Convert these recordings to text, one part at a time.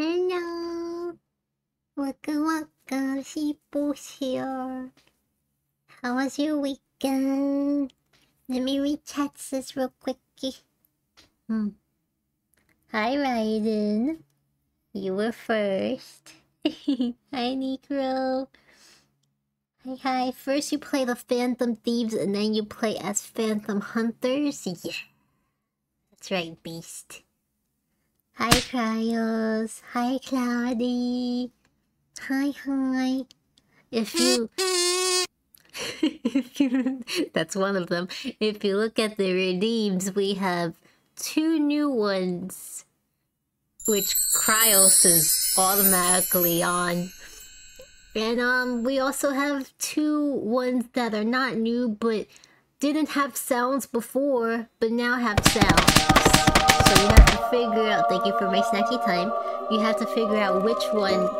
Hello. Waka waka, sheepush here. How was your weekend? Let me rechat this real quicky. Hmm. Hi, Raiden. You were first. hi, Necro. Hi, hi. First you play the Phantom Thieves, and then you play as Phantom Hunters? Yeah. That's right, Beast. Hi, Cryos. Hi, Cloudy. Hi, hi. If you... if you... That's one of them. If you look at the redeems, we have two new ones. Which Cryos is automatically on. And um, we also have two ones that are not new, but didn't have sounds before, but now have sounds. So you have to figure out, thank you for my snacky time, you have to figure out which ones...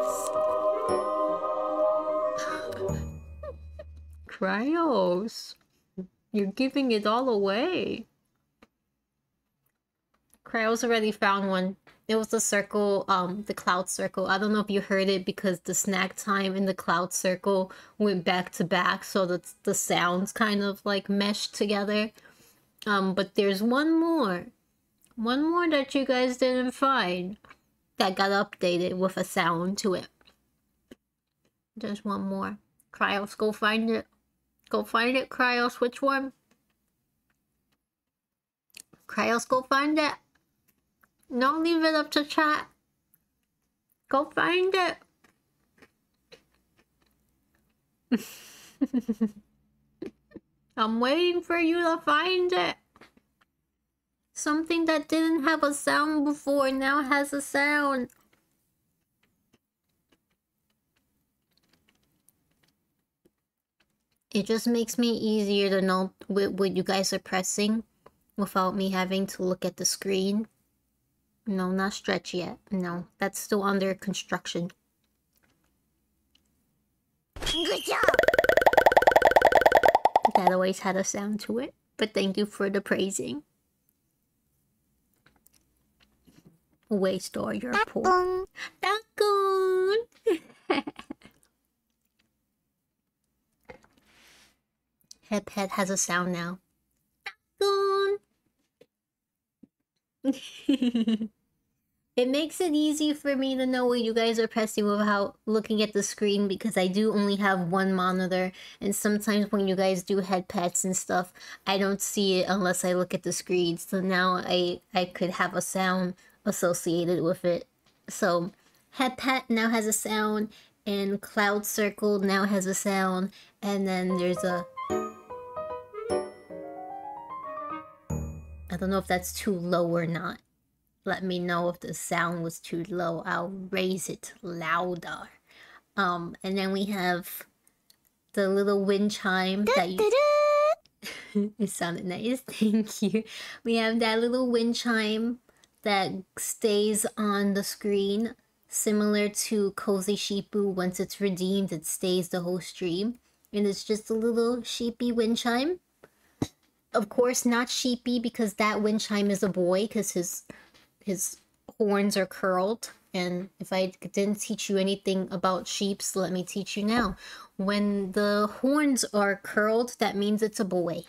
Cryos, you're giving it all away. Cryos already found one. It was the circle, um, the cloud circle. I don't know if you heard it because the snack time and the cloud circle went back to back, so that the sounds kind of like meshed together. Um, but there's one more, one more that you guys didn't find that got updated with a sound to it. There's one more. Cryos, go find it. Go find it, Cryos. Which one? Cryos, go find it. Don't leave it up to chat. Go find it. I'm waiting for you to find it. Something that didn't have a sound before now has a sound. It just makes me easier to know what, what you guys are pressing without me having to look at the screen. No, not stretch yet. No, that's still under construction. Good job! That always had a sound to it, but thank you for the praising. Waste all your pool. Dakun! Head pet has a sound now. It makes it easy for me to know what you guys are pressing without looking at the screen because I do only have one monitor and sometimes when you guys do head pets and stuff I don't see it unless I look at the screen so now I I could have a sound associated with it so head pet now has a sound and cloud circle now has a sound and then there's a I don't know if that's too low or not. Let me know if the sound was too low. I'll raise it louder. Um, and then we have the little wind chime that you... it sounded nice, thank you. We have that little wind chime that stays on the screen, similar to Cozy Sheepu. Once it's redeemed, it stays the whole stream. And it's just a little sheepy wind chime of course not sheepy because that wind chime is a boy because his his horns are curled and if i didn't teach you anything about sheeps let me teach you now when the horns are curled that means it's a boy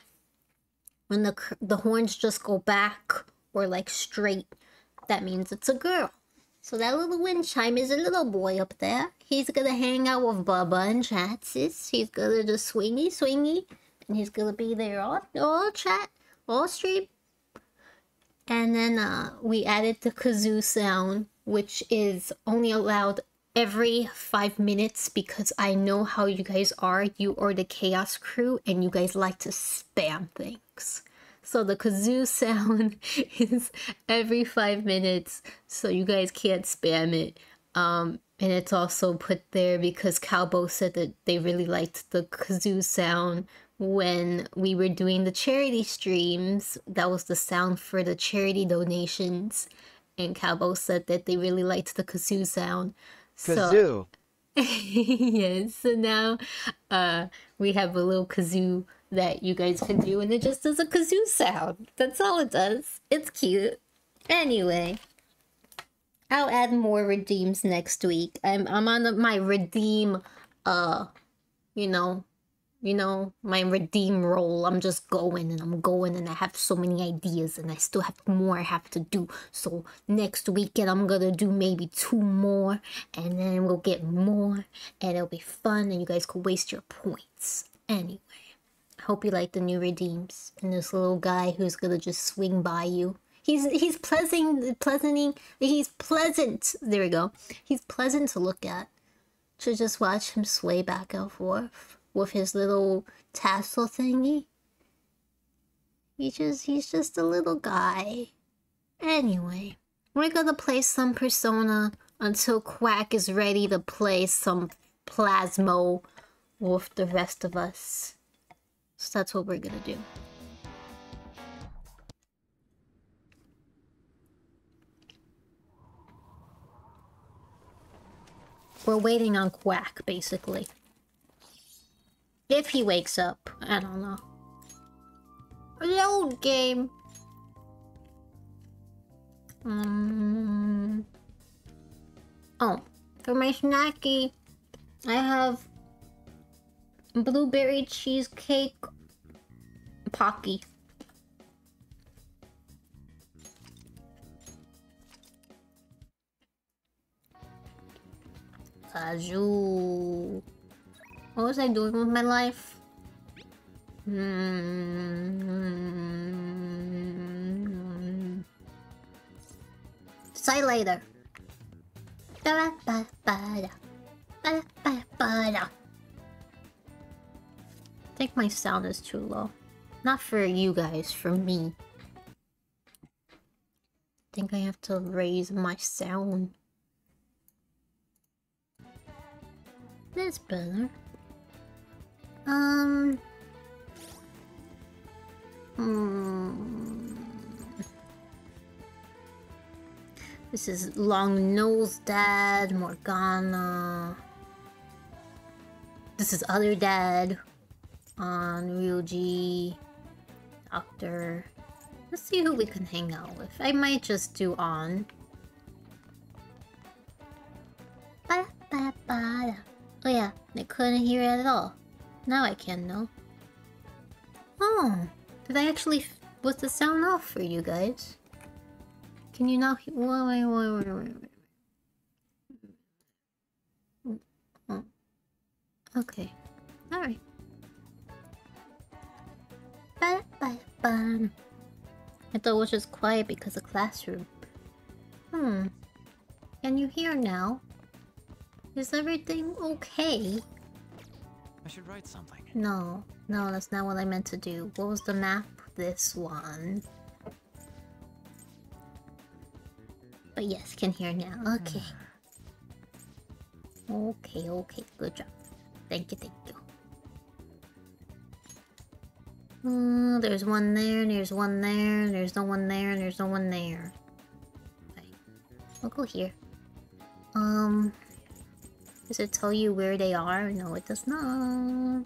when the the horns just go back or like straight that means it's a girl so that little wind chime is a little boy up there he's gonna hang out with bubba and chatsis he's gonna do swingy swingy and he's gonna be there all, all chat, all stream. And then uh, we added the kazoo sound, which is only allowed every five minutes because I know how you guys are. You are the chaos crew and you guys like to spam things. So the kazoo sound is every five minutes, so you guys can't spam it. Um, and it's also put there because Calbo said that they really liked the kazoo sound when we were doing the charity streams. That was the sound for the charity donations. And Calbo said that they really liked the kazoo sound. Kazoo. So, yes. So now uh, we have a little kazoo that you guys can do, and it just does a kazoo sound. That's all it does. It's cute. Anyway. I'll add more redeems next week. I'm I'm on my redeem uh, you know, you know, my redeem role. I'm just going and I'm going and I have so many ideas and I still have more I have to do. So next weekend I'm gonna do maybe two more and then we'll get more and it'll be fun and you guys could waste your points. Anyway, Hope you like the new redeems and this little guy who's gonna just swing by you. He's he's pleasant pleasanting he's pleasant there we go. He's pleasant to look at. To just watch him sway back and forth with his little tassel thingy. He just he's just a little guy. Anyway, we're gonna play some Persona until Quack is ready to play some Phasmo with the rest of us. So that's what we're gonna do. We're waiting on Quack, basically. If he wakes up, I don't know. Load game. Um. Oh, for my snacky, I have blueberry cheesecake pocky. Kazoo. What was I doing with my life? Hmm. You later. I think my sound is too low. Not for you guys, for me. I think I have to raise my sound. That's better. Um. Hmm. This is Long Nose Dad, Morgana. This is Other Dad on Ryuji, Doctor. Let's see who we can hang out with. I might just do Ann. Ba, ba, ba, oh yeah, I couldn't hear it at all. Now I can know. Oh, did I actually... Was the sound off for you guys? Can you now... Wait, wait, wait, wait, wait, wait. Oh. Okay. Alright. I thought it was just quiet because of classroom. Hmm. Can you hear now? Is everything okay? I should write something. No, no, that's not what I meant to do. What was the map? This one. But yes, can hear now. Okay. okay, okay, good job. Thank you, thank you. Uh, there's one there, there's one there, there's no one there, there's no one there. Okay. We'll go here. Um... Does it tell you where they are? No, it does not.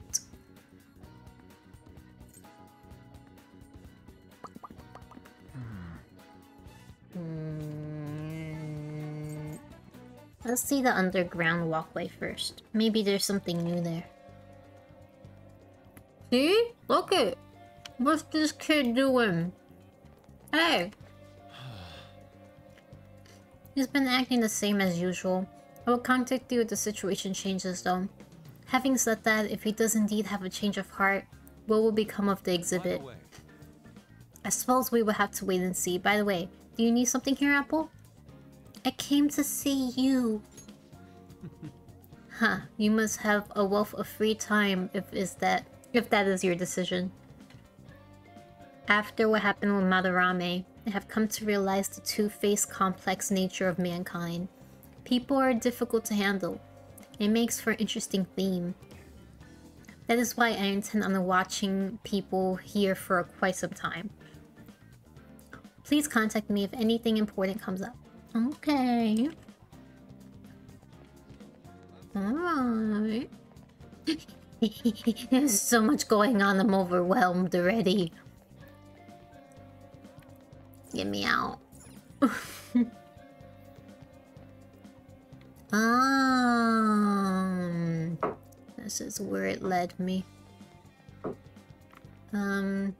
Hmm. Let's see the underground walkway first. Maybe there's something new there. See? Look it! What's this kid doing? Hey! He's been acting the same as usual. I will contact you if the situation changes though. Having said that, if he does indeed have a change of heart, what will become of the exhibit? I suppose we will have to wait and see. By the way, do you need something here, Apple? I came to see you. huh, you must have a wealth of free time if is that if that is your decision. After what happened with Madarame, I have come to realize the two-faced complex nature of mankind. People are difficult to handle. It makes for an interesting theme. That is why I intend on watching people here for quite some time. Please contact me if anything important comes up. Okay. Alright. There's so much going on, I'm overwhelmed already. Get me out. Um, This is where it led me. Um...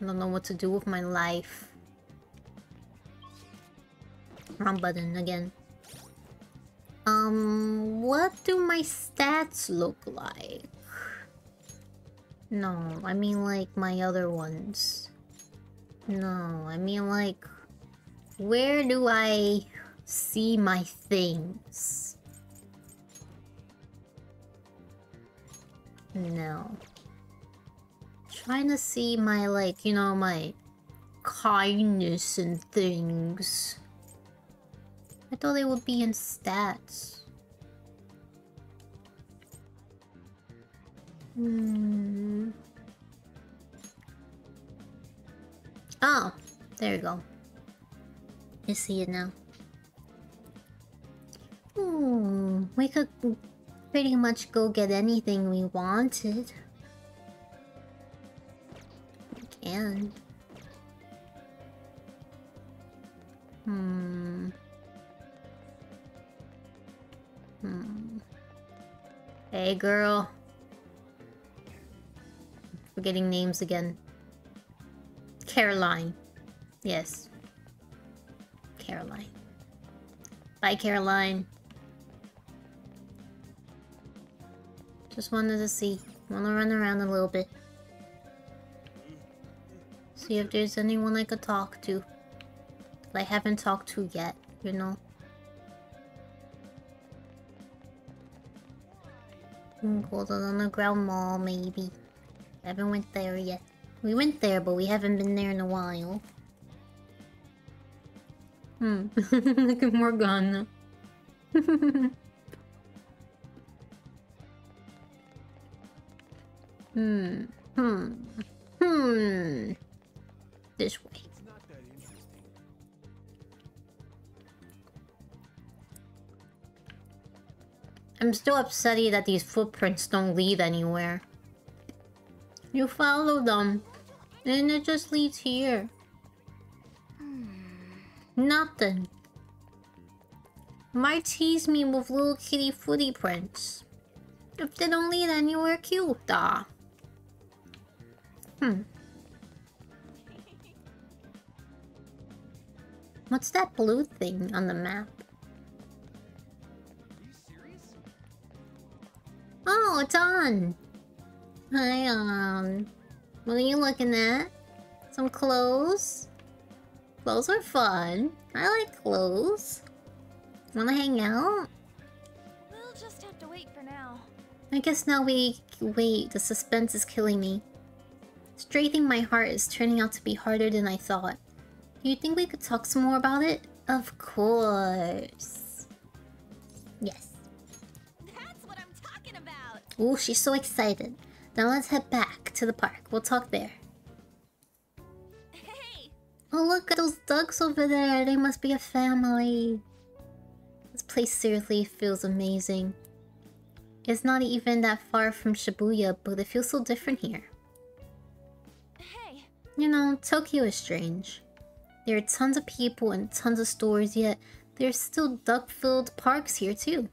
I don't know what to do with my life. Wrong button again. Um, what do my stats look like? No, I mean like my other ones. No, I mean like... Where do I see my things? No. Trying to see my like, you know, my kindness and things. I thought they would be in stats. Hmm. Oh, there you go. I see it now. Hmm, we could pretty much go get anything we wanted. We can. Hmm. Hmm. Hey, girl. Forgetting names again. Caroline. Yes. Caroline. Bye, Caroline. Just wanted to see. Wanna run around a little bit. See if there's anyone I could talk to. I haven't talked to yet, you know? Hmm, Go to the Underground Mall, maybe. I Haven't went there yet. We went there, but we haven't been there in a while. Hmm. Look at Morgana. hmm. Hmm. Hmm. This way. I'm still upset that these footprints don't lead anywhere. You follow them, and it just leads here. Nothing. Might tease me with little kitty footy prints. If they don't lead anywhere cute, ah. Hmm. What's that blue thing on the map? Oh, it's on! Hi, um... What are you looking at? Some clothes? Clothes are fun. I like clothes. Wanna hang out? We'll just have to wait for now. I guess now we wait. The suspense is killing me. Straightening my heart is turning out to be harder than I thought. Do you think we could talk some more about it? Of course. Yes. That's what I'm talking about. Oh, she's so excited. Now let's head back to the park. We'll talk there. Hey! Oh, look at those ducks over there. They must be a family. This place seriously feels amazing. It's not even that far from Shibuya, but it feels so different here. Hey! You know, Tokyo is strange. There are tons of people and tons of stores, yet there's still duck-filled parks here too.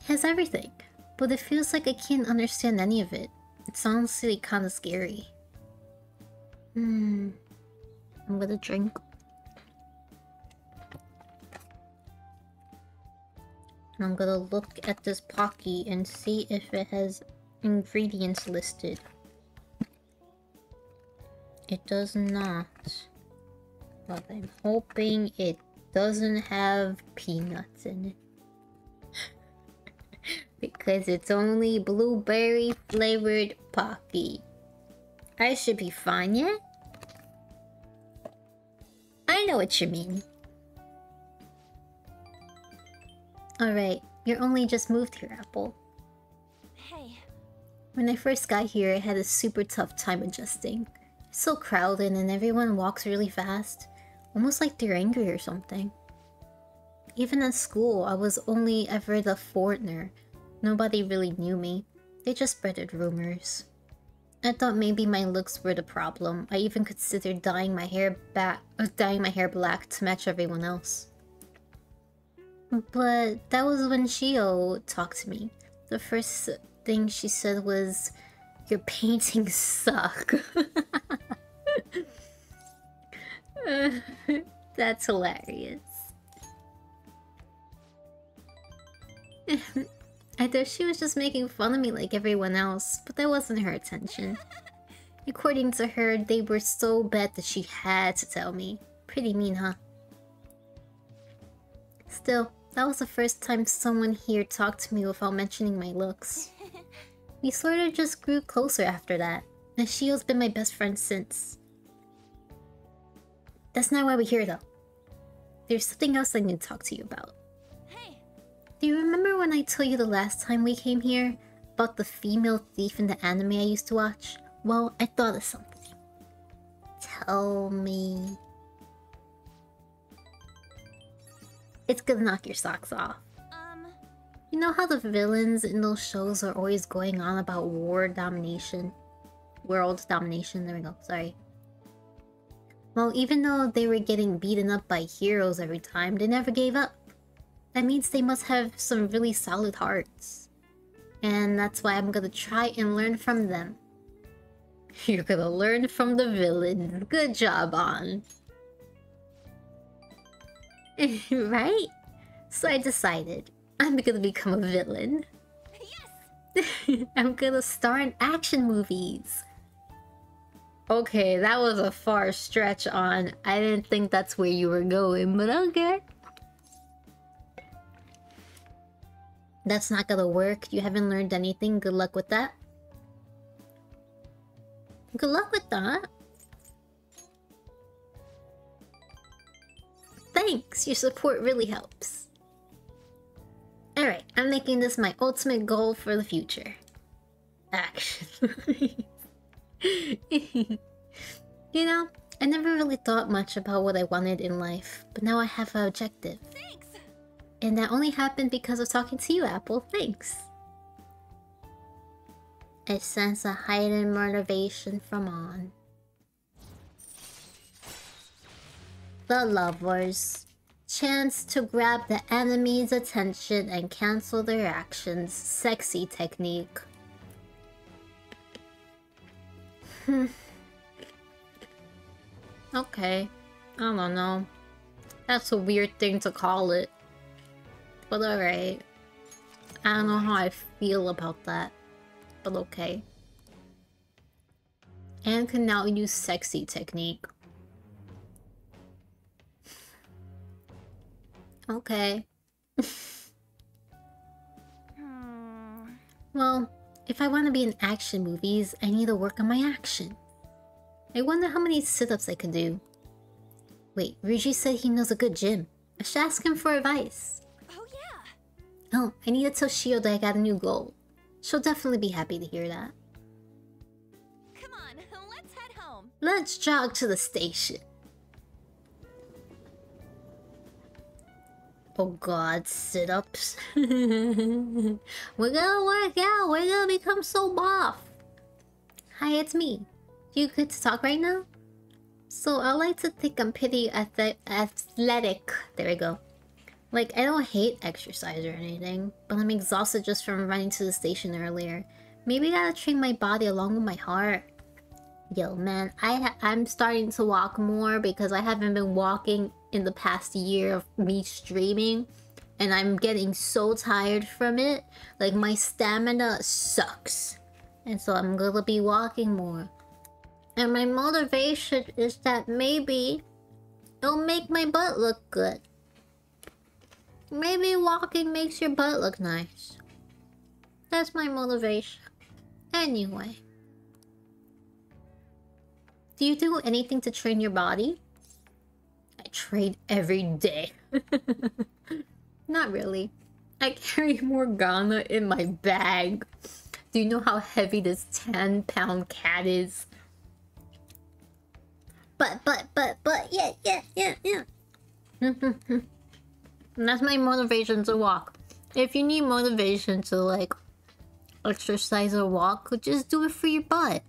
It has everything but it feels like I can't understand any of it. It's honestly kind of scary. Hmm. I'm gonna drink. And I'm gonna look at this Pocky and see if it has ingredients listed. It does not. But I'm hoping it doesn't have peanuts in it because it's only blueberry flavored Pocky. I should be fine, yeah? I know what you mean. Alright, you're only just moved here, Apple. Hey. When I first got here, I had a super tough time adjusting. It's so crowded and everyone walks really fast. Almost like they're angry or something. Even at school, I was only ever the foreigner Nobody really knew me. They just spreaded rumors. I thought maybe my looks were the problem. I even considered dyeing my hair back uh, dyeing my hair black to match everyone else. But that was when Shiho talked to me. the first thing she said was, Your paintings suck. That's hilarious. I thought she was just making fun of me like everyone else, but that wasn't her intention. According to her, they were so bad that she had to tell me. Pretty mean, huh? Still, that was the first time someone here talked to me without mentioning my looks. We sort of just grew closer after that, and Shiho's been my best friend since. That's not why we're here though. There's something else I need to talk to you about. Do you remember when I told you the last time we came here about the female thief in the anime I used to watch? Well, I thought of something. Tell me. It's gonna knock your socks off. um, You know how the villains in those shows are always going on about war domination? World domination, there we go, sorry. Well, even though they were getting beaten up by heroes every time, they never gave up. That means they must have some really solid hearts. And that's why I'm gonna try and learn from them. You're gonna learn from the villains. Good job, Ann. right? So I decided I'm gonna become a villain. yes! I'm gonna star in action movies. Okay, that was a far stretch Ann. I didn't think that's where you were going, but okay. That's not gonna work. You haven't learned anything. Good luck with that. Good luck with that. Thanks, your support really helps. Alright, I'm making this my ultimate goal for the future. Action. you know, I never really thought much about what I wanted in life, but now I have an objective. Thanks! And that only happened because of talking to you, Apple. Thanks. I sense a heightened motivation from Ann. The lovers. Chance to grab the enemy's attention and cancel their actions. Sexy technique. Hmm. okay. I don't know. That's a weird thing to call it. But alright. I don't know how I feel about that. But okay. And can now use sexy technique. Okay. Well, if I want to be in action movies, I need to work on my action. I wonder how many sit-ups I can do. Wait, Ryuji said he knows a good gym. I should ask him for advice. Oh! I need to tell Shiho that I got a new goal. She'll definitely be happy to hear that. Come on, let's head home. Let's jog to the station. Oh god, sit-ups. we're gonna work out, we're gonna become so buff. Hi, it's me. You good to talk right now? So I like to think I'm pretty ath- athletic. There we go. Like, I don't hate exercise or anything, but I'm exhausted just from running to the station earlier. Maybe I gotta train my body along with my heart. Yo, man, I I'm starting to walk more because I haven't been walking in the past year of me streaming, and I'm getting so tired from it. Like my stamina sucks, and so I'm gonna be walking more. And my motivation is that maybe it'll make my butt look good. Maybe walking makes your butt look nice. That's my motivation. Anyway. Do you do anything to train your body? I train every day. Not really. I carry Morgana in my bag. Do you know how heavy this 10 pound cat is? But, but, but, but, yeah, yeah, yeah, yeah. and that's my motivation to walk. If you need motivation to like exercise or walk, just do it for your butt.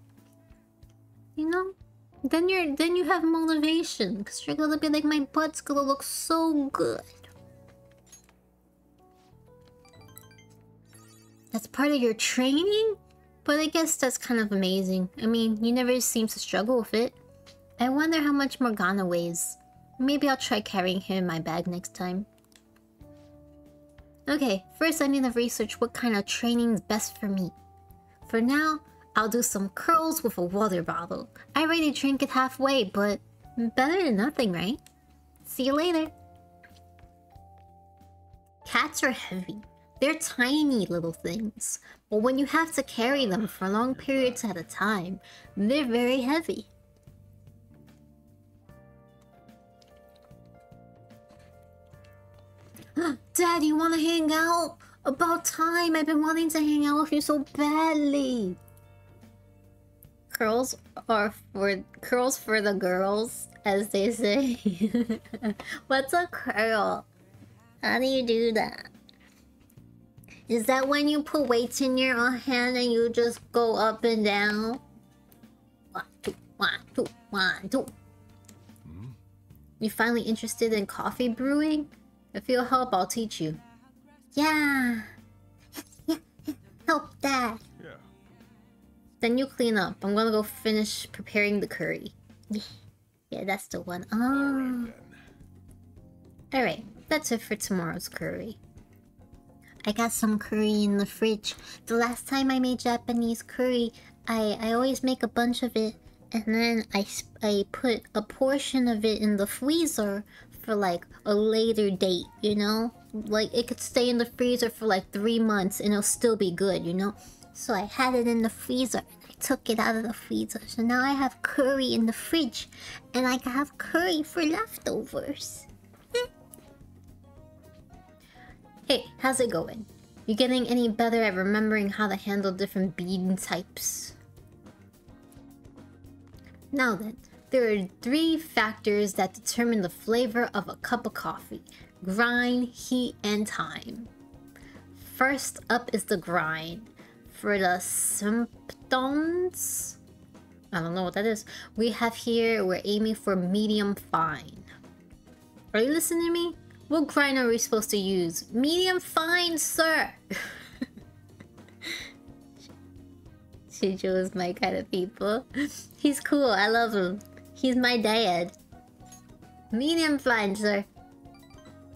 You know? Then you're then you have motivation because you're gonna be like my butt's gonna look so good. That's part of your training? But I guess that's kind of amazing. I mean, you never seem to struggle with it. I wonder how much Morgana weighs. Maybe I'll try carrying him in my bag next time. Okay, first I need to research what kind of training is best for me. For now, I'll do some curls with a water bottle. I already drink it halfway, but better than nothing, right? See you later. Cats are heavy. They're tiny little things, but when you have to carry them for long periods at a time, they're very heavy. Dad, you want to hang out? About time. I've been wanting to hang out with you so badly. Curls are for curls for the girls, as they say. What's a curl? How do you do that? Is that when you put weights in your hand and you just go up and down? One, two, one, two, one, two. Hmm? You finally interested in coffee brewing? If you'll help, I'll teach you. Yeah. Help that. Yeah. Then you clean up. I'm gonna go finish preparing the curry. Yeah, that's the one. Oh. Alright, ah. that's it for tomorrow's curry. I got some curry in the fridge. The last time I made Japanese curry, I, I always make a bunch of it and then I, sp- I put a portion of it in the freezer for like a later date, you know? Like it could stay in the freezer for like three months and it'll still be good, you know? So I had it in the freezer and I took it out of the freezer. So now I have curry in the fridge and I can have curry for leftovers. hey, how's it going? You getting any better at remembering how to handle different bean types? Now then, there are three factors that determine the flavor of a cup of coffee grind, heat, and time. First up is the grind. For the symptoms, I don't know what that is. We have here, we're aiming for medium fine. Are you listening to me? What grind are we supposed to use? Medium fine, sir! Shijo is my kind of people. He's cool, I love him. He's my dad. Medium fine, sir.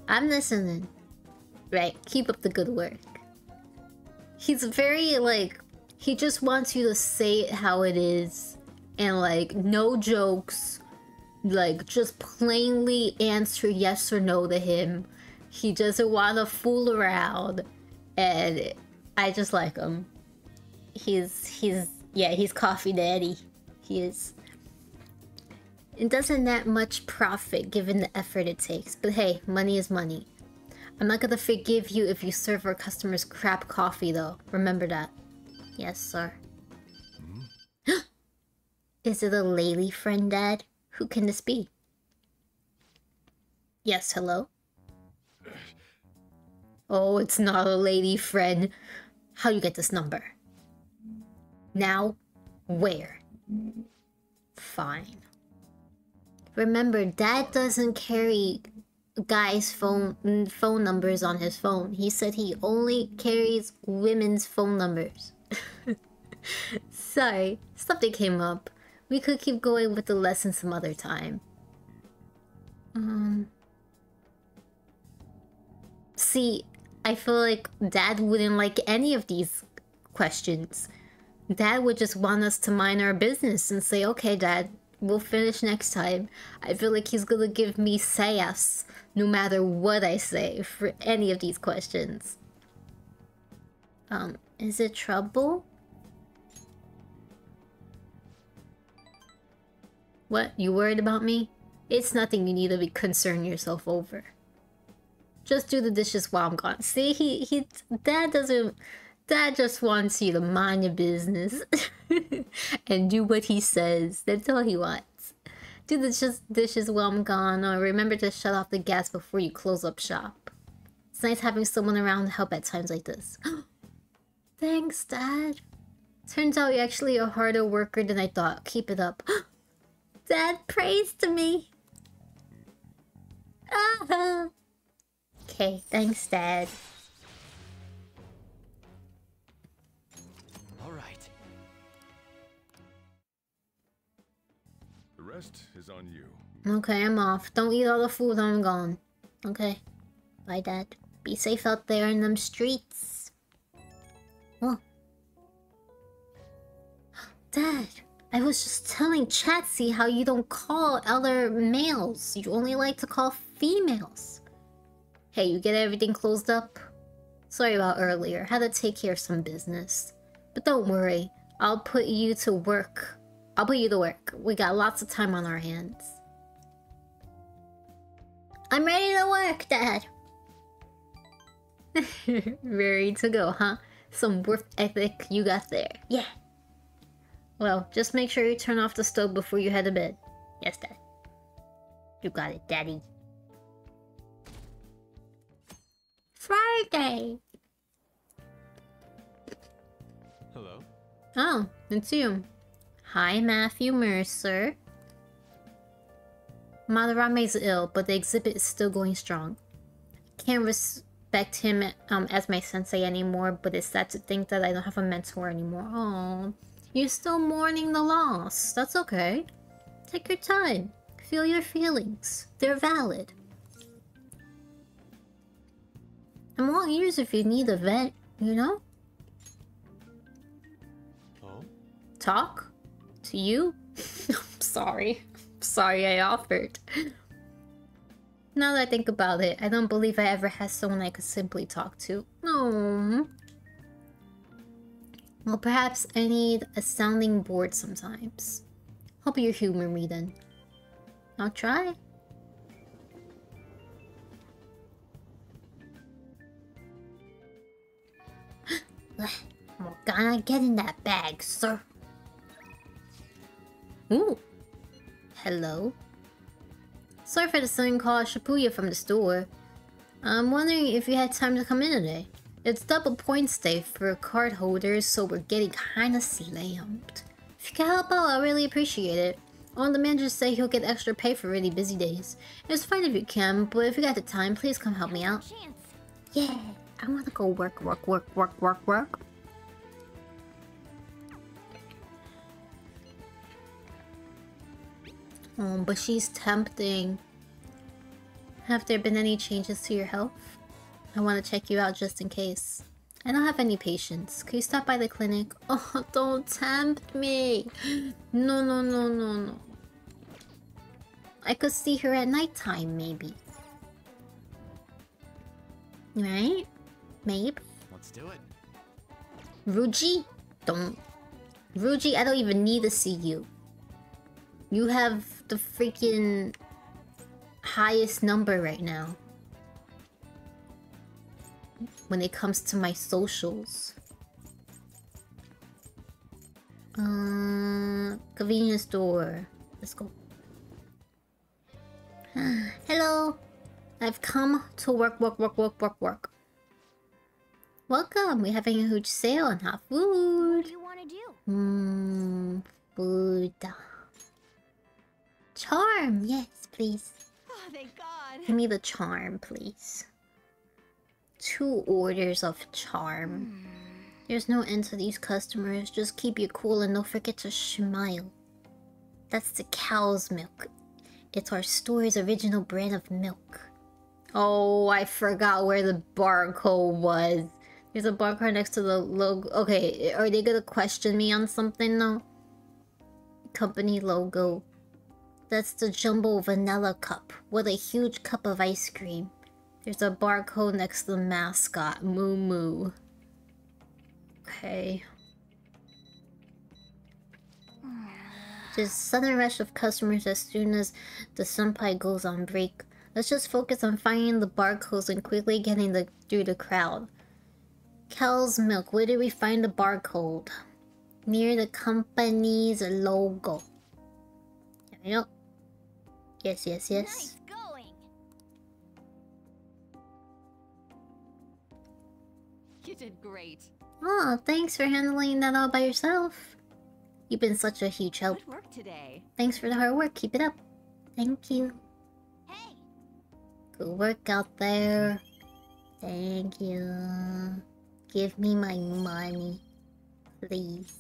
I'm listening. Right, keep up the good work. He's very, like, he just wants you to say it how it is. And, like, no jokes. Like, just plainly answer yes or no to him. He doesn't want to fool around. And I just like him. He's, he's, yeah, he's coffee daddy. He is. It doesn't net much profit given the effort it takes, but hey, money is money. I'm not gonna forgive you if you serve our customers crap coffee though. Remember that. Yes, sir. is it a lady friend, Dad? Who can this be? Yes, hello? Oh, it's not a lady friend. How you get this number? Now, where? Fine. Remember, Dad doesn't carry guys' phone phone numbers on his phone. He said he only carries women's phone numbers. Sorry, something came up. We could keep going with the lesson some other time. Um. See, I feel like Dad wouldn't like any of these questions. Dad would just want us to mind our business and say, okay, Dad, we'll finish next time. I feel like he's gonna give me sass no matter what I say for any of these questions. Um, is it trouble? What? You worried about me? It's nothing you need to be concern yourself over. Just do the dishes while I'm gone. See, he he dad doesn't dad just wants you to mind your business and do what he says. That's all he wants. Do the dishes, dishes while I'm gone, or remember to shut off the gas before you close up shop. It's nice having someone around to help at times like this. Thanks, Dad. Turns out you're actually a harder worker than I thought. Keep it up. Dad praised to me. Okay, thanks, Dad. Rest is on you. Okay, I'm off. Don't eat all the food, I'm gone. Okay. Bye, Dad. Be safe out there in them streets. Oh. Dad, I was just telling Chatsy how you don't call other males. You only like to call females. Hey, you get everything closed up? Sorry about earlier. Had to take care of some business. But don't worry. I'll put you to work. I'll put you to work. We got lots of time on our hands. I'm ready to work, Dad. ready to go, huh? Some work ethic you got there. Yeah. Well, just make sure you turn off the stove before you head to bed. Yes, Dad. You got it, Daddy. Friday. Hello? Oh, it's you. Hi, Matthew Mercer. Madarame is ill, but the exhibit is still going strong. Can't respect him um, as my sensei anymore, but it's sad to think that I don't have a mentor anymore. Oh, you're still mourning the loss. That's okay. Take your time. Feel your feelings. They're valid. I'm all ears if you need a vet, you know? Oh? Talk? To you? I'm sorry. sorry I offered. Now that I think about it, I don't believe I ever had someone I could simply talk to. No. Well, perhaps I need a sounding board sometimes. Hope you humor me then. I'll try. Morgana, get in that bag, sir. Ooh. Hello. Sorry for the sudden call Shibuya from the store. I'm wondering if you had time to come in today. It's double points day for card holders, so we're getting kinda slammed. If you can help out, I really appreciate it. Of the managers say he'll get extra pay for really busy days. It's fine if you can, but if you got the time, please come help me out. Yeah, I wanna go work, work, work, work, work, work. Oh, but she's tempting. Have there been any changes to your health? I want to check you out just in case. I don't have any patience. Could you stop by the clinic? Oh, don't tempt me. No, no, no, no, no. I could see her at nighttime, maybe. Right? Maybe? Let's do it. Ryuji? Don't. Ryuji, I don't even need to see you. You have the freaking highest number right now. When it comes to my socials. Uh, convenience store. Let's go. Hello. I've come to work, work, work, work, work, work. Welcome. We're having a huge sale on hot What food. do you want to do? Mmm, food. Charm, yes, please. Oh, thank God. Give me the charm, please. Two orders of charm. Hmm. There's no end to these customers. Just keep you cool and don't forget to smile. That's the cow's milk. It's our store's original brand of milk. Oh, I forgot where the barcode was. There's a barcode next to the logo. Okay, are they gonna question me on something though? Company logo. That's the jumbo vanilla cup with a huge cup of ice cream. There's a barcode next to the mascot, Moo Moo. Okay. A sudden rush of customers as soon as the senpai goes on break. Let's just focus on finding the barcodes and quickly getting the through the crowd. Cow's milk. Where did we find the barcode? Near the company's logo. Yep. Yes, yes, yes. Nice going. You did great. Oh, thanks for handling that all by yourself. You've been such a huge help. Good work today. Thanks for the hard work. Keep it up. Thank you. Hey, Good work out there. Thank you. Give me my money. Please.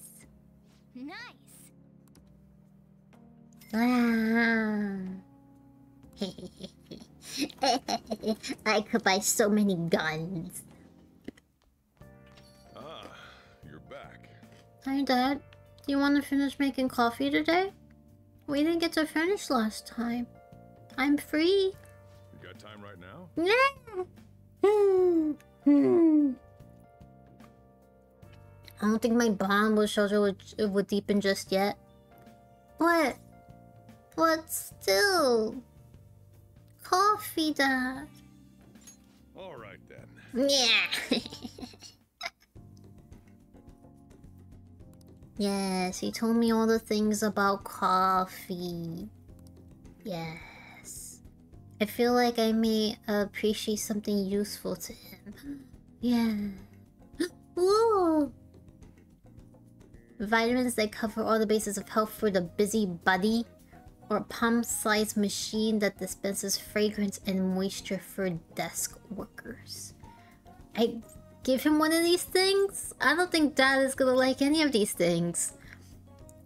nice. Ah. I could buy so many guns. Ah, you're back. Hi, Dad. Do you want to finish making coffee today? We didn't get to finish last time. I'm free. You got time right now? Yeah. I don't think my bond with Sojiro would, would deepen just yet. What? What still? Coffee, Dad. All right then. Yeah. yes, he told me all the things about coffee. Yes. I feel like I may appreciate something useful to him. Yeah. Whoa! Vitamins that cover all the bases of health for the busy buddy or palm-sized machine that dispenses fragrance and moisture for desk workers. I give him one of these things? I don't think Dad is gonna like any of these things.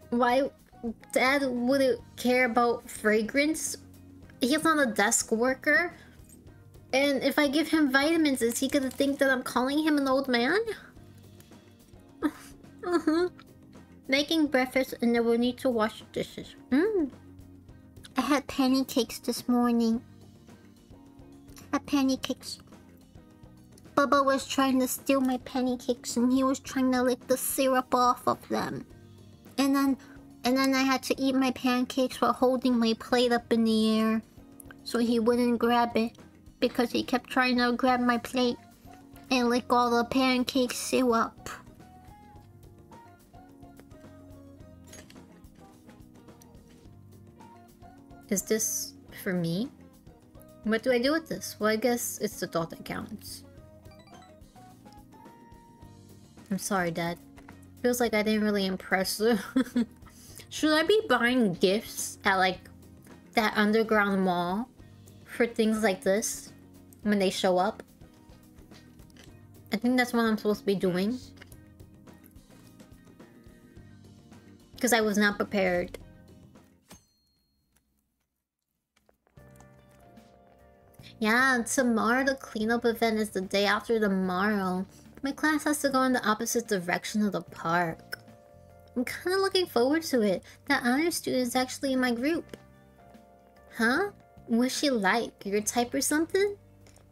Why Dad wouldn't care about fragrance? He's not a desk worker. And if I give him vitamins, is he gonna think that I'm calling him an old man? uh-huh. Making breakfast and then we'll need to wash dishes. Mm. I had pancakes this morning. I had pancakes. Bubba was trying to steal my pancakes and he was trying to lick the syrup off of them. And then and then I had to eat my pancakes while holding my plate up in the air. So he wouldn't grab it. Because he kept trying to grab my plate and lick all the pancake syrup. Is this for me? What do I do with this? Well, I guess it's the thought that counts. I'm sorry, Dad. Feels like I didn't really impress you. Should I be buying gifts at like that underground mall for things like this when they show up? I think that's what I'm supposed to be doing. Because I was not prepared. Yeah, tomorrow the cleanup event is the day after tomorrow. My class has to go in the opposite direction of the park. I'm kind of looking forward to it. The honor student is actually in my group. Huh? What's she like? Your type or something?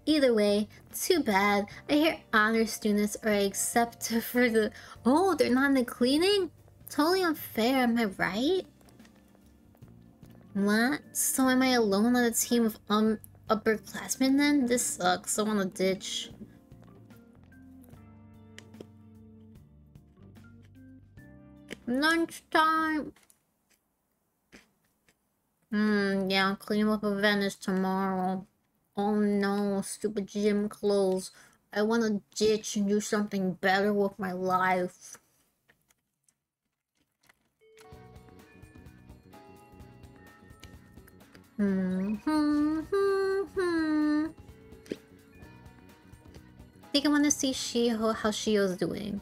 Either way, too bad. I hear honor students are accepted for the... Oh, they're not in the cleaning? Totally unfair, am I right? What? So am I alone on a team of um upperclassmen then? This sucks. I wanna ditch. Lunchtime! Hmm, yeah, clean up event is tomorrow. Oh no, stupid gym clothes. I wanna ditch and do something better with my life. Hmm, hmm, hmm, hmm. think I want to see Shiho, how Shiho's doing.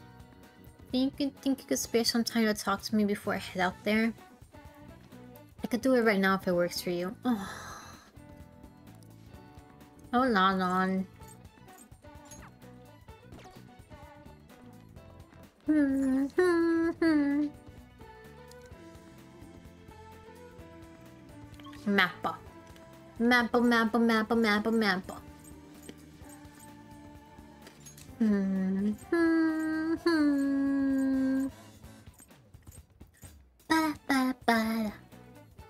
You, think you could spare some time to talk to me before I head out there? I could do it right now if it works for you. Oh, oh non on. Hmm, hmm, hmm. Mappa. Mappa, mappa, mappa, mappa, mappa. Hmm, hmm, hmm. Ba, ba, ba,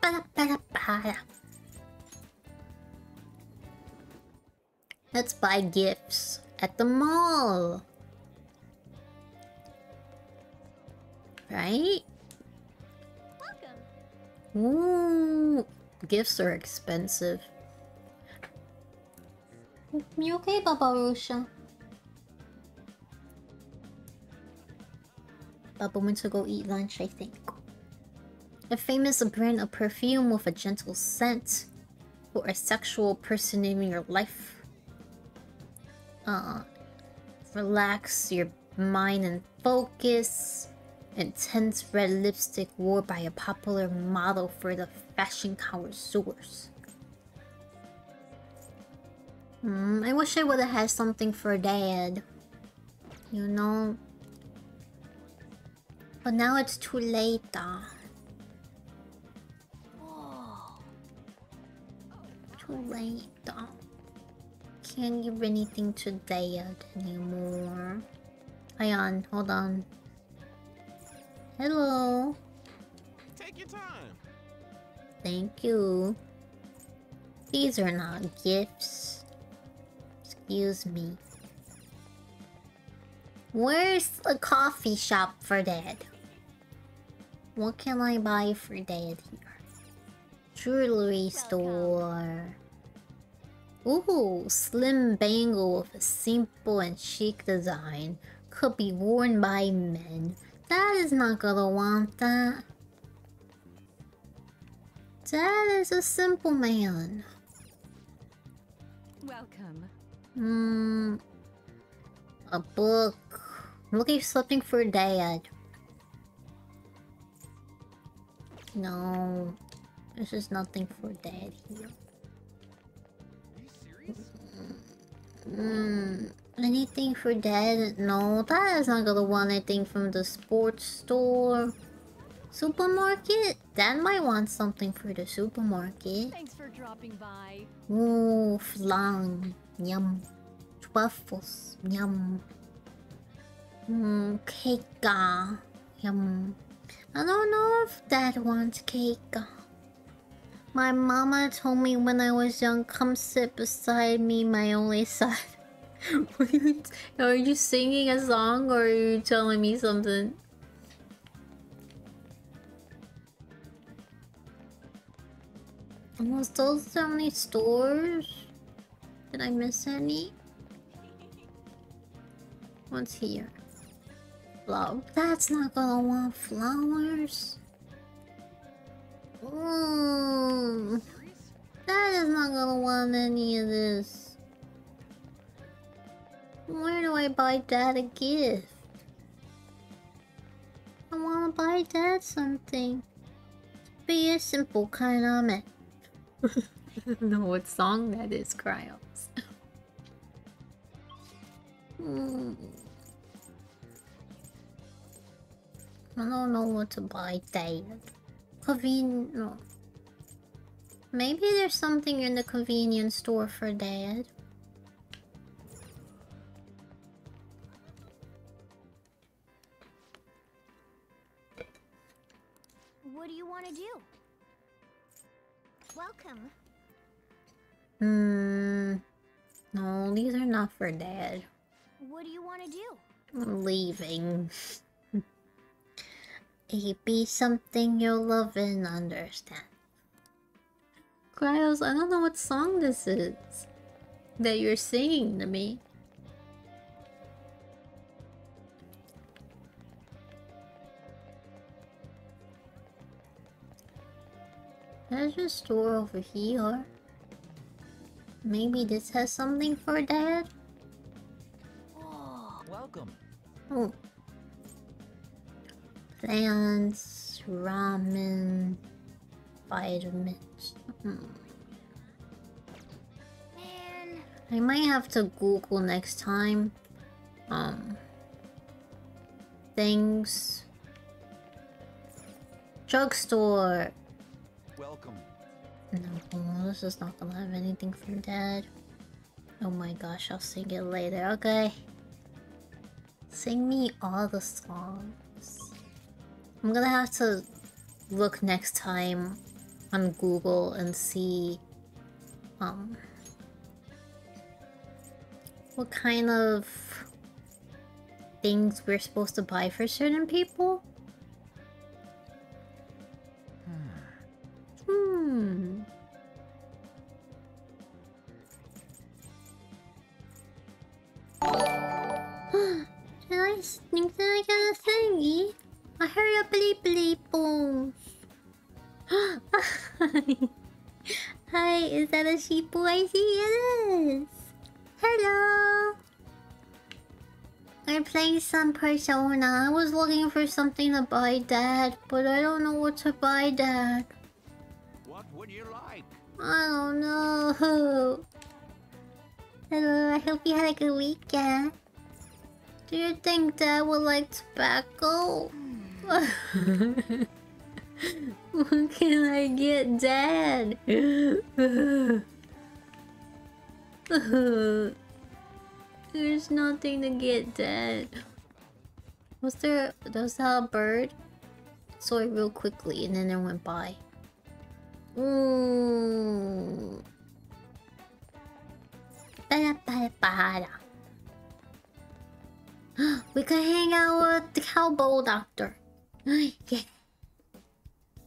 ba, ba, ba. Let's buy gifts at the mall. Right? Welcome. Ooh, gifts are expensive. You okay, Babarusha? Baba went to go eat lunch, I think. A famous brand of perfume with a gentle scent for a sexual person in your life. Uh, relax your mind and focus. Intense red lipstick worn by a popular model for the fashion connoisseurs. Hmm, I wish I would have had something for dad. You know? But now it's too late, though. Too late, though. Can't give anything to dad anymore. Hang on, hold on. Hello. Take your time. Thank you. These are not gifts. Excuse me. Where's a coffee shop for dad? What can I buy for dad here? Jewelry store. Ooh, slim bangle with a simple and chic design. Could be worn by men. Dad is not gonna want that. Dad is a simple man. Welcome. Hmm. A book. I'm looking for something for dad. No. This is nothing for dad here. Hmm. Anything for dad? No, that is not gonna want anything from the sports store. Supermarket? Dad might want something for the supermarket. Thanks for dropping by. Ooh, flan. Yum. Truffles. Yum. Mmm, cake. ah, Yum. I don't know if dad wants cake. My mama told me when I was young, come sit beside me, my only son. What are, you, are you singing a song or are you telling me something? Was those the only stores? Did I miss any? What's here? Flower. That's not gonna want flowers. Mm. That is not gonna want any of this. Where do I buy dad a gift? I wanna buy dad something. Be a simple kind of man. I don't know what song that is, Cryos. Hmm. I don't know what to buy dad. Convenient. No. Maybe there's something in the convenience store for dad. What do you want to do? Welcome. Hmm. No, these are not for dad. What do you want to do? I'm leaving. It be something you'll love and understand. Cryos, I don't know what song this is that you're singing to me. There's a store over here. Maybe this has something for dad? Welcome. Oh. Plants, ramen, vitamins. Hmm. Man, I might have to Google next time. Um. Things. Drugstore. Welcome. No, this is not gonna have anything from dad. Oh my gosh, I'll sing it later, okay? Sing me all the songs. I'm gonna have to look next time on Google and see um what kind of things we're supposed to buy for certain people. Hmm. Did I think that I got a thingy? I heard a bleep bleep boom. Hi. Hi, is that a sheep boy? It is. Hello. I'm playing some Persona. I was looking for something to buy Dad, but I don't know what to buy Dad. I don't know. Hello, I hope you had a good weekend. Do you think Dad would like tobacco? what can I get Dad? There's nothing to get Dad. Was there... Was that a bird? Saw it real quickly and then it went by. Bada, bada, bada. We can hang out with the cowboy doctor. yeah.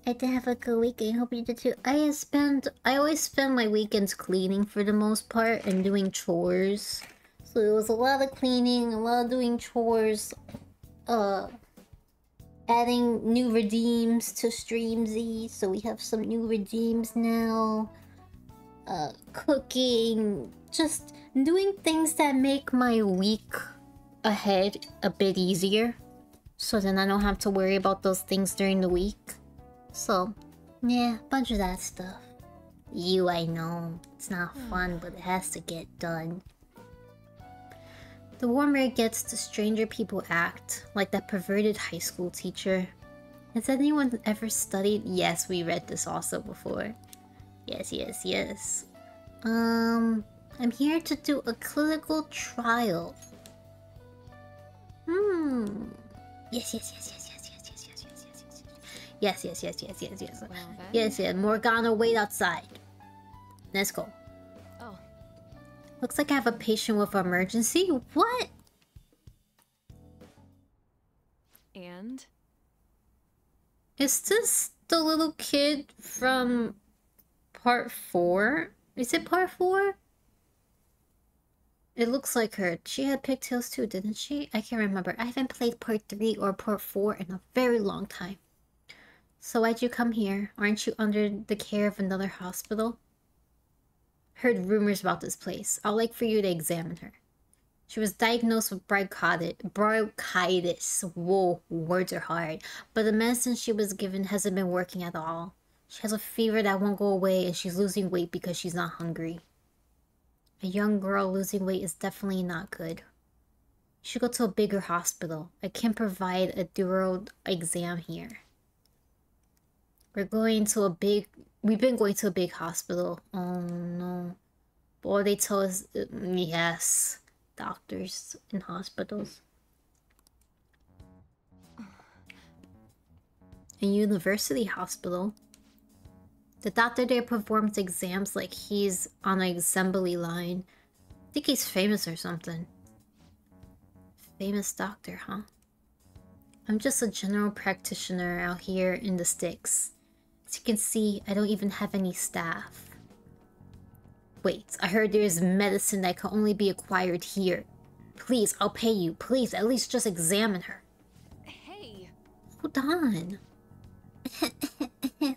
I did have a good weekend. Hope you did too. I spend I always spend my weekends cleaning for the most part and doing chores. So it was a lot of cleaning, a lot of doing chores, uh adding new redeems to Streamsy, so we have some new redeems now. Uh cooking, just doing things that make my week ahead a bit easier. So then I don't have to worry about those things during the week. So, yeah, bunch of that stuff. You, I know. It's not fun, but it has to get done. The warmer it gets, the stranger people act, like that perverted high school teacher. Has anyone ever studied? Yes, we read this also before. Yes, yes, yes. Um, I'm here to do a clinical trial. Hmm. Yes, yes, yes, yes, yes, yes, yes, yes, yes, yes, yes. Yes, yes, yes, yes, yes, yes. Yes, yes. Morgana, wait outside. Let's go. Looks like I have a patient with emergency. What? and Is this the little kid from part four? Is it part four? It looks like her. She had pigtails too, didn't she? I can't remember. I haven't played part three or part four in a very long time. So why'd you come here? Aren't you under the care of another hospital? Heard rumors about this place. I'd like for you to examine her. She was diagnosed with bronchitis. Whoa, words are hard. But the medicine she was given hasn't been working at all. She has a fever that won't go away and she's losing weight because she's not hungry. A young girl losing weight is definitely not good. You should go to a bigger hospital. I can't provide a thorough exam here. We're going to a big. We've been going to a big hospital. Oh no. Boy, they tell us. uh, yes. Doctors in hospitals. A university hospital. The doctor there performs exams like he's on an assembly line. I think he's famous or something. Famous doctor, huh? I'm just a general practitioner out here in the sticks. As you can see, I don't even have any staff. Wait, I heard there's medicine that can only be acquired here. Please, I'll pay you. Please, at least just examine her. hey, Hold on.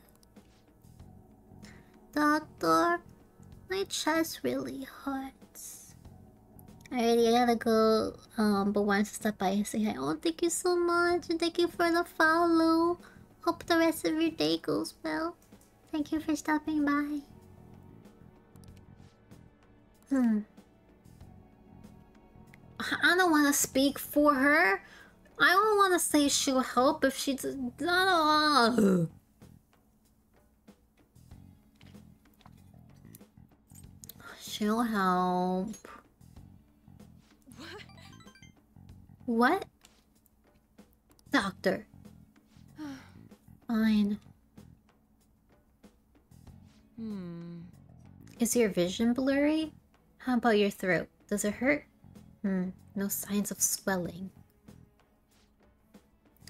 Doctor, my chest really hurts. Alrighty, I gotta go. Um, but wanted to stop by and say hi. Oh, thank you so much, and thank you for the follow. Hope the rest of your day goes well. Thank you for stopping by. Hmm. I don't want to speak for her. I don't want to say she'll help if she does not. She'll help. What? Doctor. Fine. hmm. Is your vision blurry? How about your throat? Does it hurt? Hmm, no signs of swelling.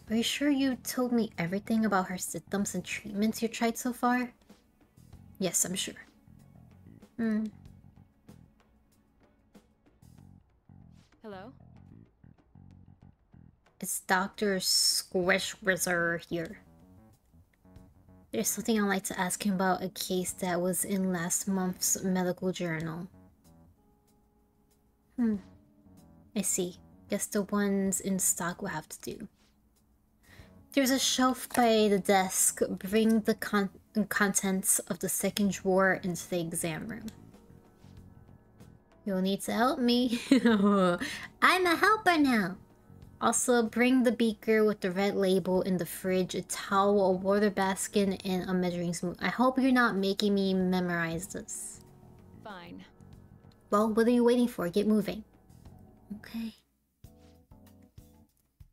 Are you sure you told me everything about her symptoms and treatments you tried so far? Yes, I'm sure. Hmm. Hello? It's Dr. Squish Squishwizard here. There's something I'd like to ask him about a case that was in last month's medical journal. Hmm. I see. Guess the ones in stock will have to do. There's a shelf by the desk. Bring the con contents of the second drawer into the exam room. You'll need to help me. I'm a helper now. Also, bring the beaker with the red label in the fridge, a towel, a water basket, and a measuring spoon. I hope you're not making me memorize this. Fine. Well, what are you waiting for? Get moving. Okay.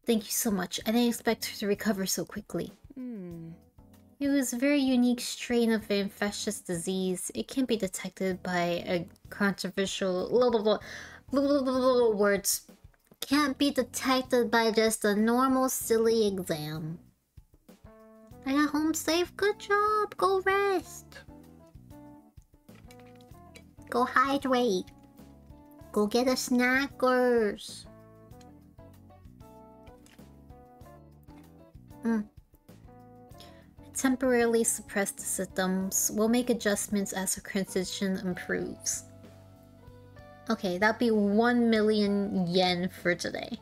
Thank you so much. I didn't expect her to recover so quickly. Hmm. It was a very unique strain of infectious disease. It can be detected by a controversial blah, blah, blah, blah, blah, words. Can't be detected by just a normal silly exam. I got home safe. Good job. Go rest. Go hydrate. Go get a snackers. Hmm. Temporarily suppress the symptoms. We'll make adjustments as the condition improves. Okay, that'd be 1 million yen for today.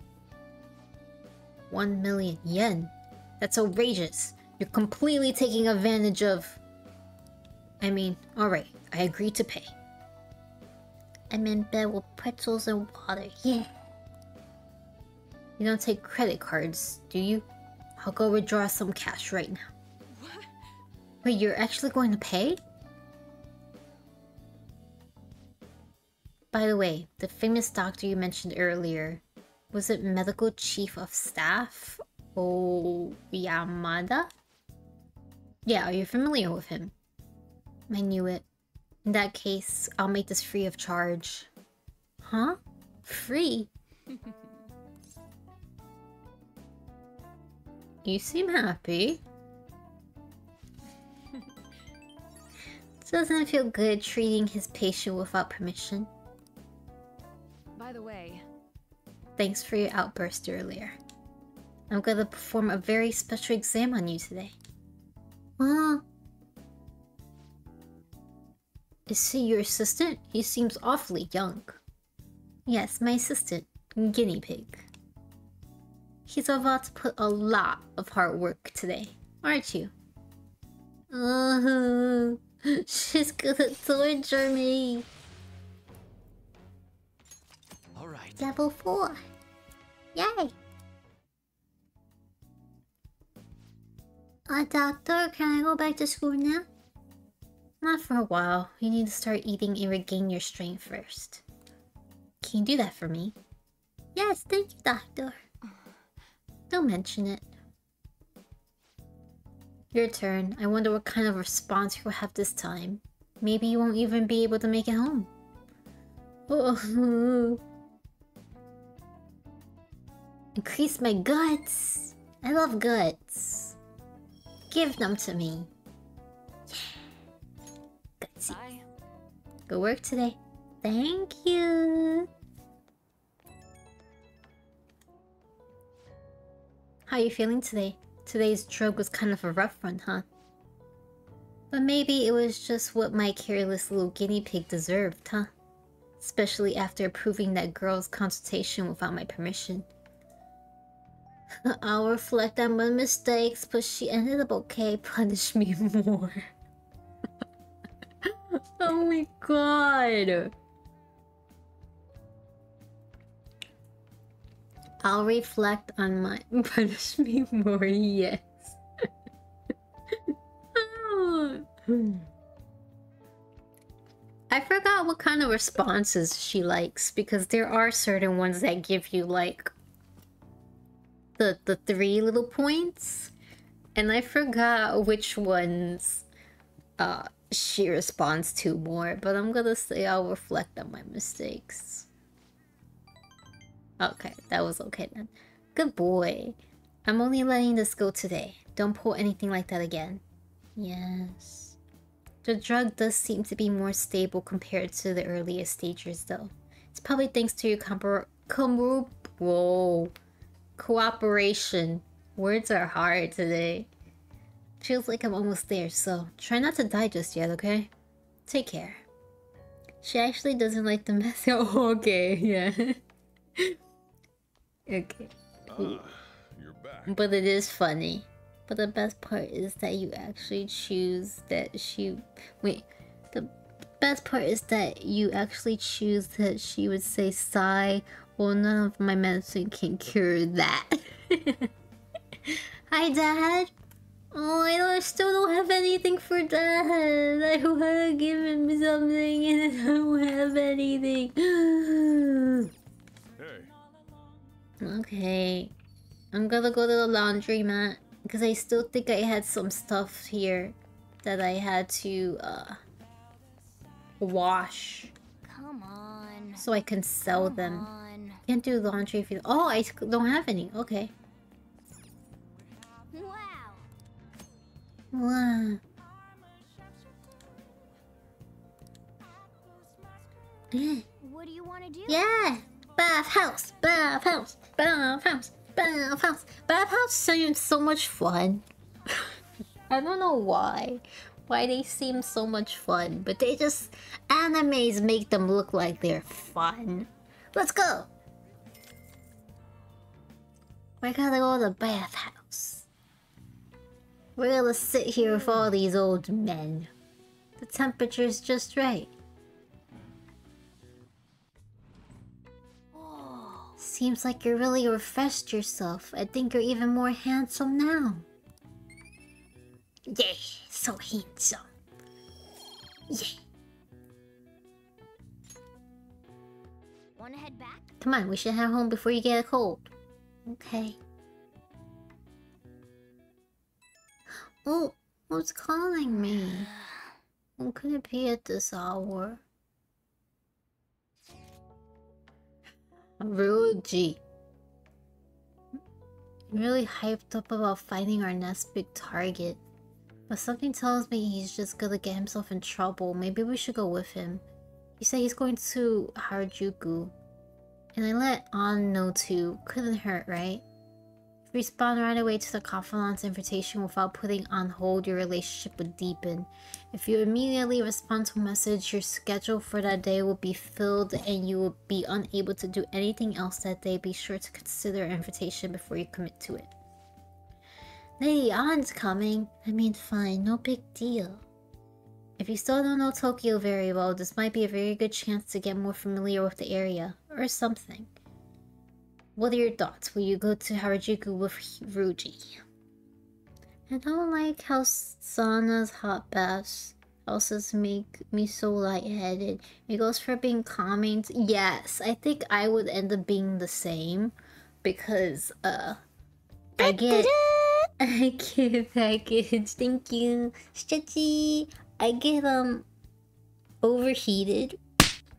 1 million yen? That's outrageous. You're completely taking advantage of... I mean, alright, I agree to pay. I'm in bed with pretzels and water, yeah. You don't take credit cards, do you? I'll go withdraw some cash right now. What? Wait, you're actually going to pay? By the way, the famous doctor you mentioned earlier, was it Medical Chief of Staff Oyamada? Yeah, are you familiar with him? I knew it. In that case, I'll make this free of charge. Huh? Free? you seem happy. Doesn't feel good treating his patient without permission. By the way, Thanks for your outburst earlier. I'm gonna perform a very special exam on you today. Huh? Is he your assistant? He seems awfully young. Yes, my assistant, Guinea Pig. He's about to put a lot of hard work today, aren't you? Uh, she's gonna torture me. Level 4. Yay! Uh, doctor, can I go back to school now? Not for a while. You need to start eating and regain your strength first. Can you do that for me? Yes, thank you, doctor. Don't mention it. Your turn. I wonder what kind of response you'll have this time. Maybe you won't even be able to make it home. Oh. Increase my guts. I love guts. Give them to me. Yeah. Gutsy. bye. Good work today. Thank you. How are you feeling today? Today's drug was kind of a rough one, huh? But maybe it was just what my careless little guinea pig deserved, huh? Especially after approving that girl's consultation without my permission. I'll reflect on my mistakes, but she ended up okay. Punish me more. oh my god. I'll reflect on my punish me more, yes. I forgot what kind of responses she likes because there are certain ones that give you like the the three little points and I forgot which ones uh she responds to more, but I'm gonna say I'll reflect on my mistakes. Okay, that was okay then. Good boy. I'm only letting this go today. Don't pull anything like that again. Yes. The drug does seem to be more stable compared to the earlier stages though. It's probably thanks to your compor- com- whoa. Cooperation. Words are hard today. Feels like I'm almost there, so try not to die just yet, okay? Take care. She actually doesn't like the mess. Oh, okay, yeah. Okay. Ah. But it is funny. But the best part is that you actually choose that she. Wait. The best part is that you actually choose that she would say sigh. Well, none of my medicine can cure that. Hi, Dad. Oh, I, don't, I still don't have anything for Dad. I want to give him something and I don't have anything. Hey, okay. I'm gonna go to the laundry mat because I still think I had some stuff here that I had to uh wash Come on. so I can sell Come them. on. Can't do laundry if you. Oh, I don't have any. Okay. Wow. Wow. Yeah. What do you want to do? Yeah. Bath house. Bath house. Bath house. Bath house. Bath house seems so much fun. I don't know why. Why they seem so much fun, but they just animes make them look like they're fun. Let's go. We're gonna go to the bathhouse. We're gonna sit here with all these old men. The temperature's just right. Seems like you really refreshed yourself. I think you're even more handsome now. Yeah, so handsome. Yeah. Want to head back? Come on, we should head home before you get a cold. Okay. Oh, who's calling me? Who could it be at this hour? Ryuji. Really hyped up about finding our next big target. But something tells me he's just gonna get himself in trouble. Maybe we should go with him. He said he's going to Harajuku. And I let Ann know too. Couldn't hurt, right? Respond right away to the confidant's invitation without putting on hold your relationship would deepen. If you immediately respond to a message, your schedule for that day will be filled and you will be unable to do anything else that day. Be sure to consider invitation before you commit to it. Lady Ann's coming. I mean, fine, no big deal. If you still don't know Tokyo very well, this might be a very good chance to get more familiar with the area, or something. What are your thoughts? Will you go to Harajuku with Ryuji? I don't like how saunas, hot baths, houses make me so lightheaded. It goes for being calming. Yes, I think I would end up being the same because uh I get I get package. Thank you, stretchy. I get um overheated.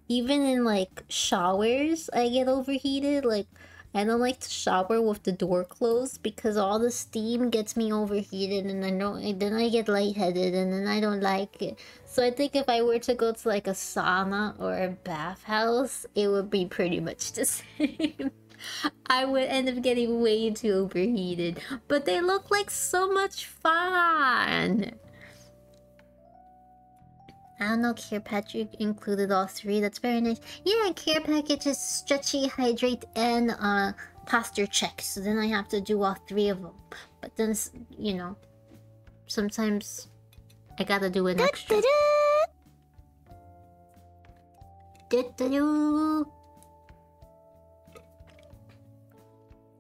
Even in like showers, I get overheated. Like I don't like to shower with the door closed because all the steam gets me overheated, and I don't. Then I get lightheaded, and then I don't like it. So I think if I were to go to like a sauna or a bathhouse, it would be pretty much the same. I would end up getting way too overheated, but they look like so much fun. I don't know, Care Package included all three. That's very nice. Yeah, Care Package is stretchy, hydrate, and uh posture check. So then I have to do all three of them. But then, you know, sometimes I gotta do an extra.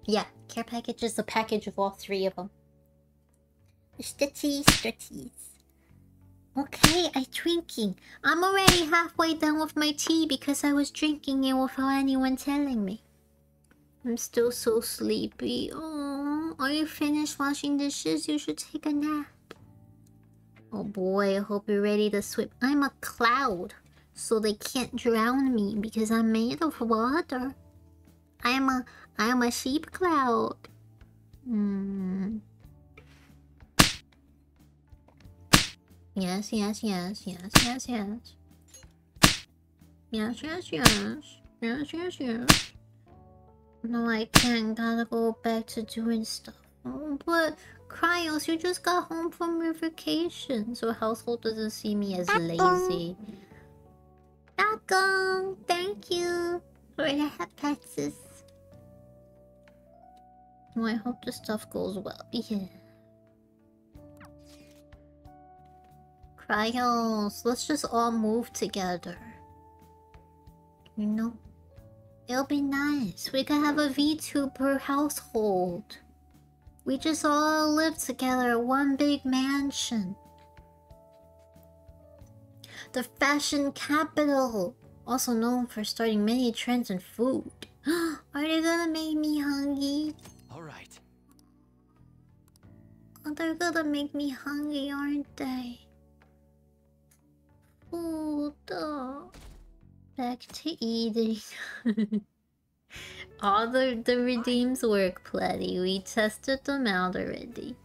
Yeah, Care Package is a package of all three of them. Stretchy, stretchies. Okay, I drinking. I'm already halfway done with my tea because I was drinking it without anyone telling me. I'm still so sleepy. Oh, are you finished washing dishes? You should take a nap. Oh boy, I hope you're ready to swim. I'm a cloud, so they can't drown me because I'm made of water. I'm a I'm a sheep cloud. Hmm. Yes, yes, yes, yes, yes, yes. Yes, yes, yes. Yes, yes, yes. No, I can't. Gotta go back to doing stuff. Oh, but Cryos, you just got home from your vacation, so household doesn't see me as lazy. Welcome. Thank you for the hepatitis. Well, I hope the stuff goes well. Yeah. Cryos, let's just all move together. You know? It'll be nice. We could have a VTuber household. We just all live together in one big mansion. The fashion capital, also known for starting many trends in food. Are they gonna make me hungry? All right. Oh, they're gonna make me hungry, aren't they? Oh. Back to eating. All the, the redeems work plenty. We tested them out already.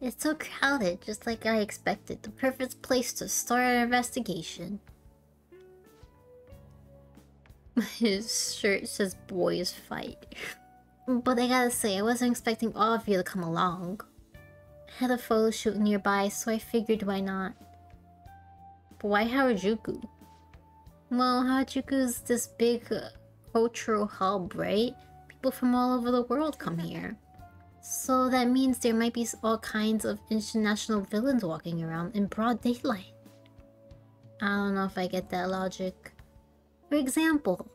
It's so crowded, just like I expected. The perfect place to start an investigation. His shirt says boys fight. But I gotta say, I wasn't expecting all of you to come along. I had a photo shoot nearby, so I figured why not. But why Harajuku? Well, Harajuku's this big cultural hub, right? People from all over the world come here. So that means there might be all kinds of international villains walking around in broad daylight. I don't know if I get that logic. For example,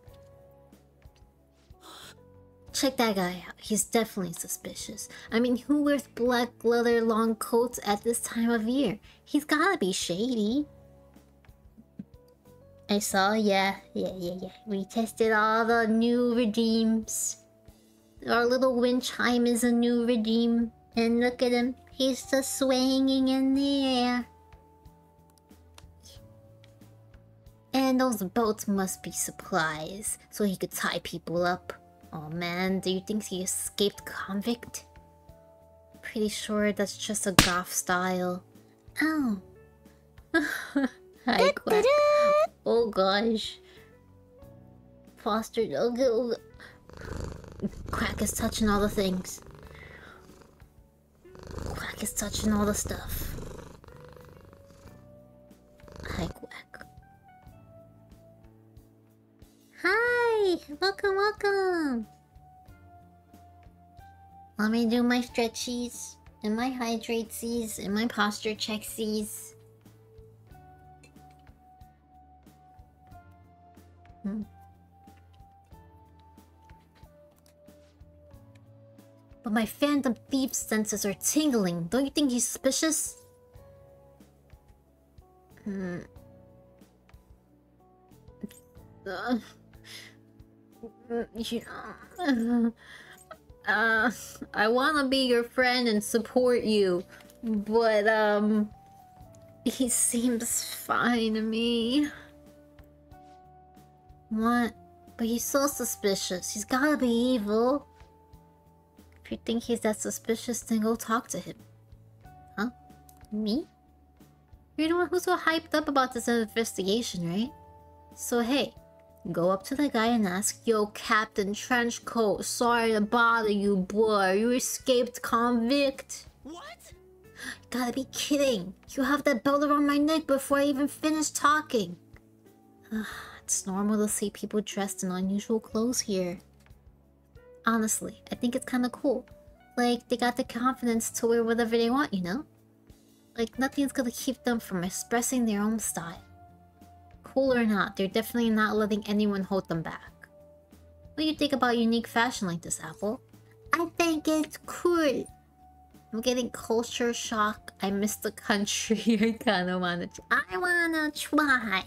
check that guy out. He's definitely suspicious. I mean, who wears black leather long coats at this time of year? He's gotta be shady. I saw, yeah, yeah, yeah, yeah. We tested all the new redeems. Our little wind chime is a new redeem. And look at him. He's just swinging in the air. And those boats must be supplies, so he could tie people up. Oh man, do you think he escaped convict? Pretty sure that's just a goth style. Oh. Hi, Quack. Oh gosh. Foster, oh, oh, Quack is touching all the things. Quack is touching all the stuff. Hi, Quack. Hi! Welcome, welcome! Let me do my stretchies and my hydratesies and my posture checksies. Hmm. But my phantom thief senses are tingling. Don't you think he's suspicious? Hmm. Uh, uh, I want to be your friend and support you, but um, he seems fine to me. What? But he's so suspicious. He's gotta be evil. If you think he's that suspicious, then go talk to him. Huh? Me? You're the one who's so hyped up about this investigation, right? So hey, go up to the guy and ask, Yo, Captain Trenchcoat, sorry to bother you, boy. You escaped convict. What? Gotta be kidding. You have that belt around my neck before I even finish talking. it's normal to see people dressed in unusual clothes here. Honestly, I think it's kinda cool. Like, they got the confidence to wear whatever they want, you know? Like, nothing's gonna keep them from expressing their own style. Cool or not, they're definitely not letting anyone hold them back. What do you think about unique fashion like this, Apple? I think it's cool. I'm getting culture shock. I miss the country. I kinda wanna. I wanna try.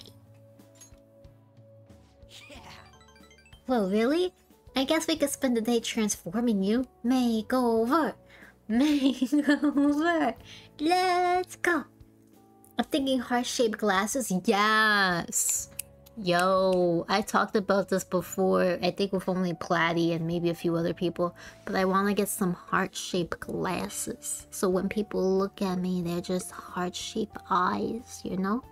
Well, really? I guess we could spend the day transforming you. Makeover! Makeover! Let's go! I'm thinking heart shaped glasses. Yes! Yo, I talked about this before. I think with only Platy and maybe a few other people. But I want to get some heart shaped glasses. So when people look at me, they're just heart shaped eyes, you know?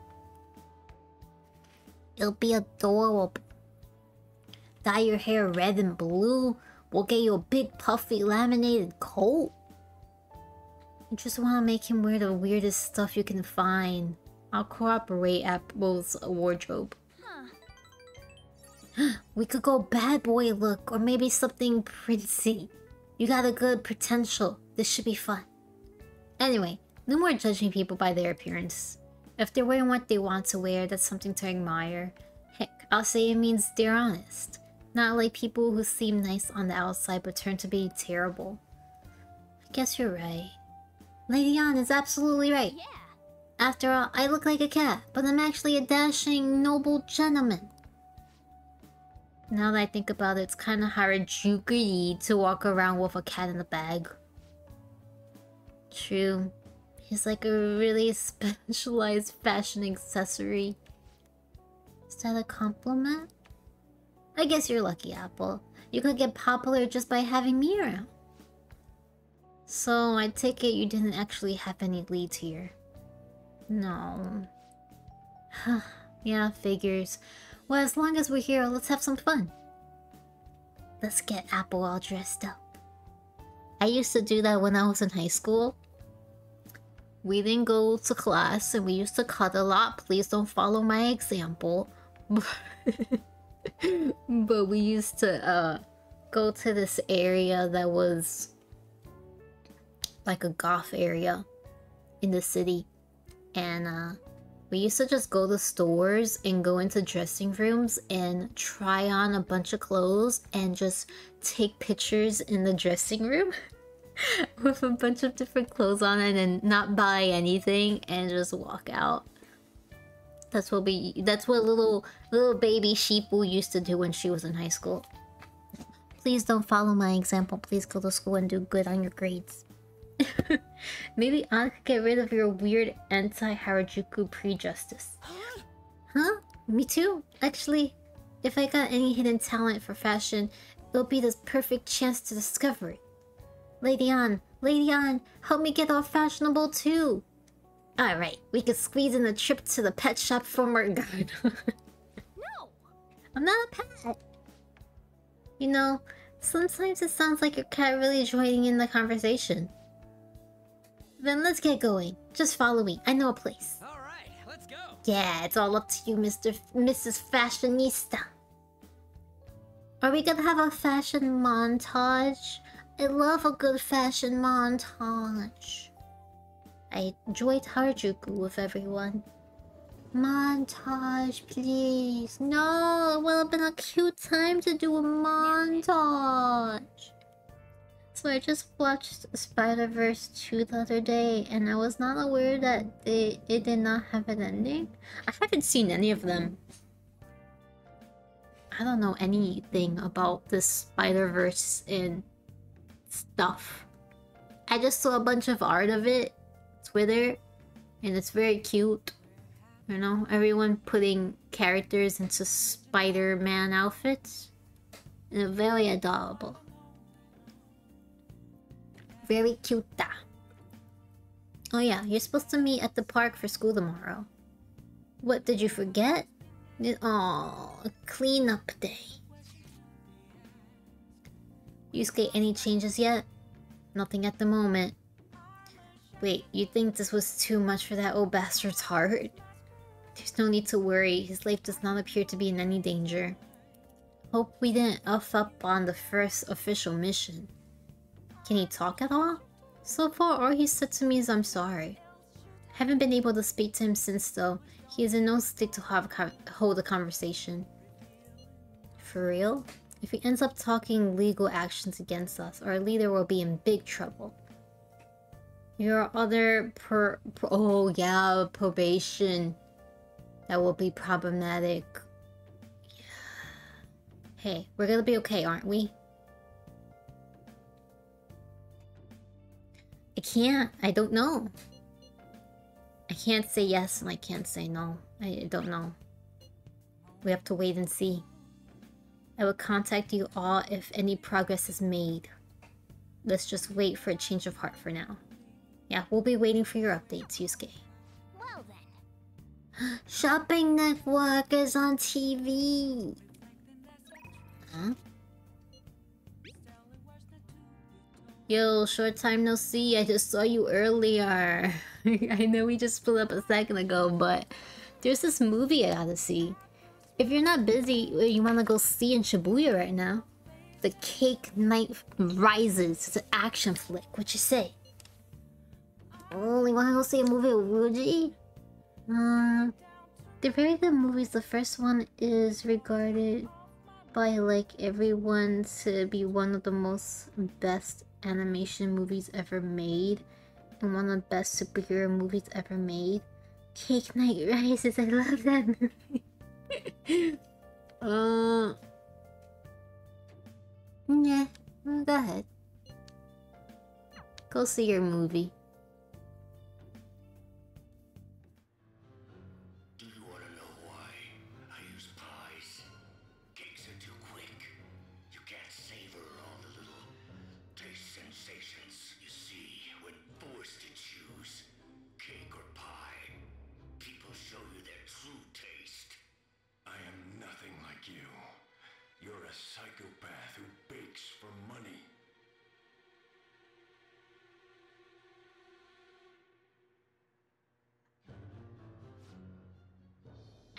It'll be adorable dye your hair red and blue. We'll get you a big puffy laminated coat. You just want to make him wear the weirdest stuff you can find. I'll cooperate Apple's wardrobe. Huh. We could go bad boy look or maybe something princey. You got a good potential. This should be fun. Anyway, no more judging people by their appearance. If they're wearing what they want to wear, that's something to admire. Heck, I'll say it means they're honest. Not like people who seem nice on the outside but turn to be terrible. I guess you're right. Lady Ann is absolutely right. Yeah. After all, I look like a cat, but I'm actually a dashing, noble gentleman. Now that I think about it, it's kind of Harajuku to walk around with a cat in a bag. True. He's like a really specialized fashion accessory. Is that a compliment? I guess you're lucky, Apple. You could get popular just by having me around. So I take it you didn't actually have any leads here. No. yeah, figures. Well, as long as we're here, let's have some fun. Let's get Apple all dressed up. I used to do that when I was in high school. We didn't go to class and we used to cut a lot. Please don't follow my example. but we used to uh, go to this area that was like a goth area in the city. And uh, we used to just go to stores and go into dressing rooms and try on a bunch of clothes and just take pictures in the dressing room with a bunch of different clothes on and then not buy anything and just walk out. That's what we that's what little little baby Sheeple used to do when she was in high school. Please don't follow my example. Please go to school and do good on your grades. Maybe I could get rid of your weird anti-Harajuku prejudice. Huh? Me too. Actually, if I got any hidden talent for fashion, it'll be the perfect chance to discover it. Lady Ann, Lady Ann, help me get all fashionable too. Alright, we could squeeze in a trip to the pet shop for Morgana. No. I'm not a pet. You know, sometimes it sounds like your cat really joining in the conversation. Then let's get going. Just follow me. I know a place. All right, let's go. Yeah, it's all up to you, Mr. F Mrs. Fashionista. Are we gonna have a fashion montage? I love a good fashion montage. I enjoyed Harajuku with everyone. Montage, please. No, it would have been a cute time to do a montage. So I just watched Spider-Verse 2 the other day, and I was not aware that it, it did not have an ending. I haven't seen any of them. I don't know anything about this Spider-Verse and stuff. I just saw a bunch of art of it, Twitter, and it's very cute. You know, everyone putting characters into Spider-Man outfits. And very adorable. Very cute. Oh yeah, you're supposed to meet at the park for school tomorrow. What, did you forget? Oh, cleanup day. You skate any changes yet? Nothing at the moment. Wait, you think this was too much for that old bastard's heart? There's no need to worry, his life does not appear to be in any danger. Hope we didn't off up on the first official mission. Can he talk at all? So far, all he said to me is I'm sorry. Haven't been able to speak to him since though. He is in no state to have hold a conversation. For real? If he ends up talking legal actions against us, our leader will be in big trouble. Your other per, per oh yeah, probation. That will be problematic. Hey, we're gonna be okay, aren't we? I can't. I don't know. I can't say yes and I can't say no. I don't know. We have to wait and see. I will contact you all if any progress is made. Let's just wait for a change of heart for now. Yeah, we'll be waiting for your updates, Yusuke. Well then. Shopping Network is on TV! Huh? Yo, short time no see. I just saw you earlier. I know we just split up a second ago, but there's this movie I gotta see. If you're not busy, uh, you wanna go see in Shibuya right now, The Cake Night Rises. It's an action flick. What you say? Go see a movie with Ryuji? Um, they're very good movies. The first one is regarded by like everyone to be one of the most best animation movies ever made and one of the best superhero movies ever made. Cake Night Rises, I love that movie. uh, yeah, go ahead. Go see your movie.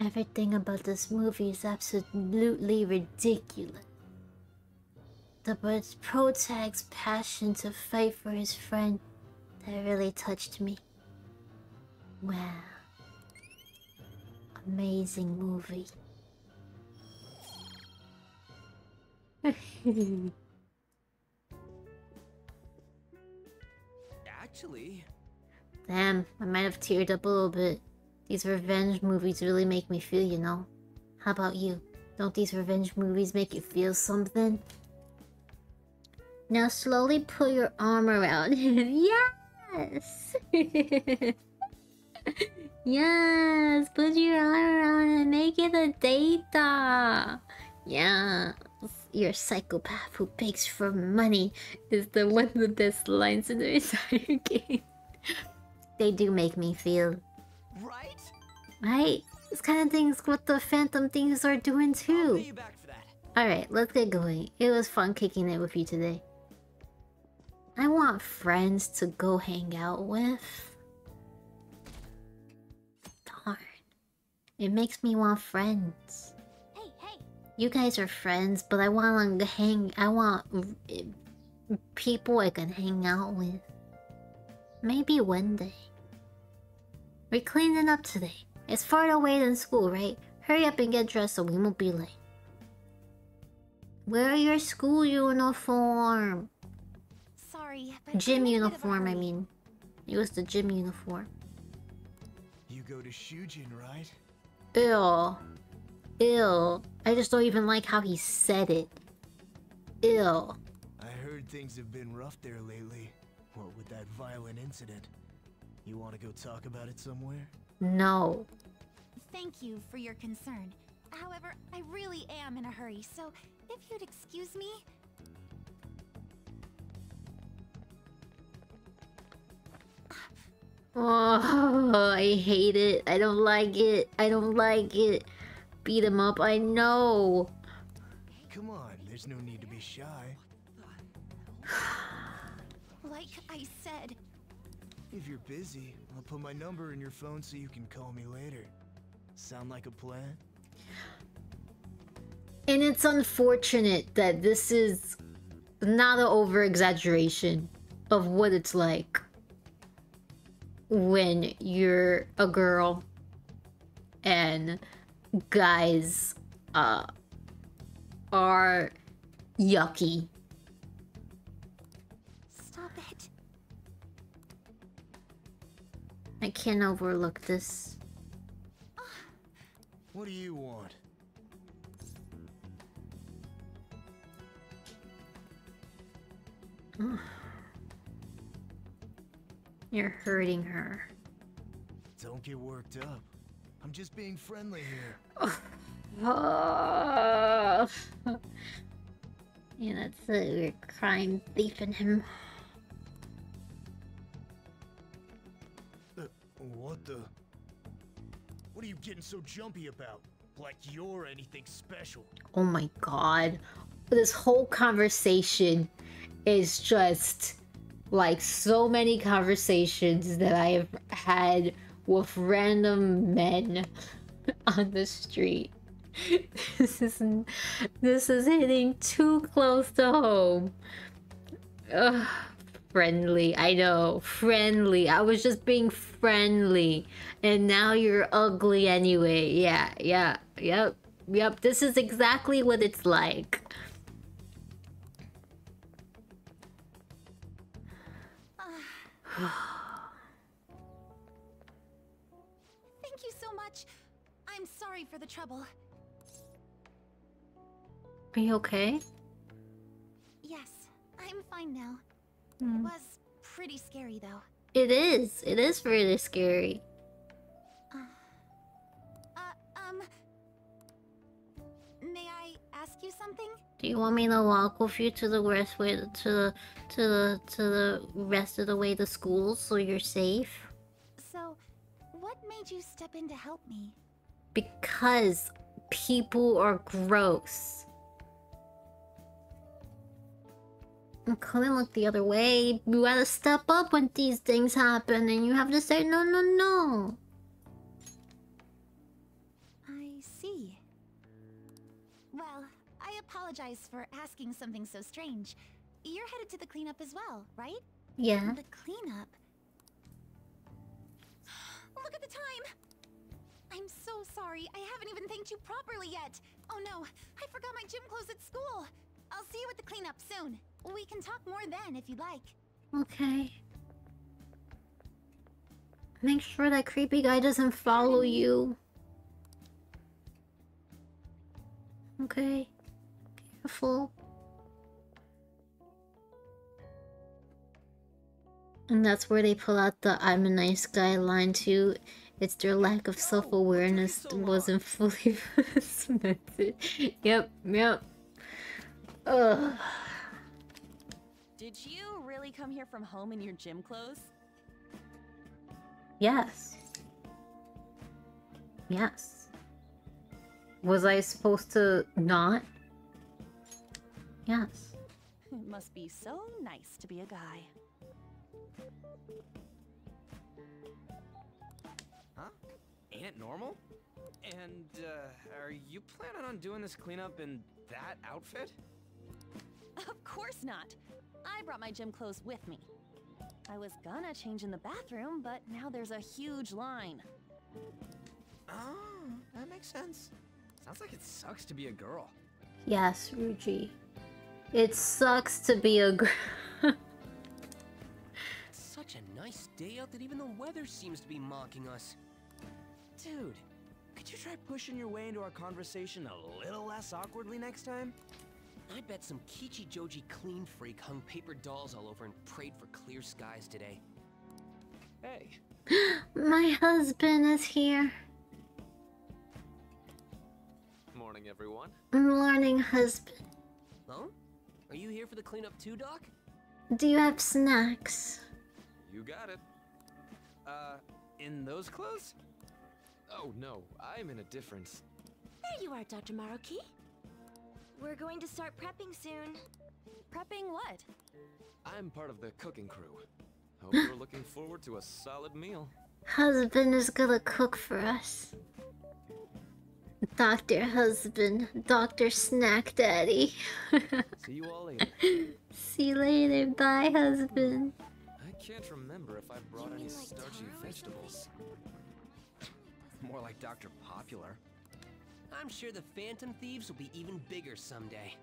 Everything about this movie is absolutely ridiculous. The protag's passion to fight for his friend that really touched me. Wow. Amazing movie. Actually, Damn, I might have teared up a little bit. These revenge movies really make me feel, you know. How about you? Don't these revenge movies make you feel something? Now slowly put your arm around him. yes! yes! Put your arm around and make it a data! Yeah. Your psychopath who begs for money is the one with the best lines in the entire game. They do make me feel right? Right? This kind of things what the phantom things are doing too. pay you back for that. Alright, let's get going. It was fun kicking it with you today. I want friends to go hang out with. Darn. It makes me want friends. Hey, hey! You guys are friends, but I want to hang. I want uh, people I can hang out with. Maybe one day. We're cleaning up today. It's farther away than school, right? Hurry up and get dressed so we won't be late. Wear your school uniform. Sorry, but Gym I'm in a bit of a uniform, I mean. It was the gym uniform. You go to Shujin, right? Ew. Ew. I just don't even like how he said it. Ew. I heard things have been rough there lately. What with that violent incident? You want to go talk about it somewhere? No. Thank you for your concern. However, I really am in a hurry, so if you'd excuse me. Oh, I hate it. I don't like it. I don't like it. Beat him up, I know. Come on, there's no need to be shy. Like I said, If you're busy, I'll put my number in your phone so you can call me later. Sound like a plan? And it's unfortunate that this is not an over exaggeration of what it's like when you're a girl and guys uh are yucky. I can't overlook this. What do you want? You're hurting her. Don't get worked up. I'm just being friendly here. Yeah, that's it. We're crime thiefing him. What the? What are you getting so jumpy about? Like you're anything special. Oh my god. This whole conversation is just like so many conversations that I have had with random men on the street. this is this is hitting too close to home. Ugh, friendly, I know, friendly. I was just being friendly, and now you're ugly anyway. Yeah, yeah, yep, yep. This is exactly what it's like. Thank you so much. I'm sorry for the trouble. Are you okay? Yes, I'm fine now. Hmm. It was pretty scary though. It is. It is really scary. Uh, um. May I ask you something? Do you want me to walk with you to the rest way to the to the to the rest of the way to school so you're safe? So, what made you step in to help me? Because people are gross. Couldn't look the other way. You gotta step up when these things happen and you have to say no no no. I see. Well, I apologize for asking something so strange. You're headed to the cleanup as well, right? Yeah. The cleanup? Look at the time! I'm so sorry. I haven't even thanked you properly yet. Oh no, I forgot my gym clothes at school. I'll see you at the cleanup soon. We can talk more then if you'd like. Okay. Make sure that creepy guy doesn't follow mm-hmm. you. Okay. Careful. And that's where they pull out the I'm a nice guy line too. It's their lack of self awareness so wasn't fully cemented. Yep, yep. Ugh. Did you really come here from home in your gym clothes? Yes. Yes. Was I supposed to not? Yes. It must be so nice to be a guy. Huh? Ain't it normal? And, uh, are you planning on doing this cleanup in that outfit? Of course not. I brought my gym clothes with me. I was gonna change in the bathroom, but now there's a huge line. Oh, that makes sense. Sounds like it sucks to be a girl. Yes, Ryuji. It sucks to be a girl. It's such a nice day out that even the weather seems to be mocking us. Dude, could you try pushing your way into our conversation a little less awkwardly next time? I bet some Kichijoji clean freak hung paper dolls all over and prayed for clear skies today. Hey, My husband is here. Morning, everyone. Morning, husband. Huh? Are you here for the cleanup too, Doc? Do you have snacks? you got it. Uh, in those clothes? Oh no, I'm in a difference. There you are, Dr. Maruki. We're going to start prepping soon. Prepping what? I'm part of the cooking crew. Hope you're looking forward to a solid meal. Husband is gonna cook for us. Doctor husband, Doctor Snack Daddy. See you all later. See you later, bye husband. I can't remember if I brought any like starchy vegetables. More like Dr. Popular. I'm sure the Phantom Thieves will be even bigger someday.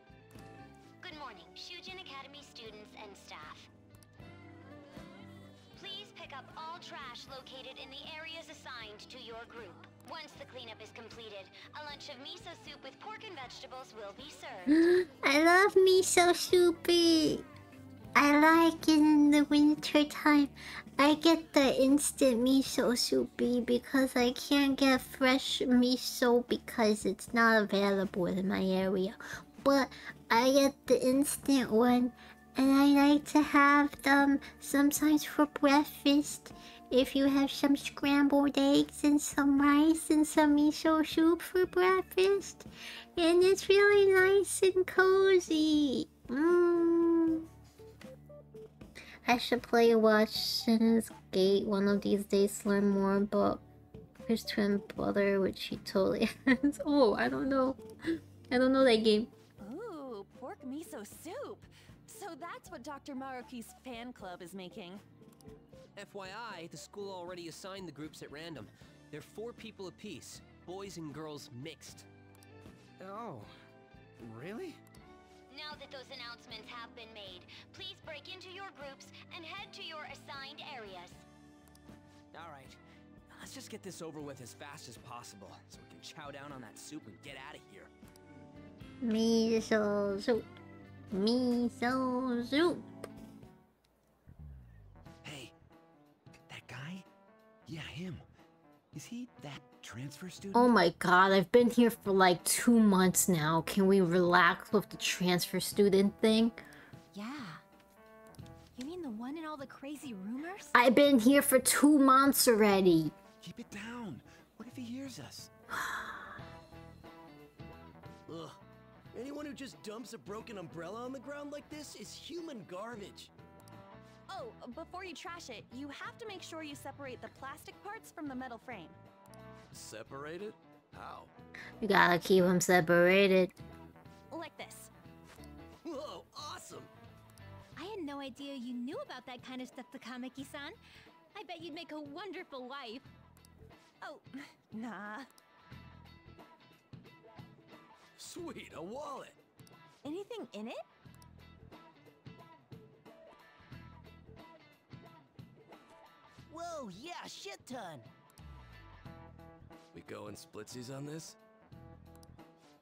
Good morning, Shujin Academy students and staff. Please pick up all trash located in the areas assigned to your group. Once the cleanup is completed, a lunch of miso soup with pork and vegetables will be served. I love miso soupy. I like it in the winter time. I get the instant miso soupy because I can't get fresh miso because it's not available in my area. But I get the instant one and I like to have them sometimes for breakfast. If you have some scrambled eggs and some rice and some miso soup for breakfast, and it's really nice and cozy. Mm. I should play Watch Shin's Gate one of these days to learn more about His twin brother, which he totally has. Oh, I don't know. I don't know that game. Ooh, pork miso soup. So that's what Dr. Maruki's fan club is making. FYI, the school already assigned the groups at random. They're four people apiece, boys and girls mixed. Oh, really? Now that those announcements have been made, please break into your groups and head to your assigned areas. All right, let's just get this over with as fast as possible so we can chow down on that soup and get out of here. Miso soup. Miso soup. Hey, that guy? Yeah, him. Is he that transfer student? Oh my god, I've been here for like two months now. Can we relax with the transfer student thing? Yeah. You mean the one in all the crazy rumors? I've been here for two months already. Keep it down. What if he hears us? Ugh. Anyone who just dumps a broken umbrella on the ground like this is human garbage. Oh, before you trash it, you have to make sure you separate the plastic parts from the metal frame. Separated? How? You gotta keep them separated. Like this. Whoa, awesome! I had no idea you knew about that kind of stuff, Takamaki-san. I bet you'd make a wonderful wife. Oh, nah. Sweet, a wallet! Anything in it? Whoa, yeah, shit ton! We going splitsies on this?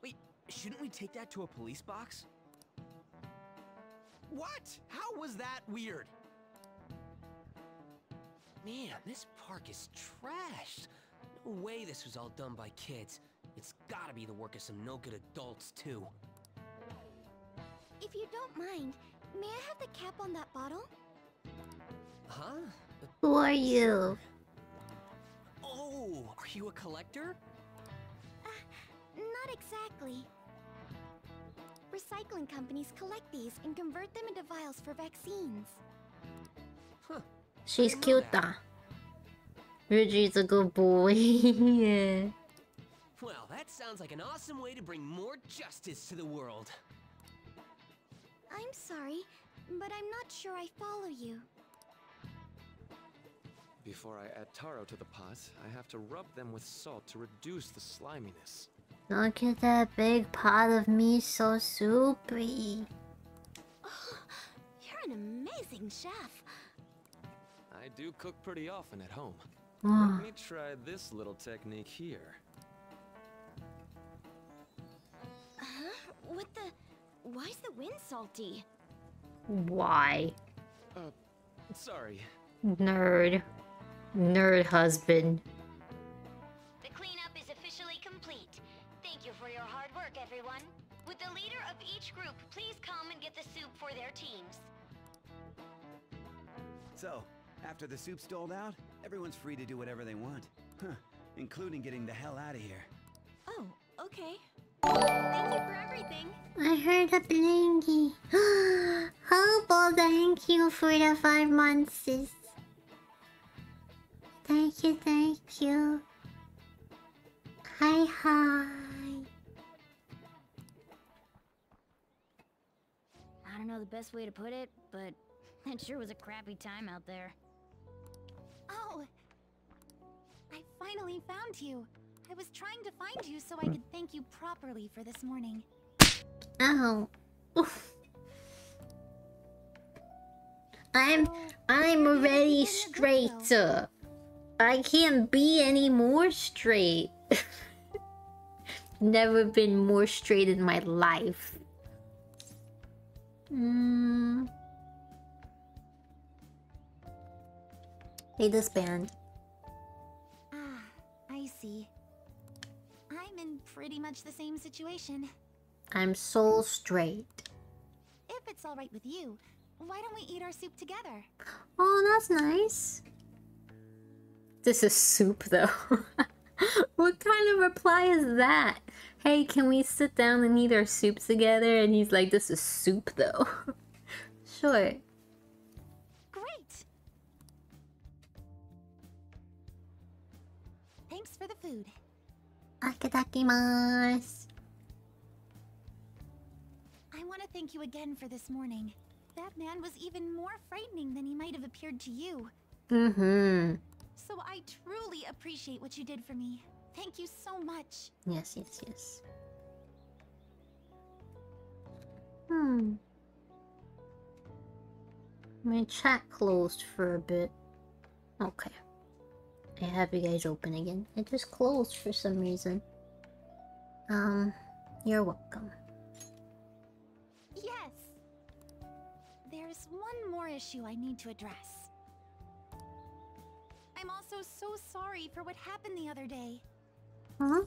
Wait, shouldn't we take that to a police box? What? How was that weird? Man, this park is trashed. No way this was all done by kids. It's gotta be the work of some no-good adults, too. If you don't mind, may I have the cap on that bottle? Huh? Who are you? Oh, are you a collector? Uh, not exactly. Recycling companies collect these and convert them into vials for vaccines. Huh. She's cute though. Reggie's a good boy. yeah. Well, that sounds like an awesome way to bring more justice to the world. I'm sorry, but I'm not sure I follow you. Before I add taro to the pot, I have to rub them with salt to reduce the sliminess. Look at that big pot of miso soupy. You're an amazing chef. I do cook pretty often at home. Ah. Let me try this little technique here. Huh? What the? Why's the wind salty? Why? Uh, sorry. Nerd. Nerd husband. The cleanup is officially complete. Thank you for your hard work, everyone. Would the leader of each group please come and get the soup for their teams? So, after the soup's doled out, everyone's free to do whatever they want. Huh, including getting the hell out of here. Oh, okay. Thank you for everything. I heard a blingy. Hobo, thank you for the five months. Thank you, thank you. Hi, hi. I don't know the best way to put it, but it sure was a crappy time out there. Oh, I finally found you. I was trying to find you so I could thank you properly for this morning. Ow. Oof. I'm oh, I'm already straight. I can't be any more straight. Never been more straight in my life. Mm. Hey, this band. Ah, I see. I'm in pretty much the same situation. I'm so straight. If it's alright with you, why don't we eat our soup together? Oh, that's nice. This is soup, though. what kind of reply is that? Hey, can we sit down and eat our soup together? And he's like, this is soup, though. sure. Great! Thanks for the food. Itadakimasu. I want to thank you again for this morning. That man was even more frightening than he might have appeared to you. Mm-hmm. So I truly appreciate what you did for me. Thank you so much. Yes, yes, yes. Hmm. My chat closed for a bit. Okay. I have you guys open again. It just closed for some reason. Um, you're welcome. Yes. There's one more issue I need to address. I'm also so sorry for what happened the other day. Huh?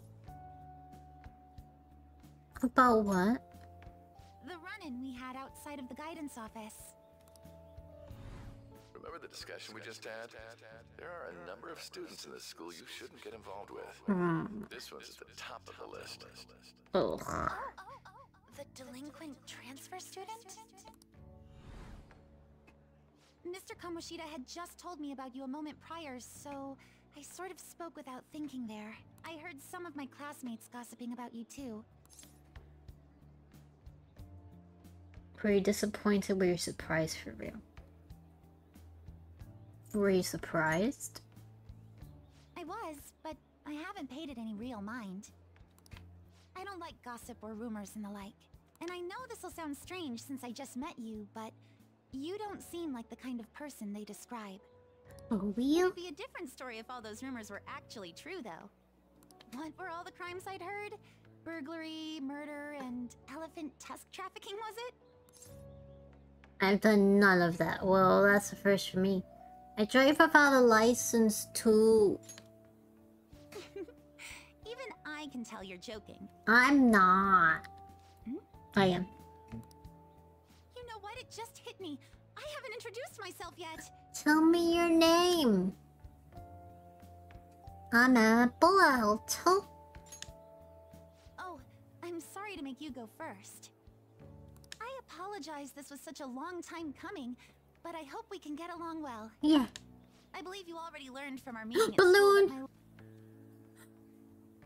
About what? The run-in we had outside of the guidance office. Remember the discussion we just had? There are a number of students in this school you shouldn't get involved with. Hmm. This one's at the top of the list. Ugh. The delinquent transfer student? Mr. Kamoshida had just told me about you a moment prior, so I sort of spoke without thinking there. I heard some of my classmates gossiping about you too. Were you disappointed? Were you surprised for real? Were you surprised? I was, but I haven't paid it any real mind. I don't like gossip or rumors and the like. And I know this will sound strange since I just met you, but you don't seem like the kind of person they describe. Oh, real? It'd be a different story if all those rumors were actually true, though. What were all the crimes I'd heard? Burglary, murder, and elephant tusk trafficking, was it? I've done none of that. Well, that's the first for me. I drive without a license too. Even I can tell you're joking. I'm not. Hmm? I am. What? It just hit me. I haven't introduced myself yet. Tell me your name. I'm Apple Alto. Oh, I'm sorry to make you go first. I apologize this was such a long time coming, but I hope we can get along well. Yeah. I believe you already learned from our meeting Balloon. school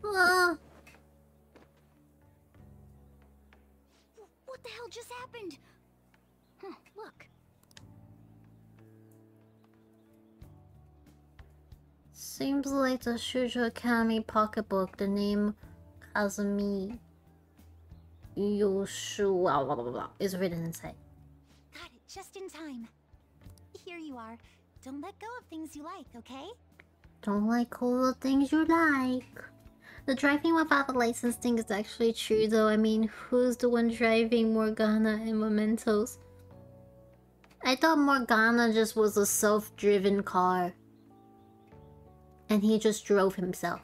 that my- Ah. What the hell just happened? Huh, look. Seems like the Shujin Academy pocketbook, the name Kazumi Yoshua blah, blah, blah, is written inside. Got it just in time. Here you are. Don't let go of things you like, okay? Don't like all the things you like. The driving without a license thing is actually true though. I mean, who's the one driving Morgana and Mementos? I thought Morgana just was a self-driven car. And he just drove himself.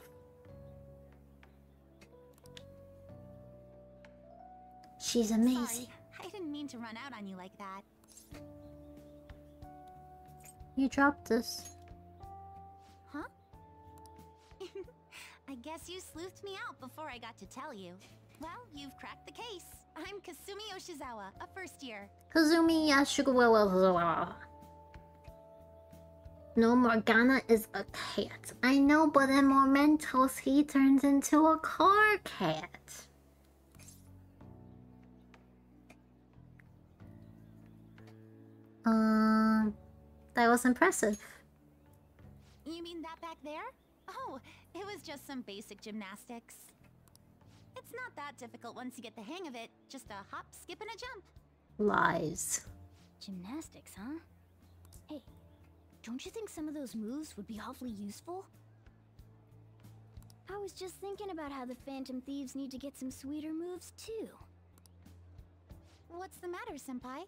She's amazing. Sorry, I didn't mean to run out on you like that. You dropped this. Huh? I guess you sleuthed me out before I got to tell you. Well, you've cracked the case. I'm Kasumi Yoshizawa, a first year. Kazumi Yashugawa. No, Morgana is a cat. I know, but in Mementos, he turns into a car cat. Um, that was impressive. You mean that back there? Oh, it was just some basic gymnastics. Not that difficult once you get the hang of it. Just a hop, skip, and a jump. Lies. Gymnastics, huh? Hey, don't you think some of those moves would be awfully useful? I was just thinking about how the Phantom Thieves need to get some sweeter moves, too. What's the matter, Senpai?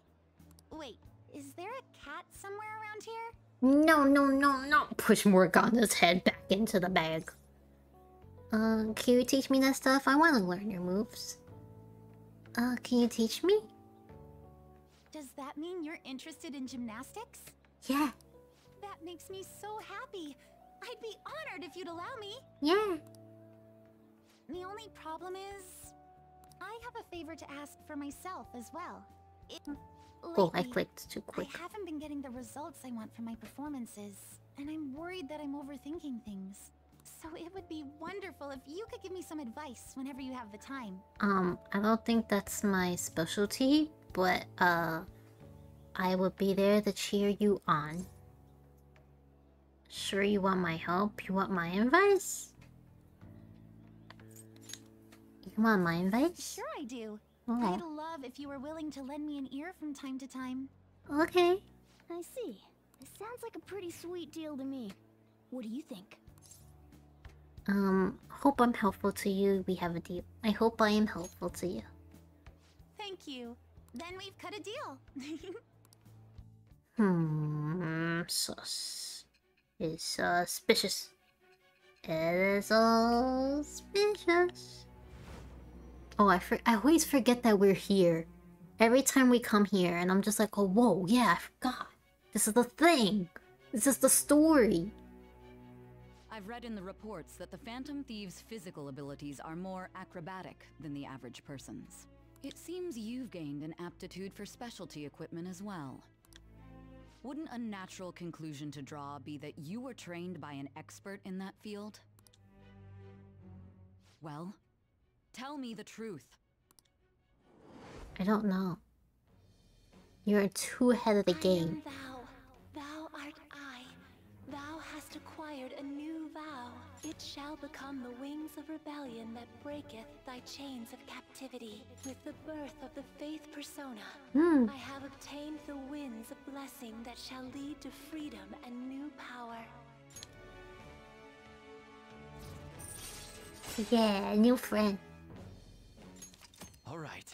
Wait, is there a cat somewhere around here? No, no, no, no. Push Morgana's head back into the bag. Uh, can you teach me that stuff? I want to learn your moves. Uh, can you teach me? Does that mean you're interested in gymnastics? Yeah. That makes me so happy. I'd be honored if you'd allow me. Yeah. The only problem is, I have a favor to ask for myself as well. It, Oh, I clicked too quick. I haven't been getting the results I want from my performances, and I'm worried that I'm overthinking things. So it would be wonderful if you could give me some advice whenever you have the time. Um, I don't think that's my specialty, but uh, I will be there to cheer you on. Sure, you want my help? You want my advice? You want my advice? Sure I do. Oh. I'd love if you were willing to lend me an ear from time to time. Okay. I see. This sounds like a pretty sweet deal to me. What do you think? Um, hope I'm helpful to you. We have a deal. I hope I am helpful to you. Thank you. Then we've cut a deal. Hmm, sus. It's suspicious. It is all suspicious. Oh, I for I always forget that we're here. Every time we come here, and I'm just like, oh, whoa, yeah, I forgot. This is the thing. This is the story. I've read in the reports that the Phantom Thieves' physical abilities are more acrobatic than the average person's. It seems you've gained an aptitude for specialty equipment as well. Wouldn't a natural conclusion to draw be that you were trained by an expert in that field? Well, tell me the truth. I don't know. You're too ahead of the game. Thou, thou art I. Thou hast acquired a new vow. It shall become the wings of rebellion that breaketh thy chains of captivity. With the birth of the faith persona, Hmm. I have obtained the winds of blessing that shall lead to freedom and new power. Yeah, new friend. All right.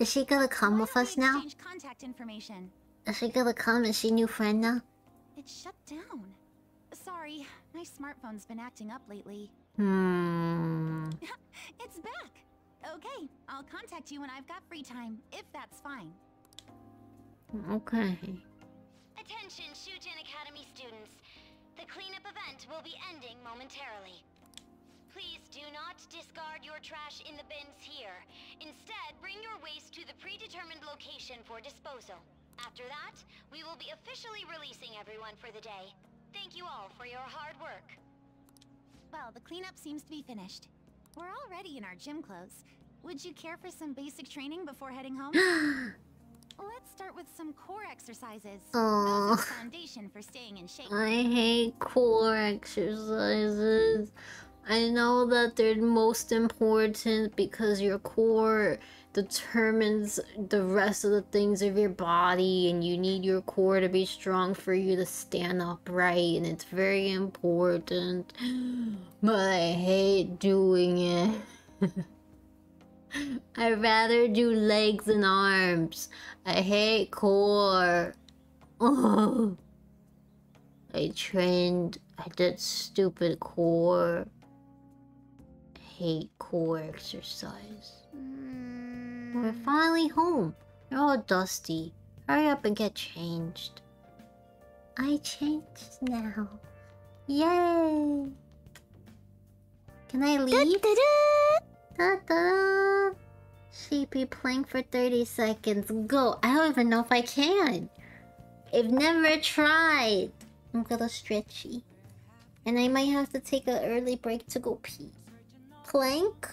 Is she gonna come with us now? Contact information. Is she gonna come? Is she new friend now? It shut down. Sorry, my smartphone's been acting up lately. Hmm. it's back. Okay, I'll contact you when I've got free time, if that's fine. Okay. Attention, Shujin Academy students. The cleanup event will be ending momentarily. Please do not discard your trash in the bins here. Instead, bring your waste to the predetermined location for disposal. After that, we will be officially releasing everyone for the day. Thank you all for your hard work. Well, the cleanup seems to be finished. We're already in our gym clothes. Would you care for some basic training before heading home? Let's start with some core exercises. Those are Aw. the foundation for staying in shape. I hate core exercises. I know that they're most important because your core determines the rest of the things of your body and you need your core to be strong for you to stand upright and it's very important. But I hate doing it. I'd rather do legs and arms. I hate core. I trained. I did stupid core. Hate core exercise. Hmm. We're finally home. You're all dusty. Hurry up and get changed. I changed now. Yay! Can I leave? Da-da! Sheep be playing for 30 seconds. Go. I don't even know if I can. I've never tried. I'm gonna stretchy. And I might have to take an early break to go pee. Plank?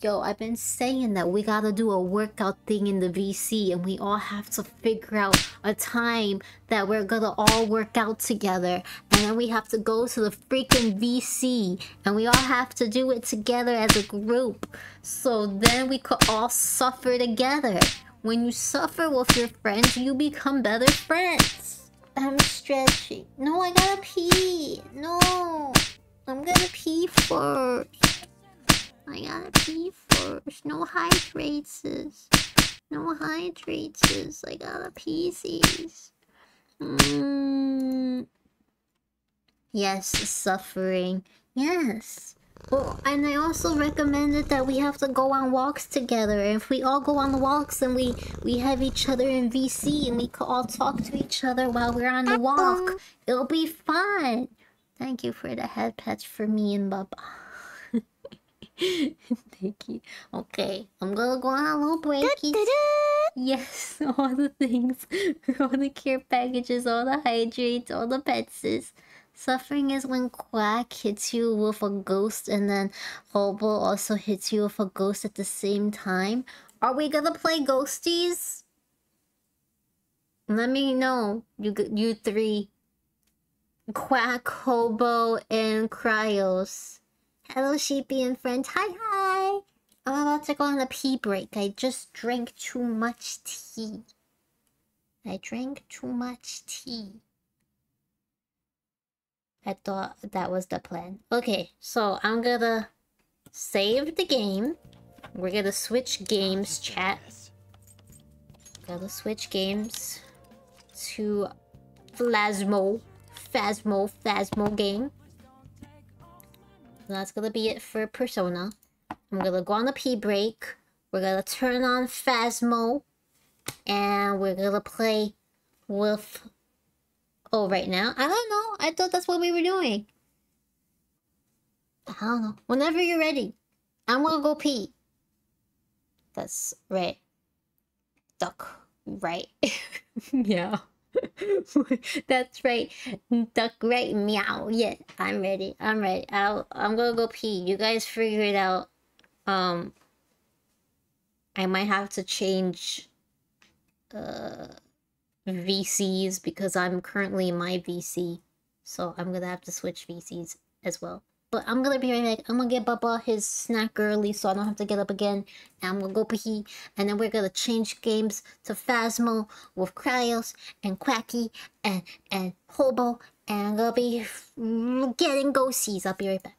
Yo, I've been saying that we gotta do a workout thing in the VC and we all have to figure out a time that we're gonna all work out together. And then we have to go to the freaking VC and we all have to do it together as a group. So then we could all suffer together. When you suffer with your friends, you become better friends. I'm stretching. No, I gotta pee. No, I'm gonna pee first. I gotta pee first. No hydrates. No hydrates. I gotta pieces. Mm. Yes, suffering. Yes. Well, and I also recommended that we have to go on walks together. If we all go on the walks, then we we have each other in VC, and we could all talk to each other while we're on the walk. It'll be fun. Thank you for the head patch for me and Bubba. Thank you. Okay, I'm gonna go on a little break. Yes, all the things. all the care packages, all the hydrates, all the petses. Suffering is when Quack hits you with a ghost and then Hobo also hits you with a ghost at the same time. Are we gonna play ghosties? Let me know, you you three. Quack, Hobo, and Cryos. Hello, Sheepy and friends. Hi, hi. I'm about to go on a pee break. I just drank too much tea. I drank too much tea. I thought that was the plan. Okay, so I'm gonna save the game. We're gonna switch games, chat. Gotta switch games to Phasmo. Phasmo, Phasmo game. That's gonna be it for Persona. I'm gonna go on a pee break. We're gonna turn on Phasmo. And we're gonna play with... Oh, right now? I don't know. I thought that's what we were doing. I don't know. Whenever you're ready. I'm gonna go pee. That's right. Duck. Right. yeah. That's right. Duck right meow. Yeah, I'm ready. I'm ready. I'll I'm gonna go pee. You guys figure it out. Um I might have to change uh VCs because I'm currently my VC. So I'm gonna have to switch VCs as well. But I'm gonna be right back. I'm gonna get Bubba his snack early so I don't have to get up again. And I'm gonna go pee. And then we're gonna change games to Phasmo with Cryos and Quacky and and Hobo. And I'm gonna be getting ghosties. I'll be right back.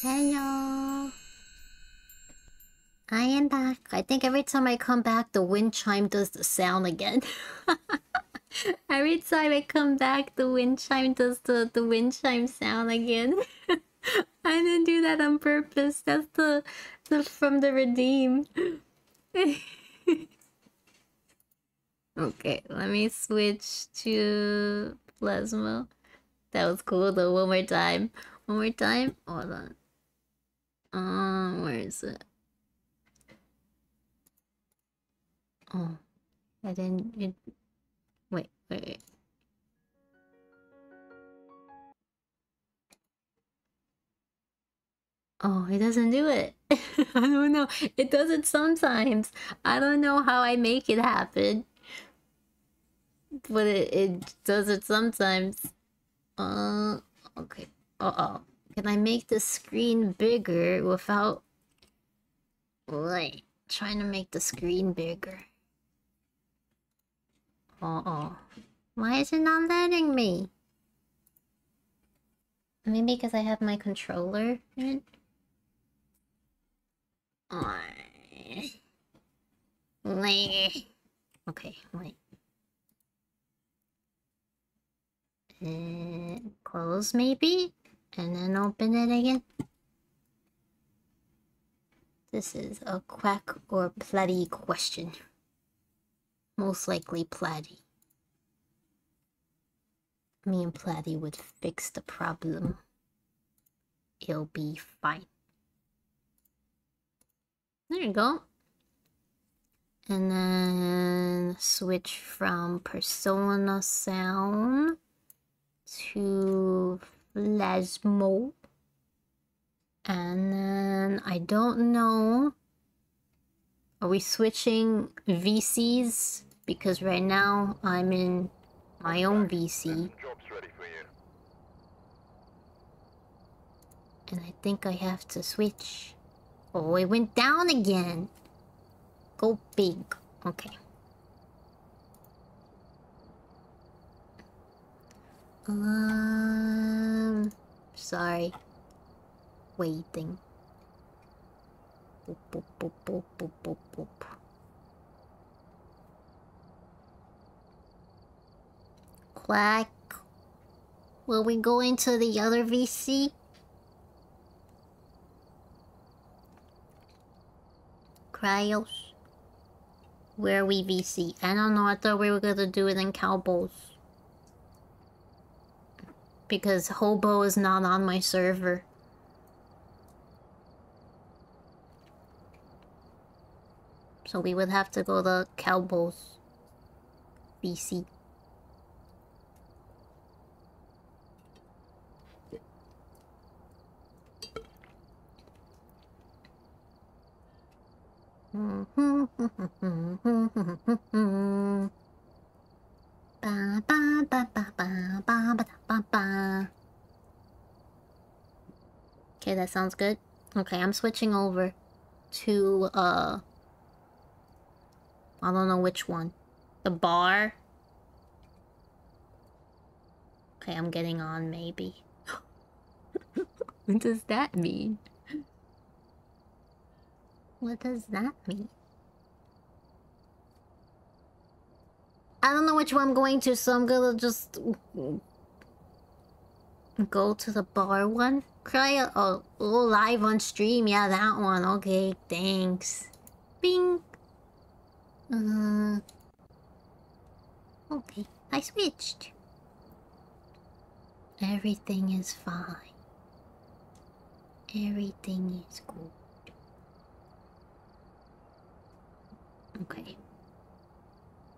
Hello. I am back. I think every time I come back, the wind chime does the sound again. every time I come back, the wind chime does the, the wind chime sound again. I didn't do that on purpose. That's the, the from the redeem. okay, let me switch to plasma. That was cool though. One more time. One more time. Hold on. Um, where is it? Oh, I didn't. It, wait, wait, wait. Oh, it doesn't do it. I don't know. It does it sometimes. I don't know how I make it happen. But it, it does it sometimes. Uh, okay. Uh-oh. Can I make the screen bigger without... Like, trying to make the screen bigger. Uh-oh. Why is it not letting me? Maybe because I have my controller in? Okay, wait. Uh, close maybe? And then open it again? This is a quack or platy question. Most likely platy. Me and Platy would fix the problem. It'll be fine. There you go. And then switch from Persona Sound to Phasmo. And then I don't know. Are we switching VCs? Because right now I'm in my own VC. And I think I have to switch. Oh, it went down again. Go big. Okay. Um, sorry. Waiting. Boop, boop, boop, boop, boop, boop, boop. Quack. Will we go into the other VC? Cryos. Where are we VC? I don't know, I thought we were gonna do it in Cowboys. Because Hobo is not on my server. So we would have to go to Cowboys. VC. Ba ba ba ba ba ba ba ba ba. Okay, that sounds good. Okay, I'm switching over to uh I don't know which one. The bar. Okay, I'm getting on maybe. what does that mean? What does that mean? I don't know which one I'm going to, so I'm gonna just go to the bar one. Cry oh live on stream, yeah, that one. Okay, thanks. Bing. Uh. Okay, I switched. Everything is fine. Everything is good. Okay. Ba, ba, ba, ba, ba.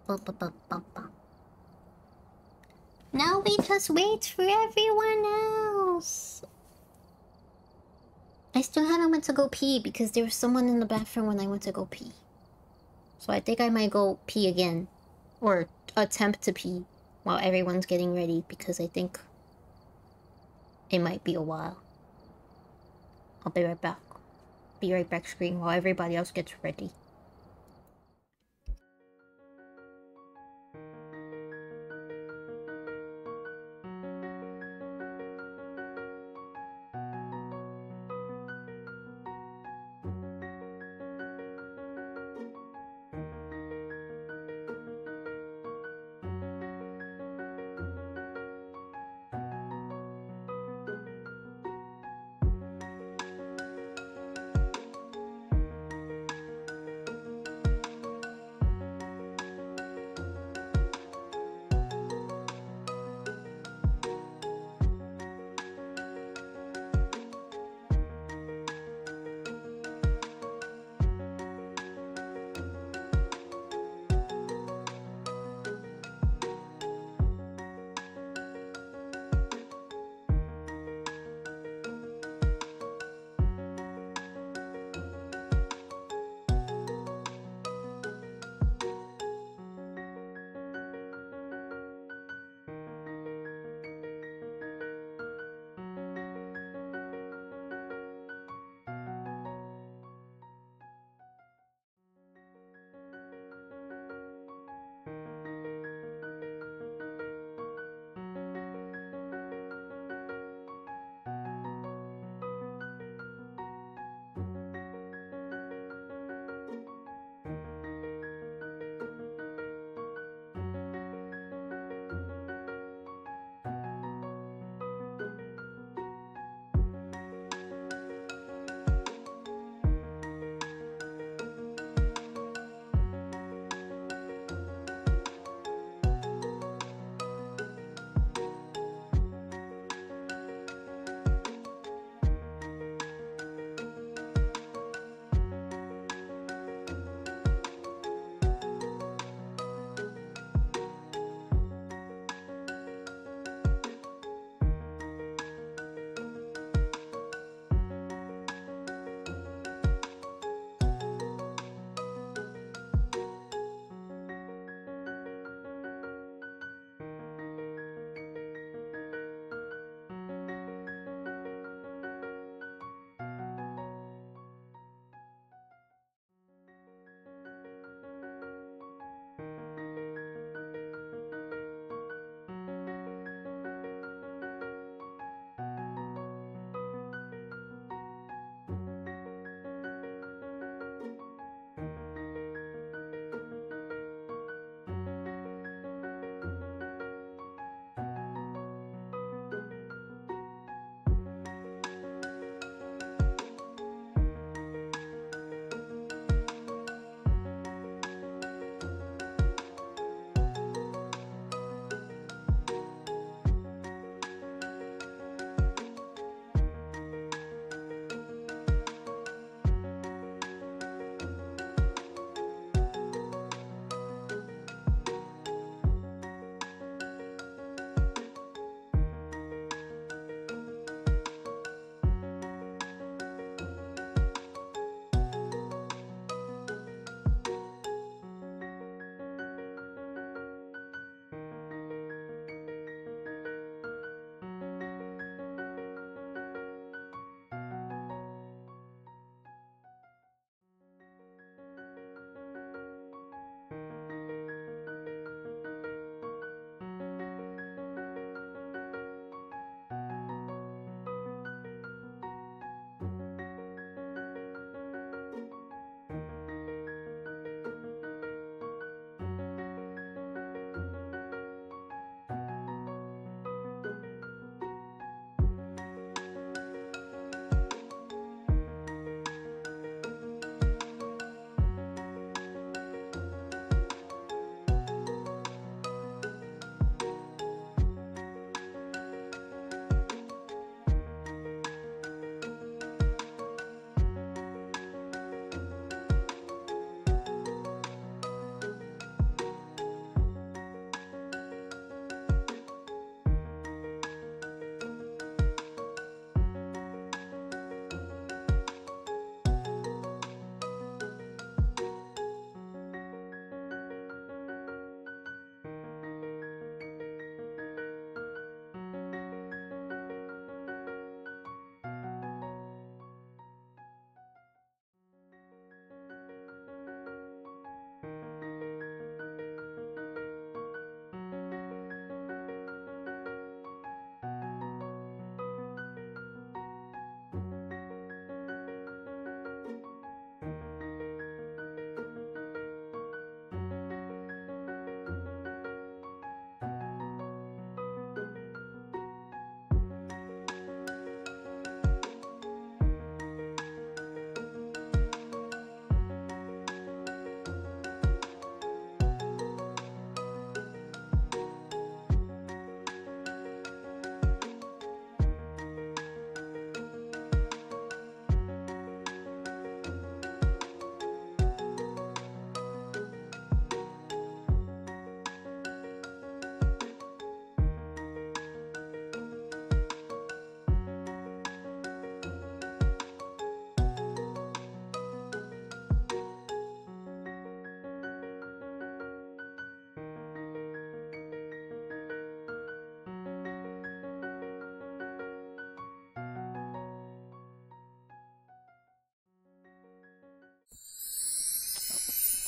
Now we just wait for everyone else. I still haven't went to go pee because there was someone in the bathroom when I went to go pee. So I think I might go pee again. Or attempt to pee while everyone's getting ready because I think it might be a while. I'll be right back. Be right back screen while everybody else gets ready.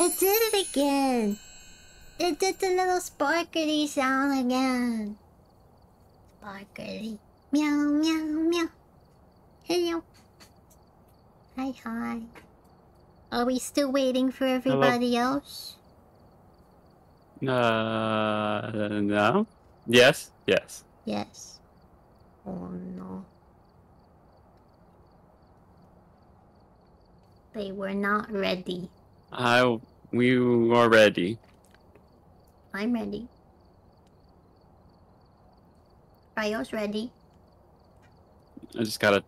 It did it again. It did the little sparkly sound again. Sparkly. Meow, meow, meow. Hello. Hi, hi. Are we still waiting for everybody else? Uh, no. Yes. Yes. Yes. Oh no. They were not ready. I. We are ready. I'm ready. Ryo's ready. I just gotta.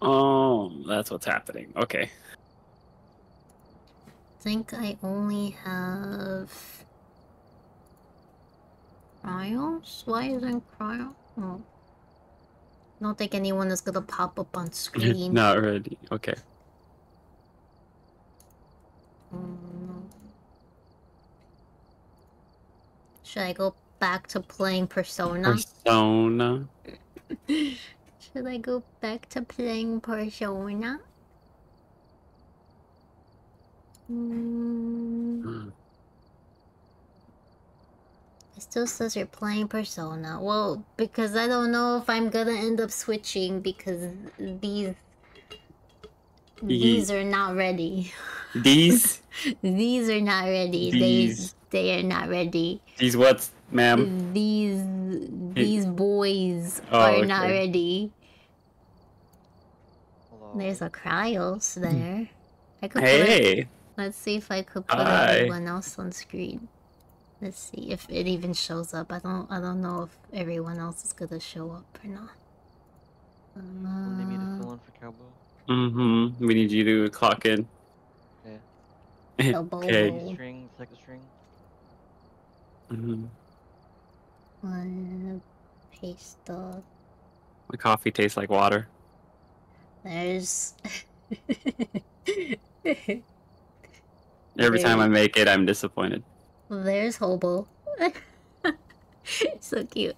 Oh, that's what's happening. Okay. think I only have Cryos? Why isn't Cryo? Oh. I don't think anyone is gonna pop up on screen. Not ready. Okay. Should I go back to playing Persona? Persona. Should I go back to playing Persona? Mm. It still says you're playing Persona. Well, because I don't know if I'm gonna end up switching because these these are not ready. These. These are not ready. These. They they are not ready. These what, ma'am? These these boys Oh, are not okay. ready. There's a Cryos there. I could put Hey. Let's see if I could put Hi. everyone else on screen. Let's see if it even shows up. I don't I don't know if everyone else is gonna show up or not. They need Uh, to fill in for Cowboy. Mm-hmm. We need you to clock in. Okay. okay. String, second string. Hmm One paste the My coffee tastes like water. there's Every time I make it, I'm disappointed. there's Hobo. so cute.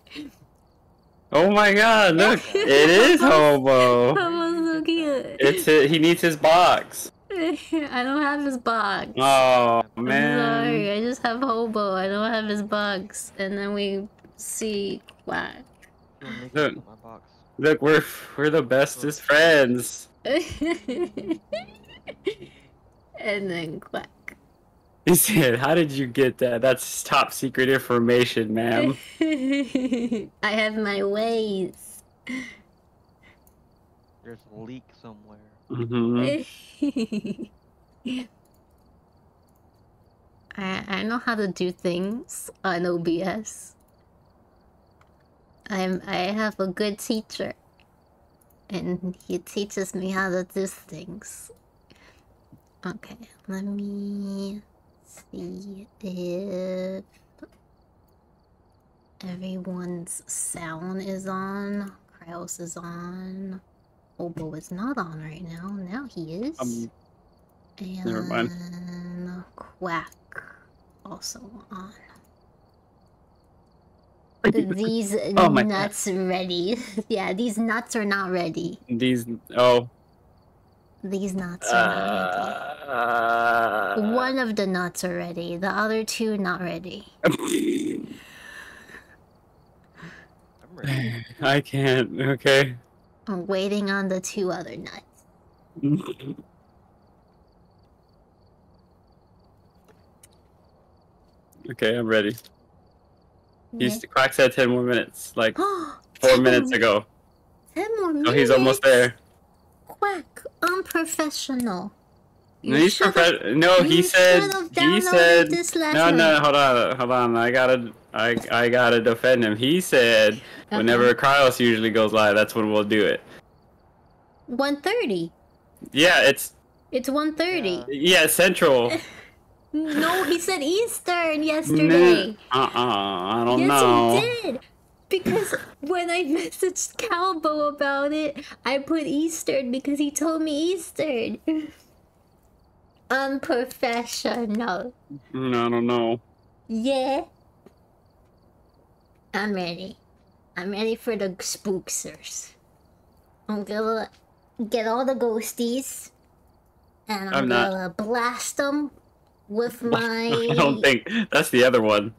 Oh my god, look! it is Hobo! Hobo's so cute. It's he needs his box. I don't have his box. Oh I'm man. sorry, I just have Hobo. I don't have his box. And then we see Quack. Look, look, we're we're the bestest oh. friends. and then Quack. He said, "How did you get that? That's top secret information, ma'am." I have my ways. There's a leak somewhere. Hmm I I know how to do things on OBS. I'm I have a good teacher. And he teaches me how to do things. Okay, let me see if everyone's sound is on. Cryos is on. Obo is not on right now. Now he is. Um, and never mind. Quack also on. These Oh my God. nuts ready. yeah, these nuts are not ready. These oh. These nuts are not Uh, ready. One of the nuts are ready. The other two not ready. I can't. Okay. I'm waiting on the two other nuts. okay, I'm ready. He's Okay. Quack said ten more minutes, like four minutes ago. Ten more minutes. So he's almost there. Quack, unprofessional. No, he's profe- No, he said. He said. No, no, hold on, hold on. I gotta, I, I gotta defend him. He said, Uh-huh. whenever Cryos usually goes live, that's when we'll do it. 130. Yeah, it's It's 130. yeah Central. No, he said Eastern yesterday. Uh, uh I don't yes, know. he did. Because when I messaged Calbo about it, I put Eastern because he told me Eastern. Unprofessional. Mm, I don't know. Yeah. I'm ready. I'm ready for the spooksers. I'm gonna get all the ghosties and I'm, I'm gonna blast them with my. I don't think that's the other one.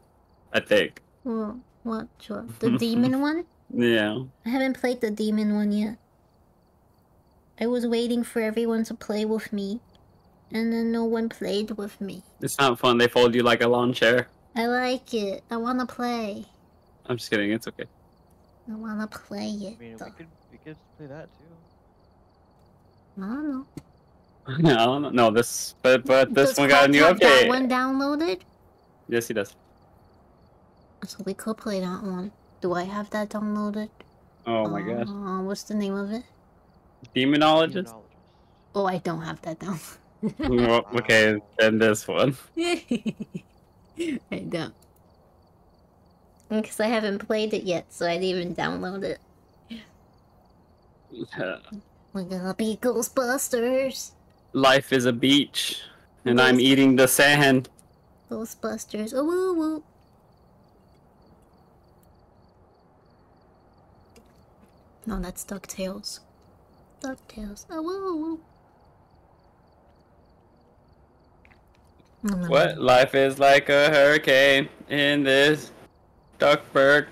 I think. What? What? what, The demon one? Yeah. I haven't played the demon one yet. I was waiting for everyone to play with me, and then no one played with me. It's not fun. They fold you like a lawn chair. I like it. I wanna play. I'm just kidding. It's okay. I wanna play it. I mean, we could we could play that too. I don't know. No, no, no. This, but but this Does one got a new have that update. one downloaded? Yes, he does. So we could play that one. Do I have that downloaded? Oh my gosh. Uh, what's the name of it? Demonologist. Oh, I don't have that down. Well, okay, then this one. I don't. Because I haven't played it yet, so I didn't even download it. We're gonna be Ghostbusters. Life is a beach, and I'm eating the sand. Ghostbusters. Oh, woo woo. No, that's DuckTales. DuckTales. Oh, woo woo. Mm, What? Life is like a hurricane in this Duckburg.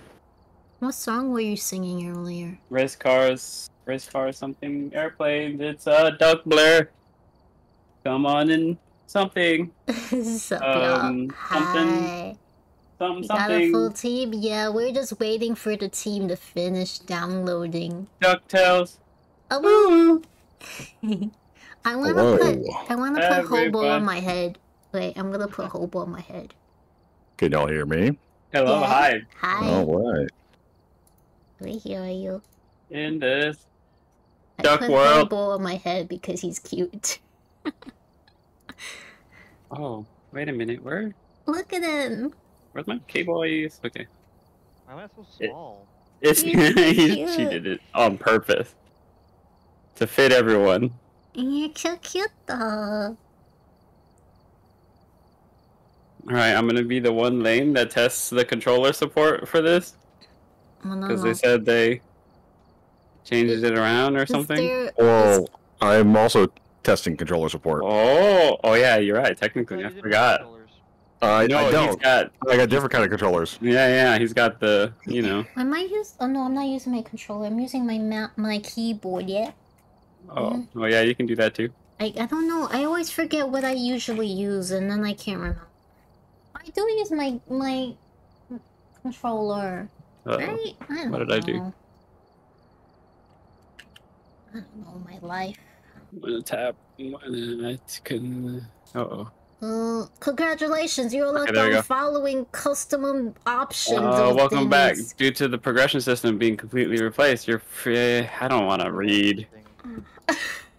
What song were you singing earlier? Race cars, race cars, something, airplanes. It's a duck blur. Come on in, something. Sup, Um, y'all? something, Hi. something, You got a full team? Yeah, we're just waiting for the team to finish downloading. Ducktales. Oh, woo! I wanna Hello, put I wanna put hobo on my head. Wait, I'm gonna put hobo on my head. Can y'all hear me? Hello, Yeah. hi. Hi. All right. We hear you. In this I duck put world. hobo on my head because he's cute. Oh, wait a minute. Where? Look at him. Where's my K-boys? Okay. Why am I so It- small? It's He's so he, she did it on purpose to fit everyone. You're so cute though. All right, I'm gonna be the one lane that tests the controller support for this Oh, because they said they changed it around or something. there- Well, I'm also testing controller support. Oh, oh yeah, you're right. Technically, I forgot. I, No, I he's don't. got- I got different kind of controllers. Yeah, yeah, he's got the, you know. I might use. Oh no, I'm not using my controller. I'm using my ma- my keyboard. Yeah. Oh, mm-hmm. oh yeah, you can do that too. I I don't know. I always forget what I usually use, and then I can't remember. I do use my my controller, Uh-oh. right? I don't What did I do? know. I don't know my life. I'm gonna tap. I can. Uh oh. Uh, congratulations, you are there we all go. the following custom options. Uh, of welcome back. Due to the progression system being completely replaced, you're free. I don't want to read.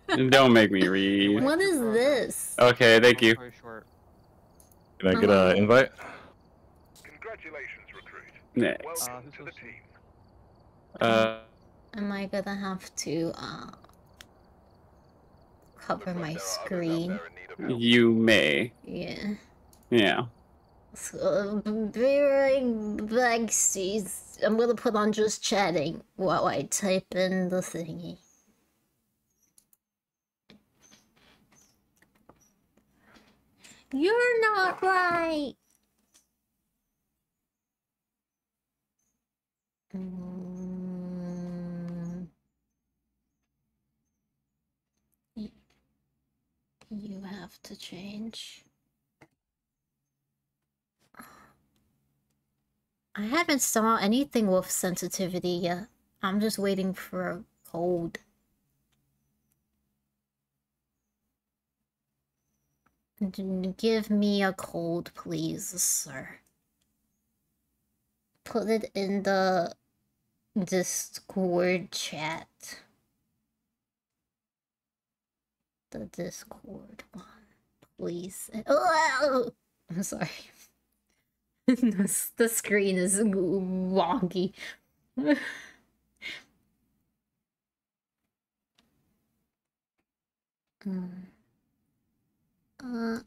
don't make me read. What is this? Okay, thank you. Can I get an invite? Congratulations, recruit. Next. Uh, who's supposed to? Uh, Am I gonna have to uh cover my screen? you may. Yeah. Yeah. So, be right back, sis. I'm gonna put on just chatting while I type in the thingy. You're not right. Y- You have to change. I haven't saw anything with sensitivity yet. I'm just waiting for a code. Give me a code, please, sir. Put it in the Discord chat. The Discord one, please. Oh, I'm sorry. The screen is wonky. Mm. Uh,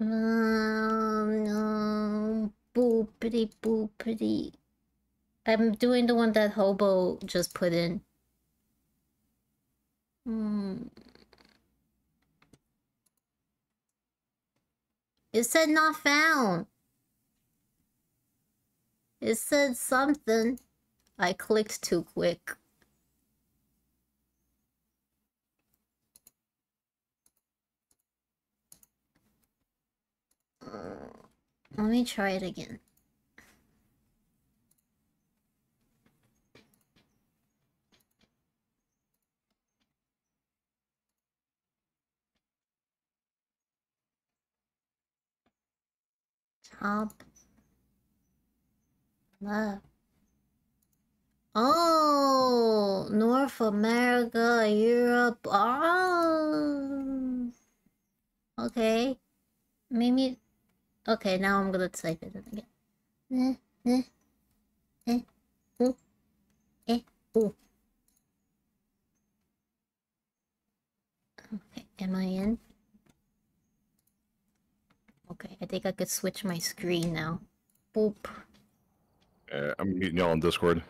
um, um boopity boopity. I'm doing the one that Hobo just put in. Hmm. It said not found. It said something. I clicked too quick. Let me try it again. Top left. Oh, North America, Europe. Oh, okay. Maybe. Okay, now I'm gonna type it in again. Eh, eh, eh, ooh, eh, ooh. Okay, am I in? Okay, I think I could switch my screen now. Boop. Uh, I'm meeting y'all on Discord.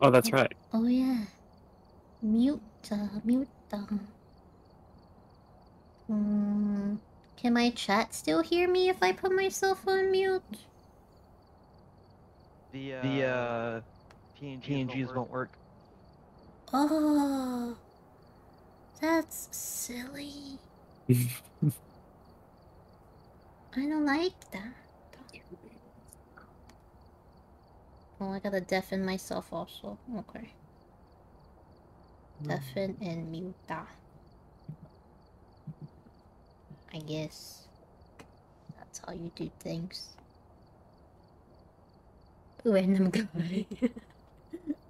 Oh, that's right. Oh yeah. Mute, uh, mute. Uh. Hmm. Can my chat still hear me if I put myself on mute? The uh, the uh, PNGs won't work. Oh, that's silly. I don't like that. Oh, I gotta deafen myself also. Okay. Deafen and mute. That. I guess that's how you do things. Random guy.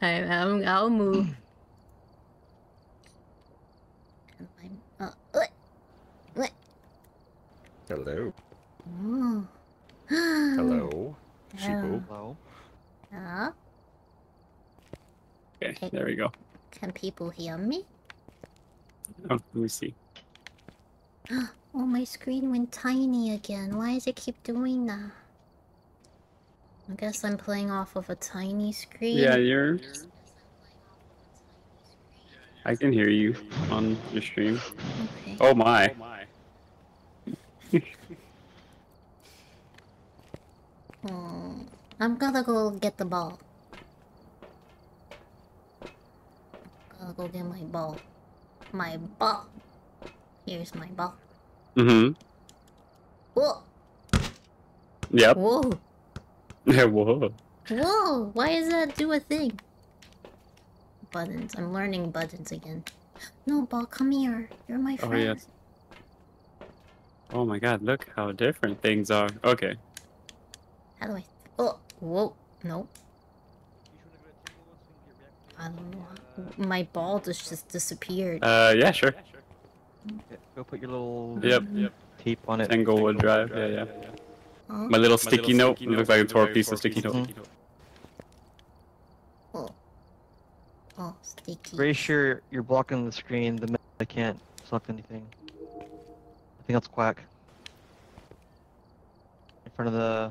I, I'm, I'll move. I'm, uh, what? What? Hello. Oh. Hello. Sheeple. Hello. Huh? Okay, there we go. Can people hear me? Oh, let me see. Oh, my screen went tiny again. Why does it keep doing that? I guess I'm playing off of a tiny screen. Yeah, you're. I can hear you on your stream. Okay. Oh my. Hmm. I'm gonna go get the ball. Gonna go get my ball. My ball. Here's my ball. Mm-hmm. Whoa! Yep. Whoa! Yeah, whoa. Whoa! Why does that do a thing? Buttons. I'm learning buttons again. No, ball, come here. You're my friend. Oh, friend. yes. Oh my god, look how different things are. Okay. How do I? Oh, whoa! Nope. I don't know. My ball just just disappeared. Uh, yeah, sure. Yeah, go put your little Yep. tape on it. Tanglewood Drive, yeah, yeah. Huh? My little sticky note. It looks like a tore piece of sticky note. Oh. Oh, sticky. Pretty sure you're blocking the screen. The minute I can't select anything. I think that's quack. In front of the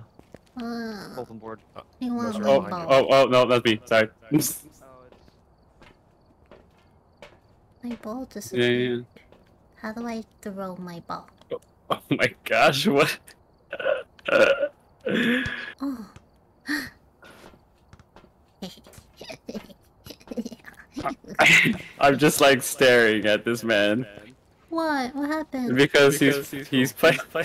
Uh, bulletin board. I Oh, oh, oh, no, that's me. Sorry. My ball yeah, disappeared. yeah. How do I throw my ball? Oh my gosh, what? Oh. I'm just like staring at this man what? What happened? because he's he's playing.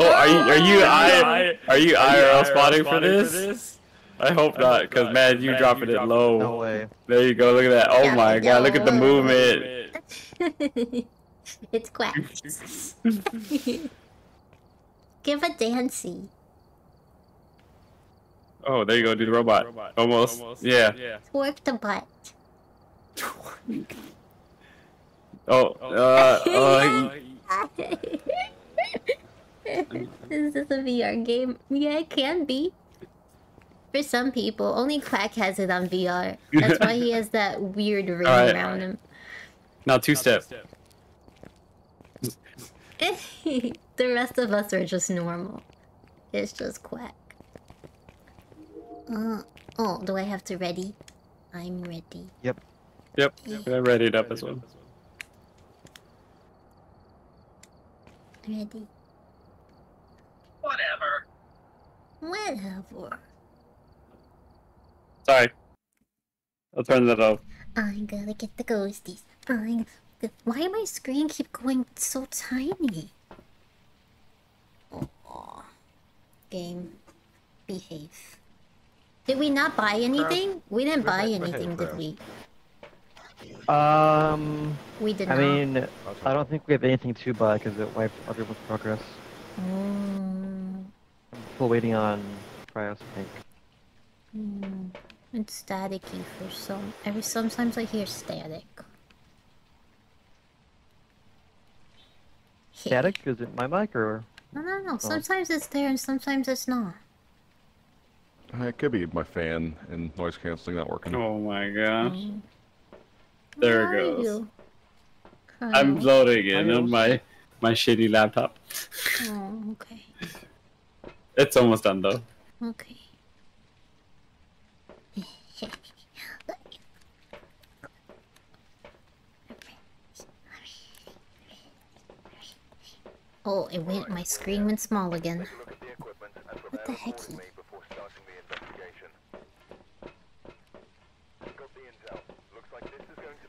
Oh, are you are you ah! I are you IRL spotting for this? I hope not, because man, you dropping it low. No way. There you go. Look at that. Oh Yeah, my god, look at the movement. it's quack. Give a dancey. Oh, there you go. Do the robot. Almost. Almost. Yeah. Work the butt. Oh. Uh. uh Is this a VR game? Yeah, it can be. For some people, only Quack has it on VR. That's why he has that weird ring Alright. around him. now two step. the rest of us are just normal. It's just Quack. Uh, oh, do I have to ready? I'm ready. Yep. Yep. I readied up as well. Ready. Whatever. Whatever. Sorry. I'll turn that off. I'm gonna get the ghosties. I'm... Why my screen keep going so tiny? Oh, game, behave. Did we not buy anything? We didn't buy anything, did we? Um. We did not. I not. mean, I don't think we have anything to buy because it wiped everyone's progress. Mm, I'm still waiting on Cryos, I think. mm, it's staticky for some. Every sometimes I hear static. Static? Is it my mic or? No, no, no. Sometimes it's there and sometimes it's not. Uh, It could be my fan and noise canceling not working. Oh my gosh. Mm. There Where it are goes. you? I'm Kyle? loading in on my my shitty laptop. Oh, okay. It's almost done though. Okay. Oh, it went. My screen went small again. What the heck?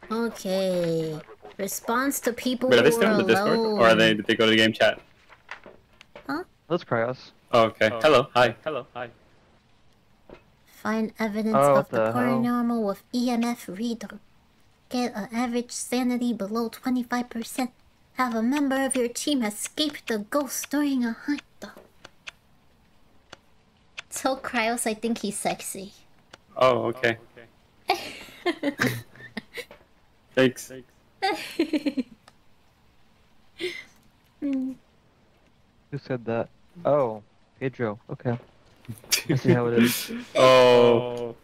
Okay. Response to people Wait, are they still are in the Discord, alone. or are they? Did they go to the game chat? Let's Cryos. Oh, okay. Oh. Hello. Hi. Hello. Hi. Find evidence Oh, of the, the paranormal with EMF reader. Get an average sanity below 25%. Have a member of your team escape the ghost during a hunt. though. Tell Cryos I think he's sexy. Oh, okay. Thanks. Hmm. Who said that? Oh, Pedro. Okay. I see how it is. Oh.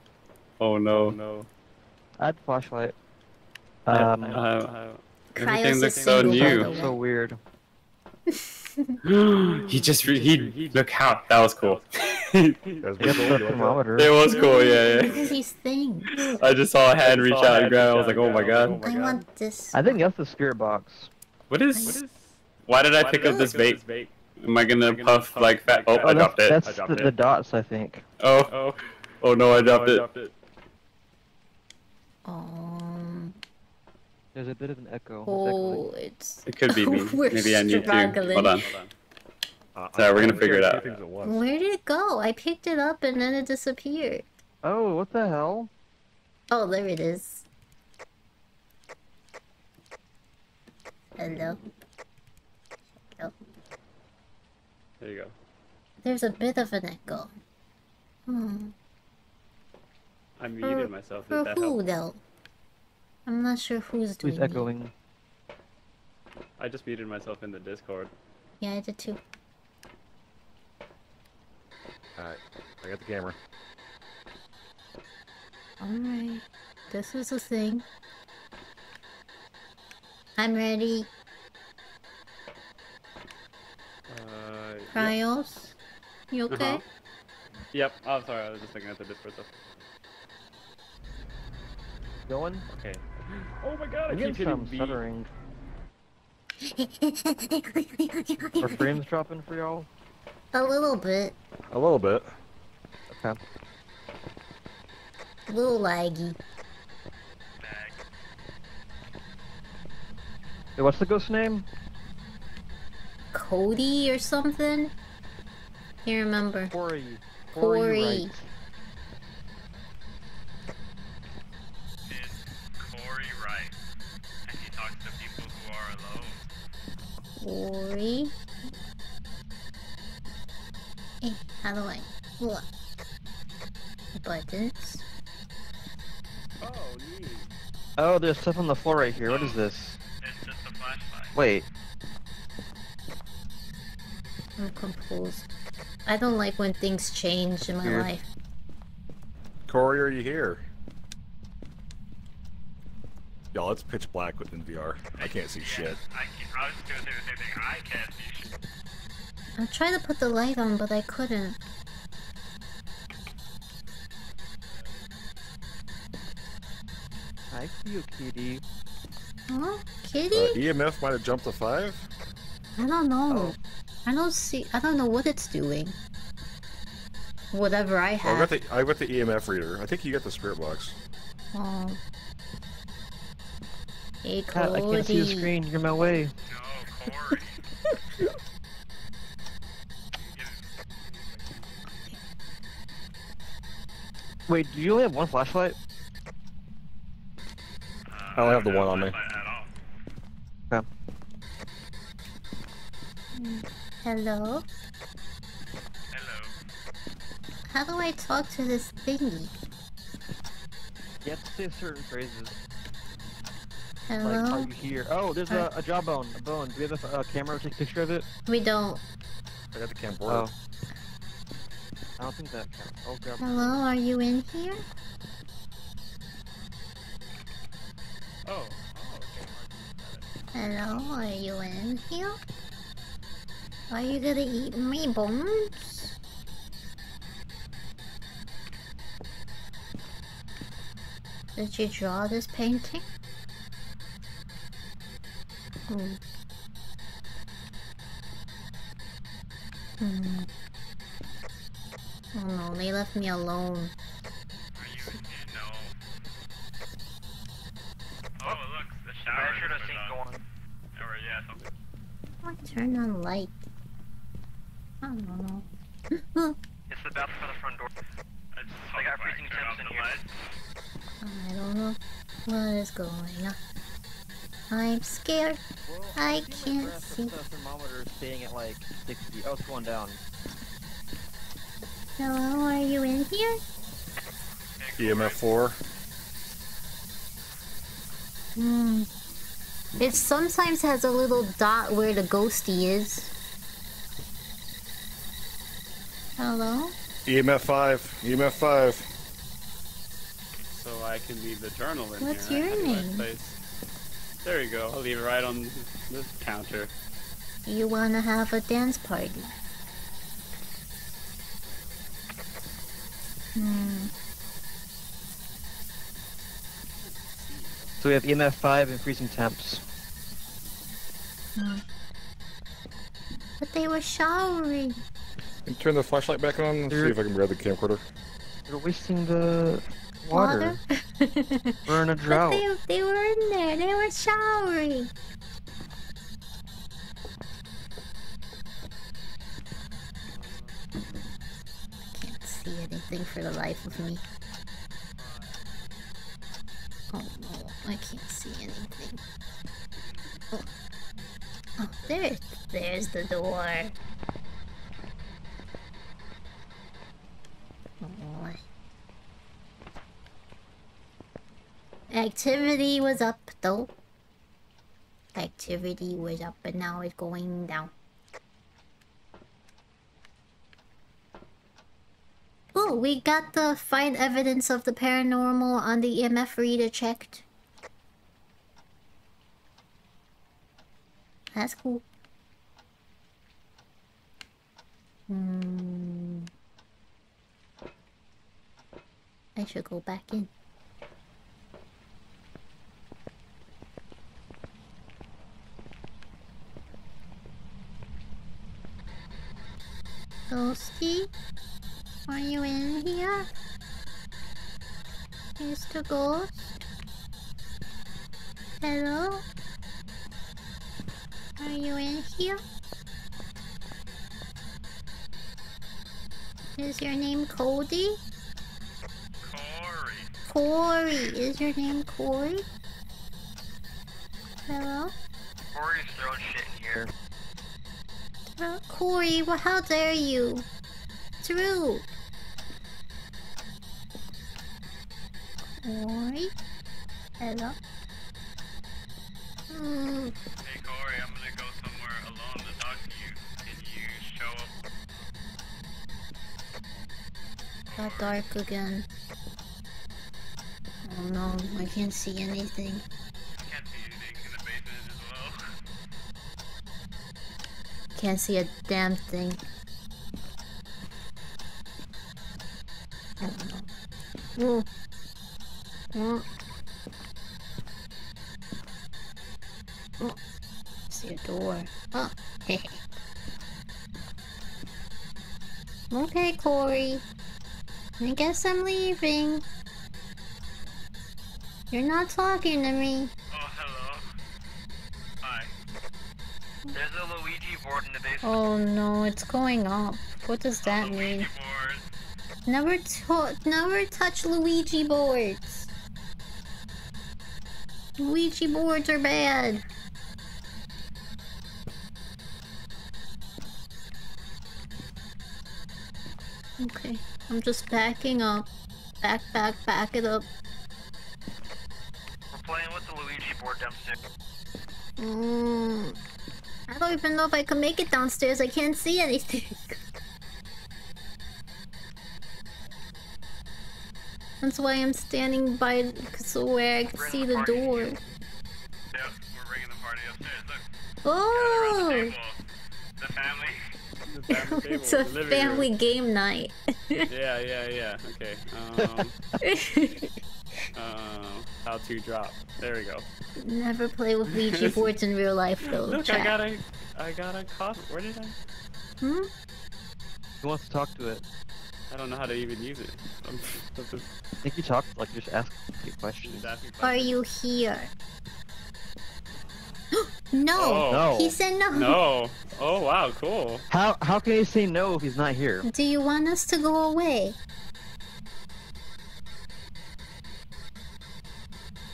Oh no. No. I had flashlight. I- Um, I- Cryos everything is looks so new. the so weird. he just re- he look how that was cool. Yep, the thermometer. It was cool, yeah, yeah. these things. I just saw a hand reach out and grab. it. I was like, oh my god. I want this. I think that's the spirit box. What is? Why did I pick up this vape? Am I gonna puff like fat? Oh, I Oh, dropped it. that's, that's the, the dots, I think. Oh, oh, oh no, I dropped it. Um. There's a bit of an echo. Oh, it's. It could be me. We're Maybe I need to. struggling. Hold on. Sorry, we're gonna figure it out. Where did it go? I picked it up and then it disappeared. Oh, what the hell? Oh, there it is. Hello. Hello. There you go. There's a bit of an echo. Hmm. I For, muted myself. for that who help? though? I'm not sure who's doing Who's it. echoing? I just muted myself in the Discord. Yeah, I did too. Alright, I got the camera. Alright. This is a thing. I'm ready. Uh, yep. You okay? Uh-huh. Yep. Oh, sorry. I was just looking at the Discord stuff. Going? Okay. Oh my god! I keep getting hitting some B. stuttering. Are frames dropping for y'all? A little bit. A little bit. Okay. A little laggy. Hey, what's the ghost name? Cody or something? Can't remember. Corey. Corey. Corey Wright, and he talks to people who are alone. Corey. Eh, how do I look? Buttons. Oh, neat. Oh, there's stuff on the floor right here. What is this? It's just a flashlight. Wait. I'm composed. I don't like when things change in my Weird. life. Corey, are you here? Y'all, it's pitch black within VR. I can't see shit. I, ca- I was gonna say the same thing. I can't see shit. I'm trying to put the light on, but I couldn't. I see you, kitty. Huh? Uh, Kitty? EMF might have jumped to five. I don't know. I don't see. I don't know what it's doing. Whatever I Oh, I got the I got the EMF reader. I think you got the spirit box. Oh. Hey, Cat, I can't see the screen. You're in my way. Wait, do you only have one flashlight? I only have the one on me. Okay. Hello? Hello. How do I talk to this thingy? You have to say certain phrases. Hello? Like, are you here? Oh, there's a, uh, a jawbone. A bone. Do we have a, a camera to take a picture of it? We don't. I got the camera. Oh. I don't think that counts. Oh, grab Hello, are you in here? Oh. oh Hello, are you in here? Are you gonna eat me bones? Did you draw this painting? Hmm. Hmm. Oh no, they left me alone. Oh, look, the shower. I should have seen going. Or yeah, something. Why turn on light? I don't know. It's the bathroom for the front door. I got freezing temps in here. I don't know what is going on. I'm scared. I can't see. The thermometer is staying at like 60. Oh, it's going down. Hello, are you in here? EMF four. Hmm. It sometimes has a little dot where the ghosty is. Hello? EMF five. EMF five. So I can leave the journal in What's here. your How do I name? Place- There you go. I'll leave it right on this counter. You wanna have a dance party? Hmm. So we have EMF 5 and freezing temps. hmm. But they were showering. And turn the flashlight back on and see if I can grab the camcorder. You're wasting the water. We're in a drought. they, they were in there. They were showering. I can't see anything for the life of me. Oh no, I can't see anything. Oh, oh there, there's the door. Oh. Activity was up though. Activity was up but now it's going down. Oh, we got the find evidence of the paranormal on the EMF reader checked. That's cool. Hmm. I should go back in. Ghosty? Are you in here? Mr. Ghost? Hello? Are you in here? Is your name Cody? Corey. Corey. Is your name Corey? Hello? Corey's throwing shit in here. Uh, Corey, well, how dare you? It's rude. Corey? Hello? Hmm. Hey Corey, I'm gonna go somewhere alone to talk to you. Can you show up? Got dark again. Oh no, I can't see anything. Can't see anything in the basement as well. Can't see a damn thing. See a door. Oh. okay, Corey. I guess I'm leaving. You're not talking to me. Oh, hello. Hi. There's a Luigi board in the basement. Oh no, it's going up. What does that mean? Never to never touch Luigi boards. Luigi boards are bad. Okay, I'm just backing up. Back, back, back it up. We're playing with the Luigi board downstairs. Mm, I don't even know if I can make it downstairs. I can't see anything. That's why I'm standing by so where I can see the door. Yep, we're bringing the party upstairs. Look. Oh! The family. it's a family game night. yeah, yeah, yeah. Okay. Um, uh, how to drop. There we go. Never play with Ouija boards in real life though. Look, I got a, I got a coffee. Where did I? Hmm? Who wants to talk to it? I don't know how to even use it. I'm, I'm just, I think you talk like just ask a questions. just asking Are you here? no! Oh. No. He said no. No. Oh wow, cool. How how can he say no if he's not here? Do you want us to go away?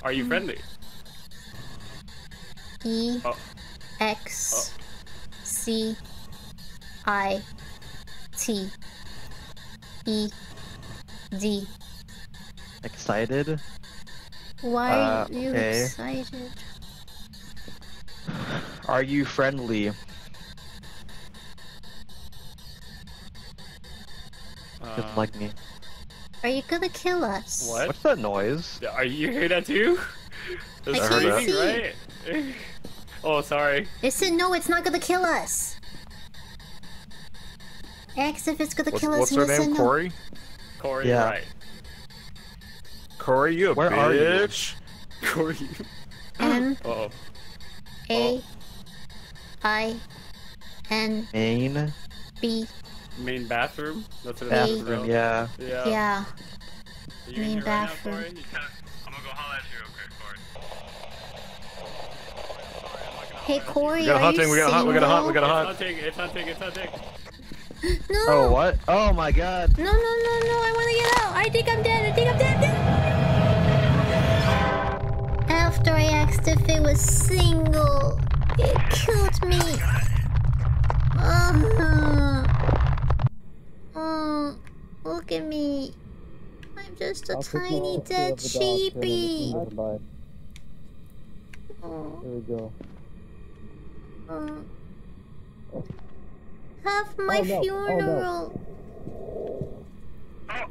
Are you friendly? E Oh. X C I T E D. Excited? Why Uh, are you okay. excited? Are you friendly? Just Um, like me. Are you gonna kill us? What? What's that noise? Are you hear that too? That's I can't see. right? oh, sorry. It said no, it's not gonna kill us. Ask if it's gonna What's, kill us. what's and her it said name? no. Corey? Corey, Yeah. right. Corey, you a Where are you? bitch. Corey. M Uh oh. A I N Main B. Main bathroom. That's what it is. bathroom, yeah. Yeah. Yeah. Are you in main here right now, bathroom. Corey? I'm gonna go holla at you real quick, Corey. Hey Corey, We got a are hunting, you we got a hunt, we got a hunt, we single? got a It's hunt. hunting. It's hunting. It's hunting. No. Oh what? Oh my god. No, no, no, no! I want to get out. I think I'm dead. I think I'm dead. After I asked if it was single, it killed me. Uh, uh, look at me. I'm just a tiny dead sheepy. Oh, There we go. uh, have my Oh, no. Oh, no. funeral. Oh,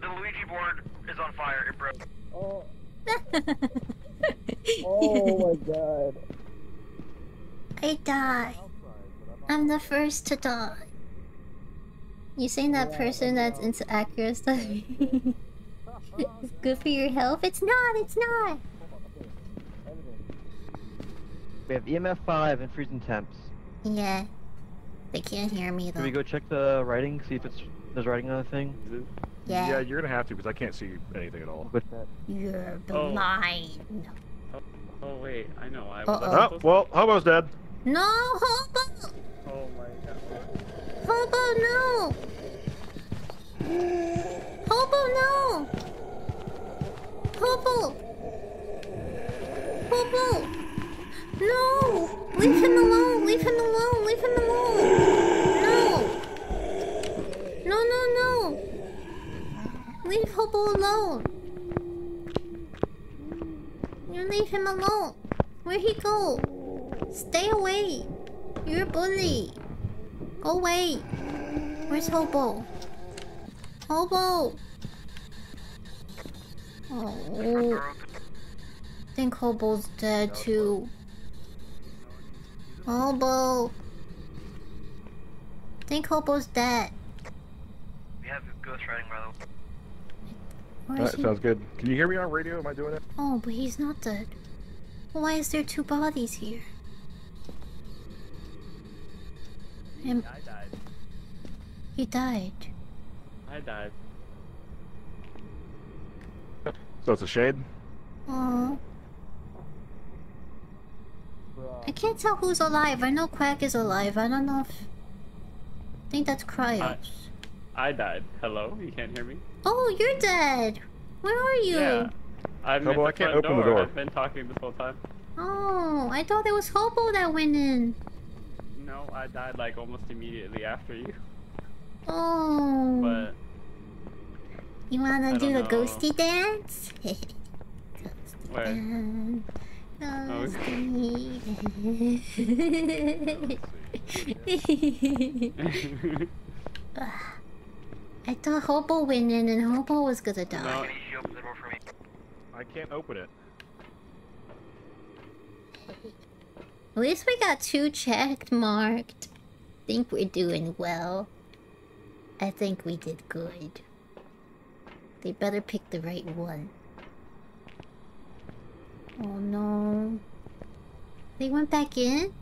the Luigi board is on fire. It broke. Oh. oh my god. I die. I'm the first to die. You saying that person that's into accurate stuff is good for your health? It's not, it's not! We have EMF 5 and freezing temps. Yeah. They can't hear me though. Can we go check the writing, see if it's there's writing on the thing? Yeah. Yeah, you're gonna have to because I can't see anything at all. With that. You're Oh. blind. Oh, oh wait, I know. I Uh-oh. was Oh, well, Hobo's dead. No, Hobo! Oh my god. Hobo, no! Hobo, no! Hobo! Hobo! No! Leave him alone! Leave him alone! Leave him alone! No! No, no, no! Leave Hobo alone! You leave him alone! Where'd he go? Stay away! You're a bully! Go away! Where's Hobo? Hobo! Oh. I think Hobo's dead too. Hobo! I think Hobo's dead. We have ghost writing, by the way. Where is he? sounds good. Can you hear me on radio? Am I doing it? Oh, but he's not dead. Why is there two bodies here? I'm- I died. He died. I died. So it's a shade? Oh. I can't tell who's alive. I know Quack is alive. I don't know if. I think that's Cryos. I died. Hello? You can't hear me? Oh, you're dead. Where are you? Yeah. I'm Hobo, at the I can't front open the door. I've been talking this whole time. Oh, I thought it was Hobo that went in. No, I died like almost immediately after you. Oh. But you wanna I do the don't know. ghosty dance? where? Dance, Oh, ghosty. Ah. I thought Hobo went in and Hobo was gonna die. No. I can't open it. At least we got two checked marked. Think we're doing well. I think we did good. They better pick the right one. Oh no. They went back in?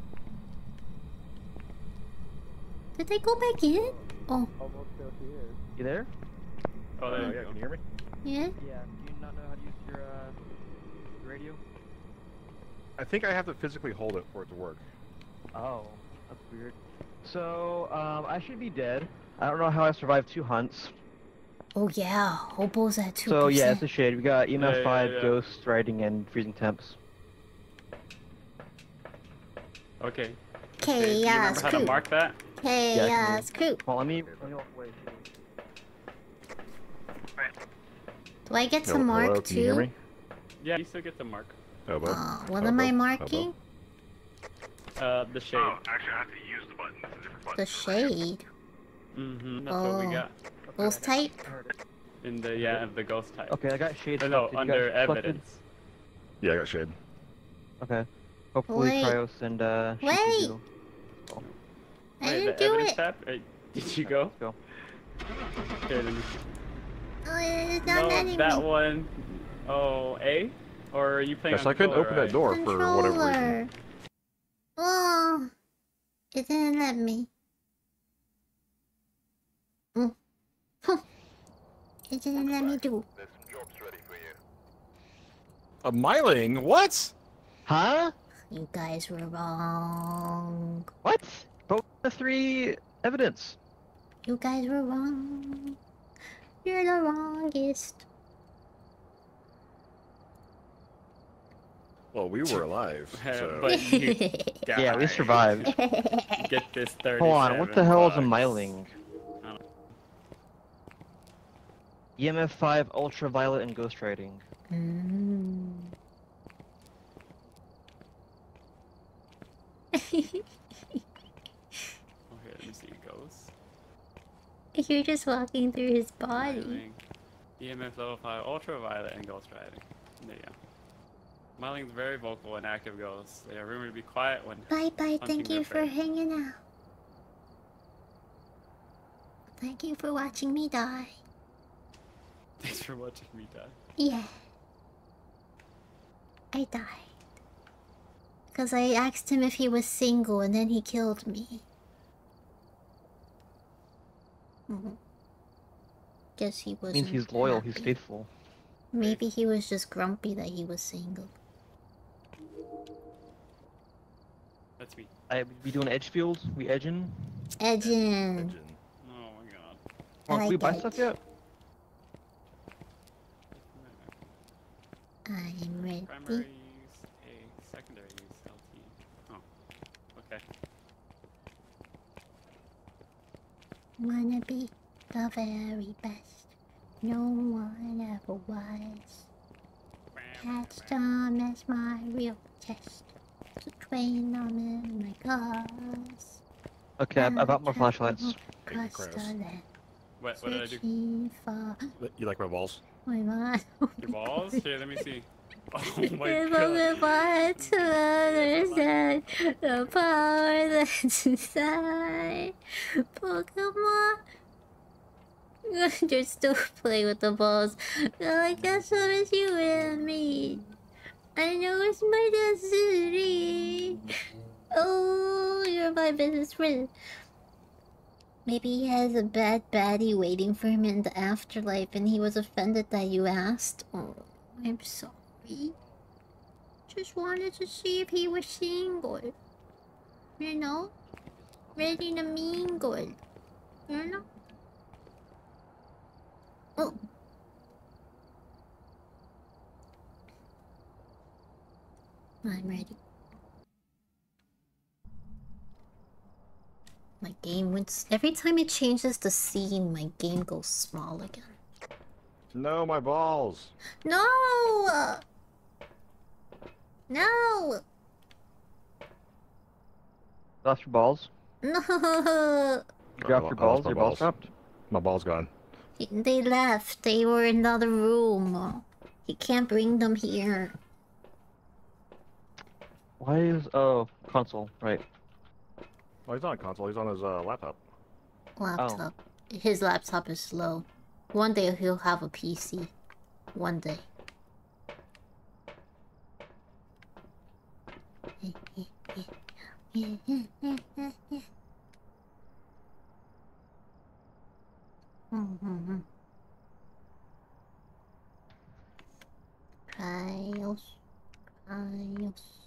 Did they go back in? Oh, You there? Oh, there Uh, yeah, go. can you hear me? yeah? Yeah. Do you not know how to use your uh, your radio? I think I have to physically hold it for it to work. Oh, that's weird. So, um, I should be dead. I don't know how I survived two hunts. Oh yeah, Hobo's at 2%. So yeah, it's a shade. We got EMF Yeah, yeah, five, yeah. ghost writing, and freezing temps. Okay. Okay, Do you yeah, remember how to mark that? Hey, Yeah, I yeah, can- screw. Well, let me. Let me walk away. Do I get to Hello, mark hello, can you hear too? me? Yeah, you still get the mark. Hobo. Uh, what Hobo. am I Hobo. marking? Uh, the shade. Oh, actually, I have to use the button. It's a different button. The shade. Mm-hmm. That's what we Oh. got. Ghost type? In the yeah, of the ghost type. Okay, I got shade. Uh, no, Did under guys select evidence. Yeah, I got shade. Okay. Hopefully, Wait. Cryos and uh. Shifu Wait. do. I Wait, didn't the do it. tab? Uh, Did you go? Go. Here, let me Oh, it's not no, that me. one. Oh, A? Or are you playing Yes, on I couldn't controller, open that right? door for whatever reason. Controller. Oh, it didn't let me. Mm. it didn't let me do. A myling? What? Huh? You guys were wrong. What? Both the three evidence. You guys were wrong. You're the wrongest. Well, we were alive. So. but you Yeah, we survived. Get this 37 Hold on, what the hell is a myling? EMF 5, ultraviolet, and ghost writing. Mm. Okay, let me see. Ghost. You're just walking through his body. Myling. EMF level 5, ultraviolet, and ghost writing. There you go. Myling's very vocal and active ghosts. They are rumored to be quiet when Bye bye. Thank you for prey. hanging out. Thank you for watching me die. Thanks for watching me die. Yeah. I died. Because I asked him if he was single and then he killed me. Mhm. Guess he was. Means he's loyal, he's faithful. Maybe he was just grumpy that he was single. That's me. I, we be doing edge fields? We edging? Edging. edging. Oh my god. I Oh, can we like buy edge. stuff yet? I'm ready. Primaries, A, secondaries, LT. Oh, okay. Wanna be the very best. No one ever was. Catch them as my real test. To train them in oh my cars. Okay, I, I bought more flashlights. Across. What, what did I do? You like my balls? my mind. Your balls? Here, let me see. Oh my If god. I'm to understand the power that's inside Pokemon. You're still playing with the balls. Girl, I got so much you and me. I know it's my destiny. Oh, you're my best friend. Maybe he has a bad baddie waiting for him in the afterlife and he was offended that you asked. Oh, I'm sorry. Just wanted to see if he was single. You know? Ready to mingle. You know? Oh. I'm ready. My game went. Every time it changes the scene, my game goes small again. No, my balls. No! No! Lost your balls? No! You dropped your balls? my Your balls dropped? My ball's gone. They left. They were in another room. You can't bring them here. Why is... Oh, console, right. Well, he's not a console. He's on his uh, laptop. Laptop. His laptop is slow. One day he'll have a PC. One day. Trials. Trials.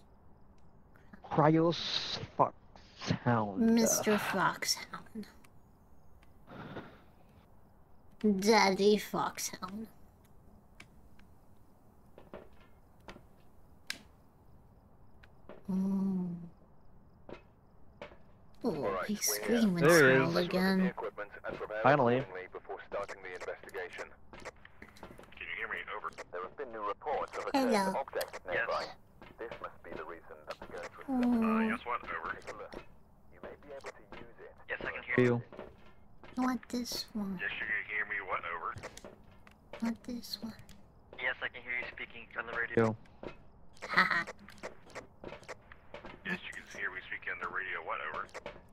Cryos Foxhound. Mr. Foxhound. Daddy Foxhound. Mm. Oh, my screen went There he is. again. Finally. Before starting the investigation. Can you hear me? Over. There have been new reports of a Hello. cursed object nearby. This must be the reason that the ghost was Oh. Yes, what? Over. Take a look. You may be able to use it. Yes, I can hear you. What this one? Yes, you can hear me. What? Over. What this one? Yes, I can hear you speaking on the radio. Haha. Yes, you can hear me speaking on the radio. What? Over.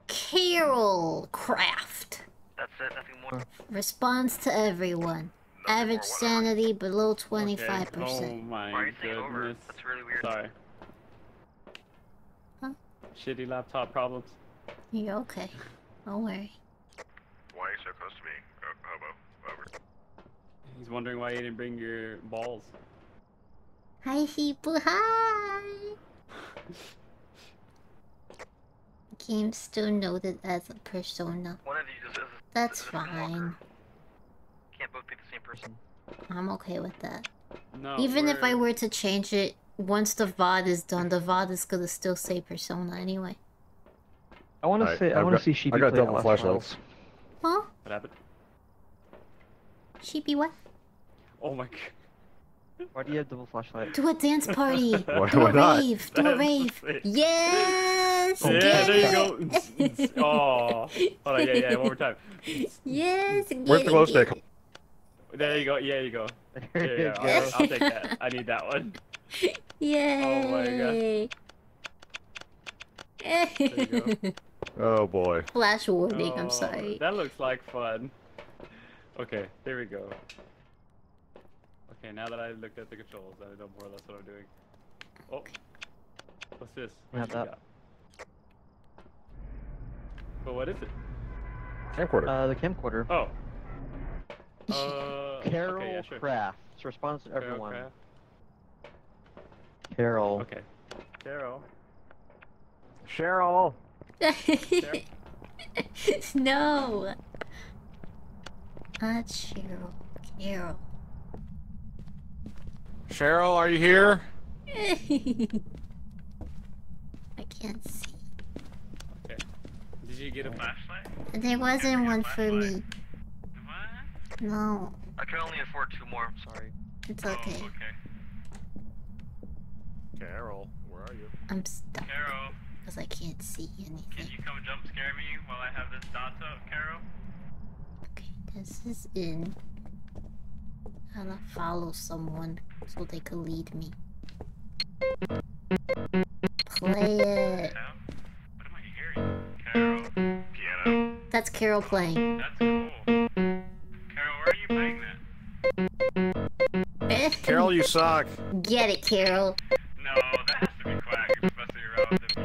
Carol Craft. That's it. Nothing more. Response to everyone. Average sanity below 25%. Oh my goodness. That's really weird. Sorry. Huh? Shitty laptop problems. You're okay. Don't worry. Why are you so close to me, oh, hobo? Over. He's wondering why you didn't bring your balls. Hi, people. Hi. Game still noted as a persona. One of these is, is That's fine. Can't both be the same person. I'm okay with that. No. Even if I we're- were to change it, once the VOD is done, the VOD is gonna still say persona anyway. I want to Alright, say, I want to got- see Sheepy I got play double flashlights. Huh? What happened? Sheepy what? Oh my god. Why do you have double flashlight? Do a dance party. Why- Do why a not? rave. Do a That's rave. sick. Yes. Yeah, get there you go. It's- it's- Oh. Hold on, yeah, yeah, one more time. Yes. Where's the glow it, stick? There you go. Yeah, you go. There you you go. go. I'll, I'll take that. I need that one. it. Yay. you Oh boy. Flash warning. Oh, I'm sorry. That looks like fun. Okay, there we go. Okay, now that I looked at the controls, I know more or less what I'm doing. Oh. What's this? We have What you that. got? But what is it? Camcorder. Uh, the camcorder. Oh. Uh, Carol okay, yeah, sure. Craft. It's a response to Carol everyone. Craft. Carol. Okay. Carol. Cheryl. no. Not Cheryl. Carol. Cheryl, are you here? I can't see. Okay. Did you get a flashlight? There wasn't one for me. What? No, I can only afford two more. Sorry. it's okay. Oh, okay. Carol, where are you? I'm stuck Carol, because I can't see anything. can you come jump scare me while I have this dots up, Carol? Okay, this is in. I gotta follow someone so they could lead me. Play it. What am I hearing? Carol, piano. That's Carol playing. That's cool. Carol, you suck. Get it, Carol. No, that has to be Quack who's messing around with the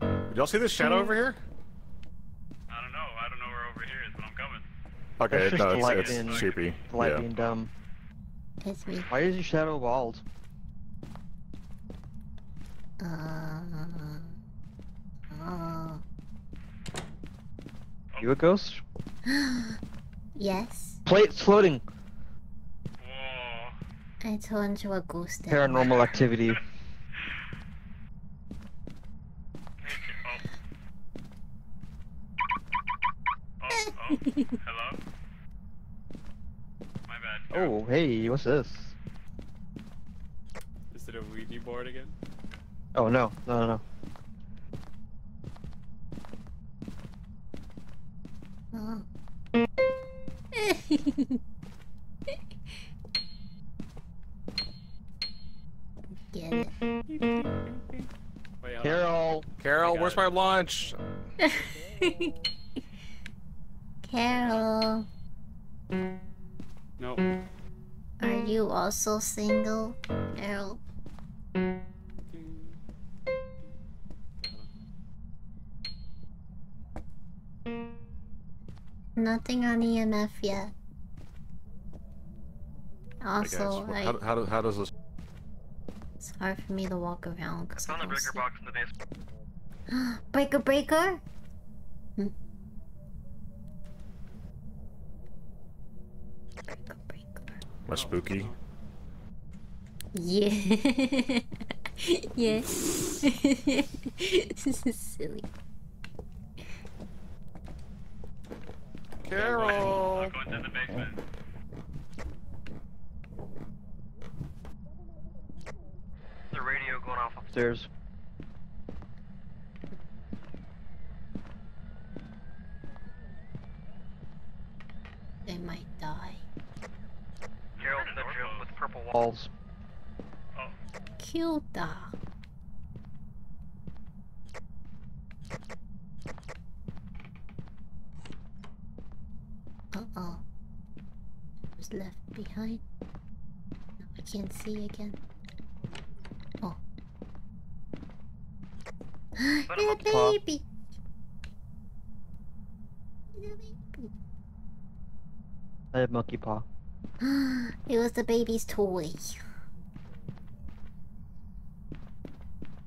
VR. Did y'all see this shadow over here? I don't know. I don't know where over here is, but I'm coming. Okay, That's no, it's, light it's being- sheepy. the light yeah. being dumb. It's me. Why is your shadow bald? Uh, uh, You a ghost? yes. Plate's floating. Oh. I turned into a ghost. now. Paranormal activity. Oh, hello? My bad. Oh, hey, what's this? Is it a Ouija board again? Oh no, no, no, no. Oh. Get it. Wait, Carol. Carol, where's my lunch? Carol, No. are you also single? Carol. Nothing on EMF yet. Hey, Also, guys, I, how, how, how does this? it's hard for me to walk around because I Found the breaker see. box in the basement. breaker, breaker. Hmm. Am I spooky? Yeah. yeah. this is silly. Carol. I'll go into the basement. The radio going off upstairs. They might die. Carol's in the gym with purple walls. Kilda. Uh oh. Was left behind? Now I can't see again. Oh. Little baby! Little baby. I have monkey paw. it was the baby's toy.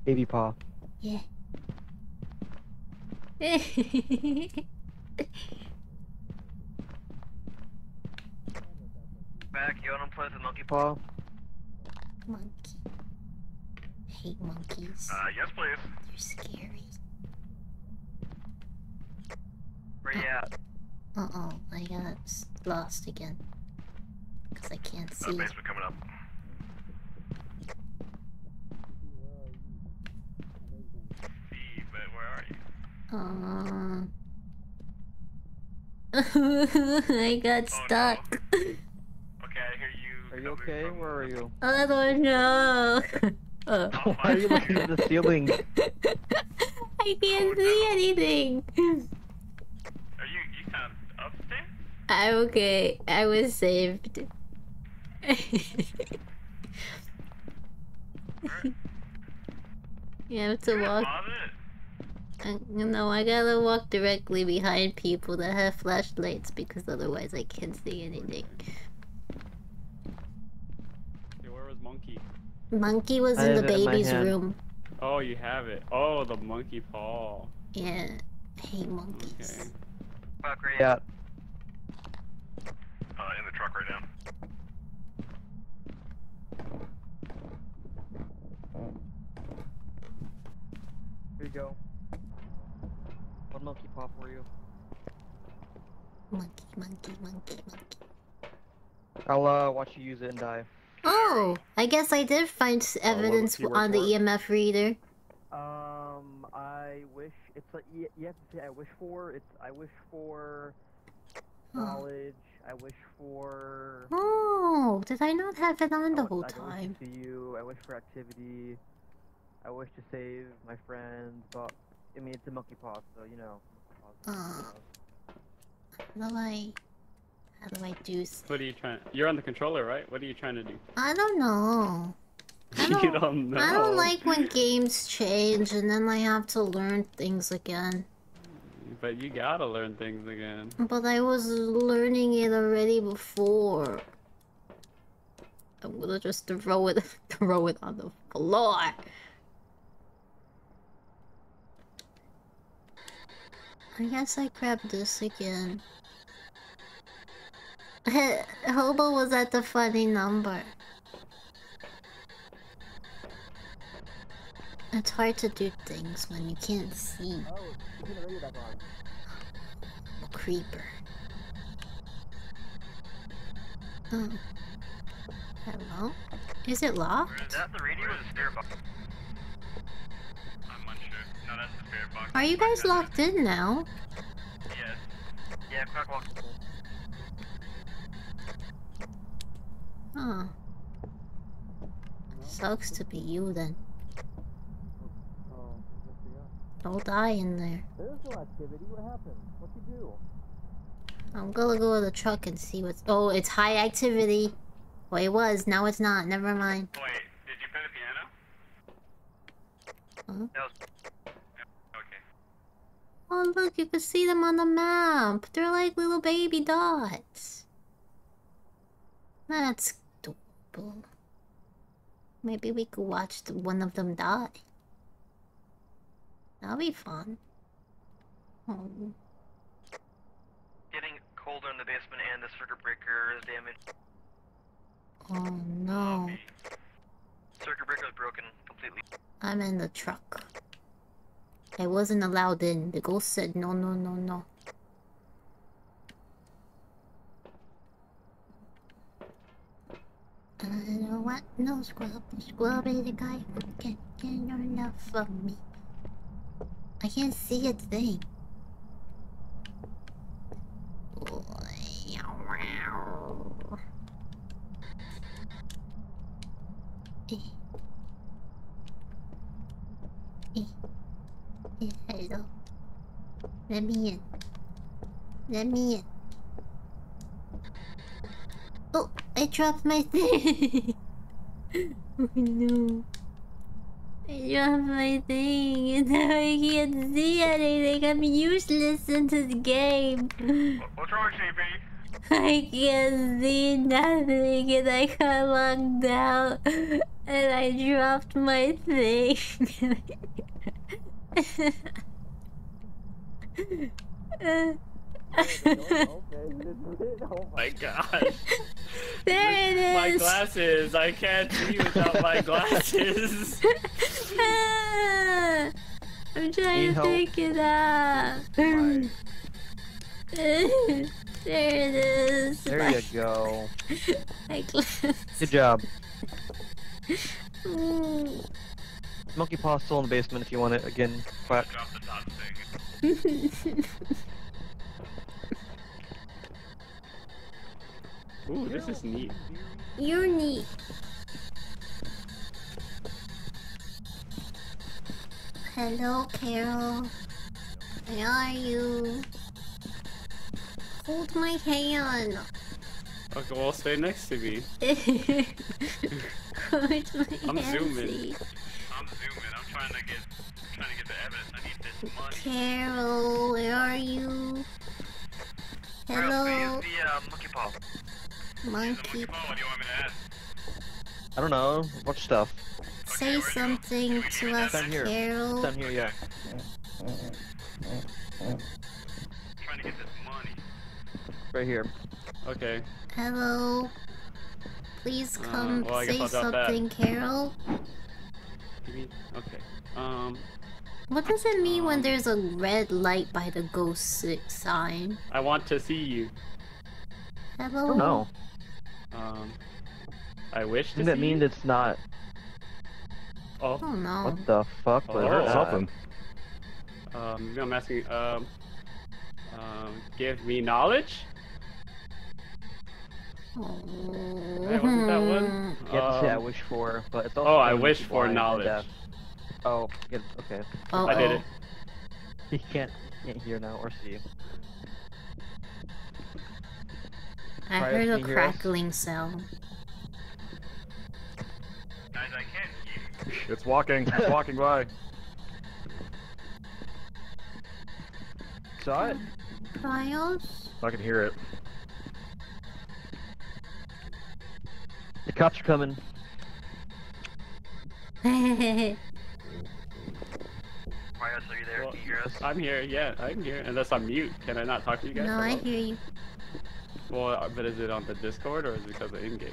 Baby paw. Yeah. Back, you wanna play with monkey paw? Monkey. Hate monkeys. Uh, yes, please. They're scary. Where you at? Uh oh, I got lost again. Because I can't Uh, see. basement coming up. See, but where are you? Uh, I got stuck. I hear you. Are you okay? Where are you? I don't know. Uh, Why are you looking at the ceiling? I can't see anything. Are you? You sound upstairs. I'm okay. I was saved. you have to walk. I, you know, I gotta walk directly behind people that have flashlights because otherwise I can't see anything. Okay, where was Monkey? Monkey was I in the have it in baby's room. Oh, you have it. Oh, the monkey paw. Yeah, I hate monkeys. Okay. Fuck, where you? Uh, in the truck right now. Here you go. One monkey paw for you. Monkey, monkey, monkey, monkey. I'll uh, watch you use it and die. Oh, I guess I did find evidence keyword on the? EMF reader. Um, I wish it's like you, you have to say I wish for. It's I wish for knowledge. I wish for. Oh, did I not have it on the whole I don't time? wish to you. I wish for activity. I wish to save my friend, but I mean it's a monkey paw, so you know. Uh, how do I? How do I do? What are you trying? You're on the controller, right? What are you trying to do? I don't know. you don't know. I don't like when games change and then I have to learn things again. But you gotta learn things again. But I was learning it already before. I'm gonna just throw it throw it on the floor. I guess I grabbed this again. Hobo was at the funny number. It's hard to do things when you can't see. Creeper. Oh. Hello? Is it locked? Is that the radio or the spirit box? I'm unsure. No, that's the spirit box. Are you guys locked in now? Yes. Yeah, crack walk. Huh. Sucks to be you then. Don't die in there. There's no activity. What happened? What'd you do? I'm gonna go to the truck and see what's. Oh, it's high activity. Well, it was. Now it's not. Never mind. Wait, did you play the piano? Huh? Was... Okay. Oh, look, you can see them on the map. They're like little baby dots. That's adorable. Maybe we could watch one of them die. That'll be fun. Oh. Getting colder in the basement and the circuit breaker is damaged. Oh no. Circuit breaker is broken completely. I'm in the truck. I wasn't allowed in. The ghost said no, no, no, no. I don't want no scrub. Scrub is the guy who can't get enough of me. I can't see a thing. Hello. Let me in. Let me in. Oh, I dropped my thing. oh no. I dropped my thing and now I can't see anything. I'm useless in this game. What's wrong, CP? I can't see nothing and I got locked out and I dropped my thing. my gosh. There it is. My glasses. I can't see without my glasses. Ah, I'm trying Need to help? take it out. there it is. There you go. My glasses. Good job. Mm. Monkey Paw's still in the basement if you want it. Again, quack. Ooh, this is neat. You're neat. Hello, Carol. Where are you? Hold my hand. Okay, well, stay next to me. Hold my I'm hand, zooming. I'm zooming. I'm trying to get trying to get the evidence. I need this money. Carol, where are you? Hello, uh, monkey paw? monkey. What do you want me to ask? I don't know. Watch stuff. Say something to us, Down here. Carol. Down here, yeah. trying to get this money. Right here. Okay. Hello. Please Uh, come well, say I'll that. something, Carol. Give me- Okay. Um, What does it mean when there's a red light by the ghost sign? I want to see you. Hello. No. Um, I wish I to think that see means it's not. Oh. Oh no. What the fuck was Oh. heard that? something. Um, I'm asking. Um, um, give me knowledge. Hey, wasn't that one? You have to say I Um, wish for, but it's also Oh, I wish for knowledge. Oh, yeah, okay. Uh-oh. I did it. He can't can't hear now or see. I Try heard it, a can you hear us? crackling sound. I it. I can't hear. It's walking. It's walking by. Saw it? Trials? I can hear it. The cops are coming. Marios, are you there? Well, Can you hear us? I'm here, yeah, I can hear. Unless I'm mute. Can I not talk to you guys? no, I Hello? hear you. Well, uh, but is it on the Discord or is it because of in-game?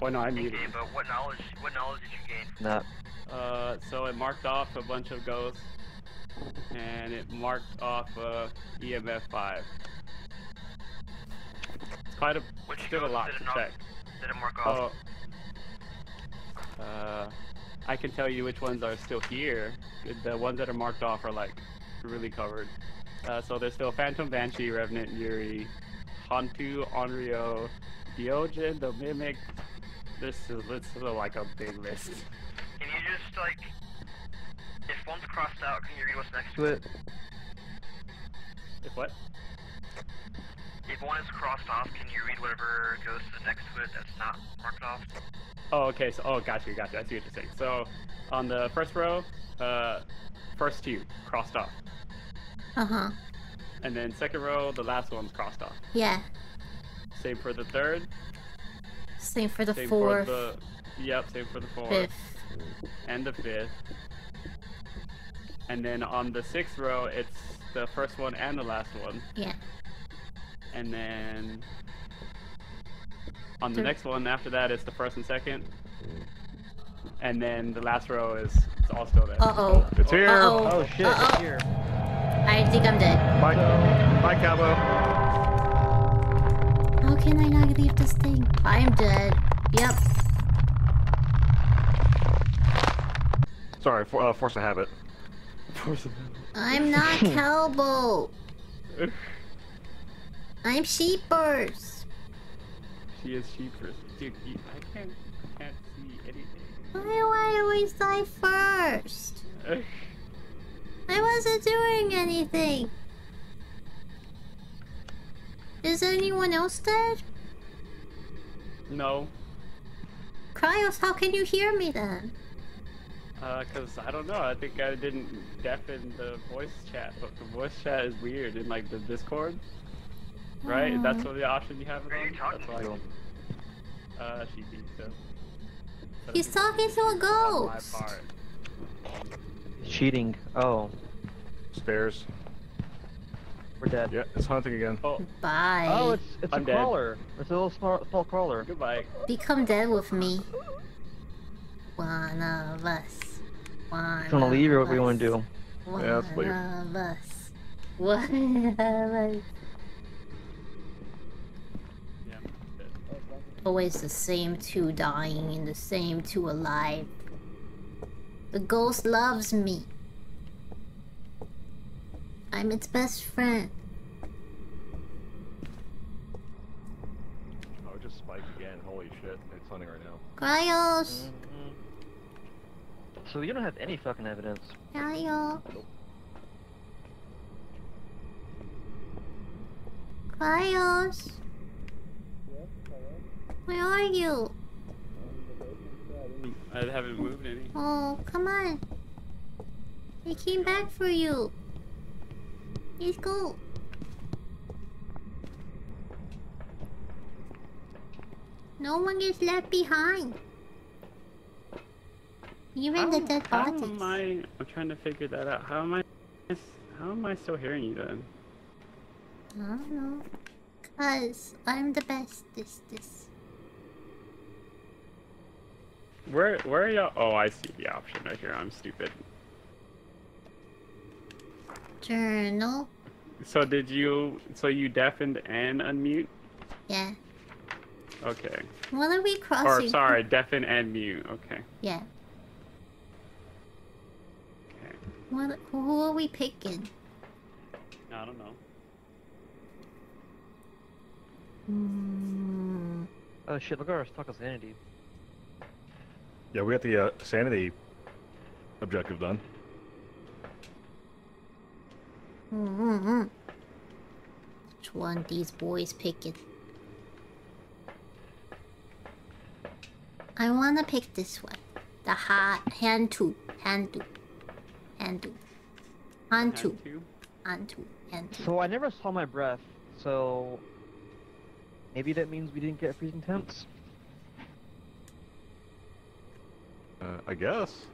Well, no, I'm muted. Okay, but what knowledge? What knowledge did you gain? Nah. Uh, so it marked off a bunch of ghosts, and it marked off uh, EMF 5. It's quite a, Which still a ghosts lot did it to not- check. Did it mark off? Oh. Uh, I can tell you which ones are still here. The ones that are marked off are like really covered. Uh, so there's still Phantom Banshee, Revenant, Yurei, Hantu, Onryo, Deogen, the Mimic. This is this is like a big list. Can you just like, if one's crossed out, can you read what's next To it. If what? If one is crossed off, can you read whatever goes to the next to it that's not marked off? Oh, okay. So, oh, got you, got you. I see what you're saying. So, on the first row, uh, first two crossed off, Uh huh. And then second row, the last one's crossed off. Yeah. Same for the third. Same for the same fourth. For the, yep, same for the fourth. Fifth. And the fifth. And then on the sixth row, it's the first one and the last one. Yeah. And then on the Third. next one after that, it's the first and second. And then the last row is it's all still there. Uh oh. It's here. Uh-oh. Oh shit, Uh-oh. it's here. I think I'm dead. Bye. Bye, Cabo. How can I not leave this thing? I'm dead. Yep. Sorry, for, uh, force a habit. I'm not Calbo. I'm Sheepers. She is cheaper. Dude, I can't, I can't see anything. Why do I always die first? I wasn't doing anything. Is anyone else dead? No, Cryos, how can you hear me then? uh, cause I don't know. I think I didn't deafen the voice chat, but the voice chat is weird in like the Discord, right? Oh. That's what the option you have it Who are you on. talking That's why. to? Uh, she beat so. So He's talking to a ghost. part. Cheating. Oh, Stairs. we're dead. Yeah, it's hunting again. Oh, Bye. Oh, it's it's I'm a dead. crawler. It's a little small, small crawler. goodbye. Become dead with me. One of us. One You want to leave or what do you want to do? us. One Yeah, let's leave. of us. One of us. Yeah. Always the same two dying and the same two alive. The ghost loves me. I'm its best friend. Oh, it just spiked again. Holy shit. It's hunting right now. Cryos! Mm-hmm. So you don't have any fucking evidence. Cryo! Cryos! Where are you? I haven't moved any. Oh, come on. I came back for you. Let's go. No one gets left behind. Even the dead How bodies. am I? I'm trying to figure that out. How am I? How am I still hearing you then? I don't know. Cause I'm the bestest. Where where are y'all? Oh, I see the option right here. I'm stupid. Journal. So did you? So you deafened and unmute? Yeah. Okay. What are we crossing? Or sorry, deafen and mute. Okay. Yeah. Okay. What? Who are we picking? I don't know. Hmm. Oh shit, look at our stock of sanity. Yeah, we got the uh, sanity objective done. Mm-hmm. Which one these boys picking? I wanna pick this one. The ha Hantu. Hantu. Hantu. Hantu. Hantu. Hantu. So I never saw my breath, so maybe that means we didn't get freezing temps. Uh, I guess.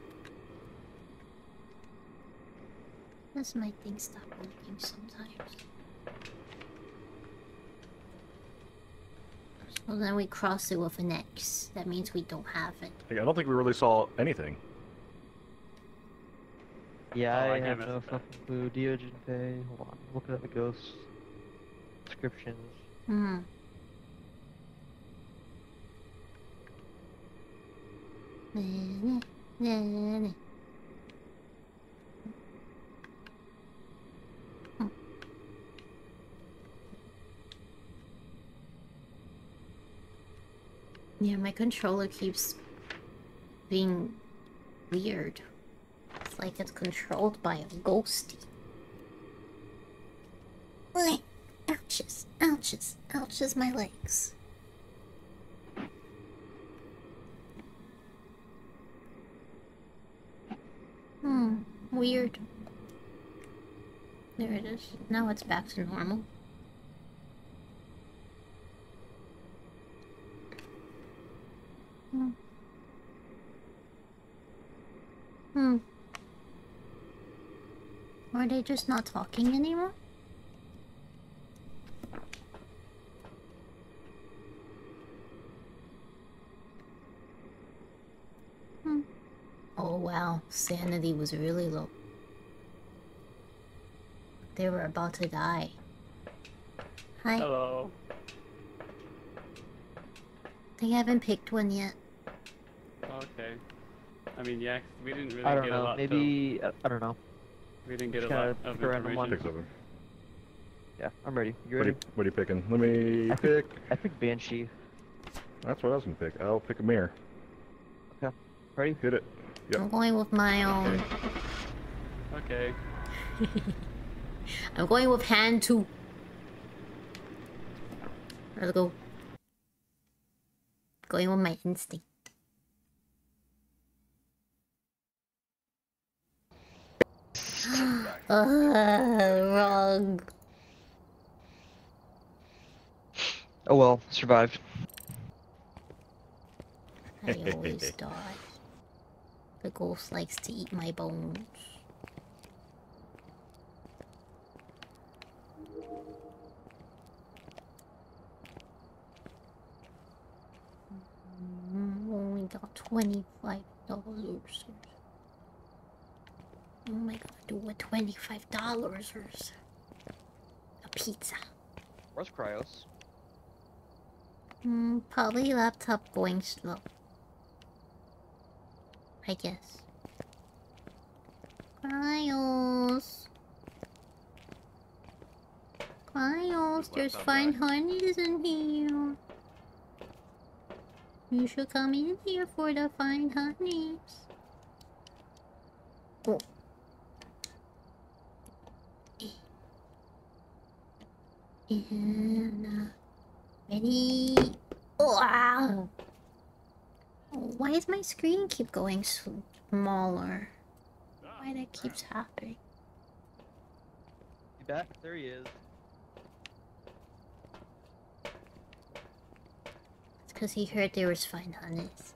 Does my thing stop working sometimes? Well, then we cross it with an X. That means we don't have it. Like, I don't think we really saw anything. Yeah, Oh, I I, have no fucking clue. Deogen Pay. Hold on, looking at the ghost descriptions. Hmm. Yeah, my controller keeps being weird. It's like it's controlled by a ghosty. Ouches, ouches, ouches my legs. Hmm, weird. There it is. Now it's back to normal. Hmm. Hmm. Are they just not talking anymore? Hmm. Oh wow, sanity was really low. They were about to die. Hi. Hello. They haven't picked one yet. Okay. I mean, yeah, we didn't really I don't get a know. lot. Maybe I, I don't know. We didn't get a lot kinda of pick a random one. Yeah, I'm ready. You What are ready? you, what are you picking? Let me I pick. I picked Banshee. That's what I was gonna pick. I'll pick a mirror. Okay. Ready? Hit it. Yep. I'm going with my own. Okay. I'm going with Hantu. Let's go. Going with my instinct. uh, wrong. Oh well, survived. I always die. The ghost likes to eat my bones. Mm, Only got twenty-five dollars. What am I gonna do with twenty-five dollars? A pizza. Where's Cryos? Mm, probably laptop going slow. I guess. Cryos. Cryos, there's fine honeys in here. You should come in here for the fine honeys. Oh. And, uh, ready? Wow. Why does my screen keep going smaller? Why that keeps happening? You back? There he is. It's because he heard there was fine honeys.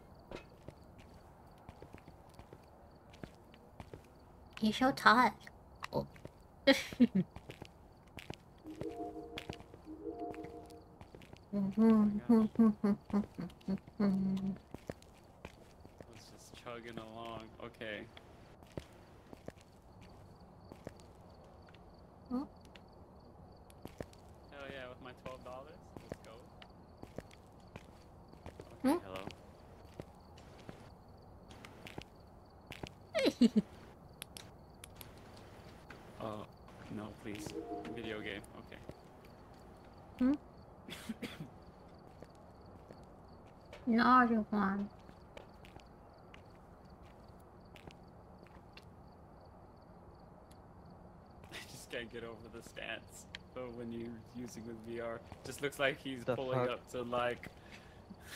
He's so tired. Oh. Chugging along. Okay. Oh. Hell yeah, with my twelve dollars. Let's go. Hmm? Okay, hello. Oh, no, please. Video game. Okay. Hmm? Another one. I just can't get over the stance. But when you're using with VR, just looks like he's The pulling fuck? up to like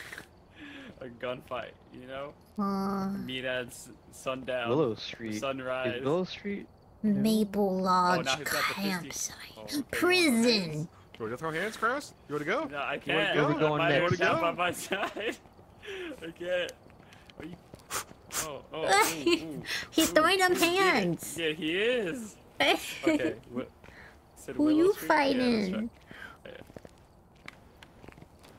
a gunfight, you know? Uh, Meet at sundown. Willow Street. Sunrise. Is Willow Street? Maple Oh, Lodge now he's got the 50 campsite. Oh, Prison. You want to throw hands, Chris? You want to go? No, I You wanna can't. go? Where we going I might next? down by my side. I can't. Are you... Oh, oh, ooh, ooh, He's ooh, throwing them ooh, yeah, hands. Yeah, he is. Okay. Who Willow you Street? Yeah, that's fighting? right. Oh,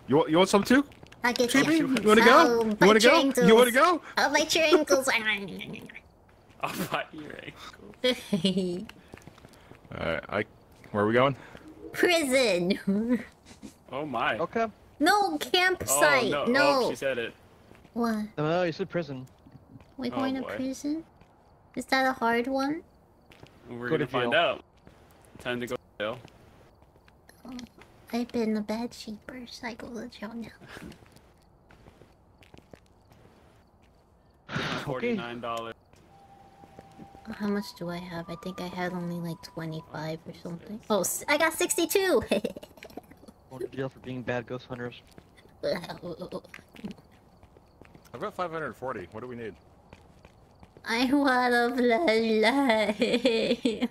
you want, you want some too? I'll get Chibi, you. you wanna go? I'll You wanna go? ankles. You wanna go? I'll bite your ankles. I'll bite your ankle. Alright, I. Where are we going? Prison. Oh my. Okay. No campsite. Oh, no. no. Oh, she said it. What? No, you said prison. We're Oh, going to prison? Is that a hard one? We're Go gonna to find out. Time to go to jail. I've been a bad sheepers. I go to jail now. Forty-nine dollars. How much do I have? I think I had only like 25 or something. Oh, I got 62! Going to jail for being bad ghost hunters. I've got 540. What do we need? I want a flashlight.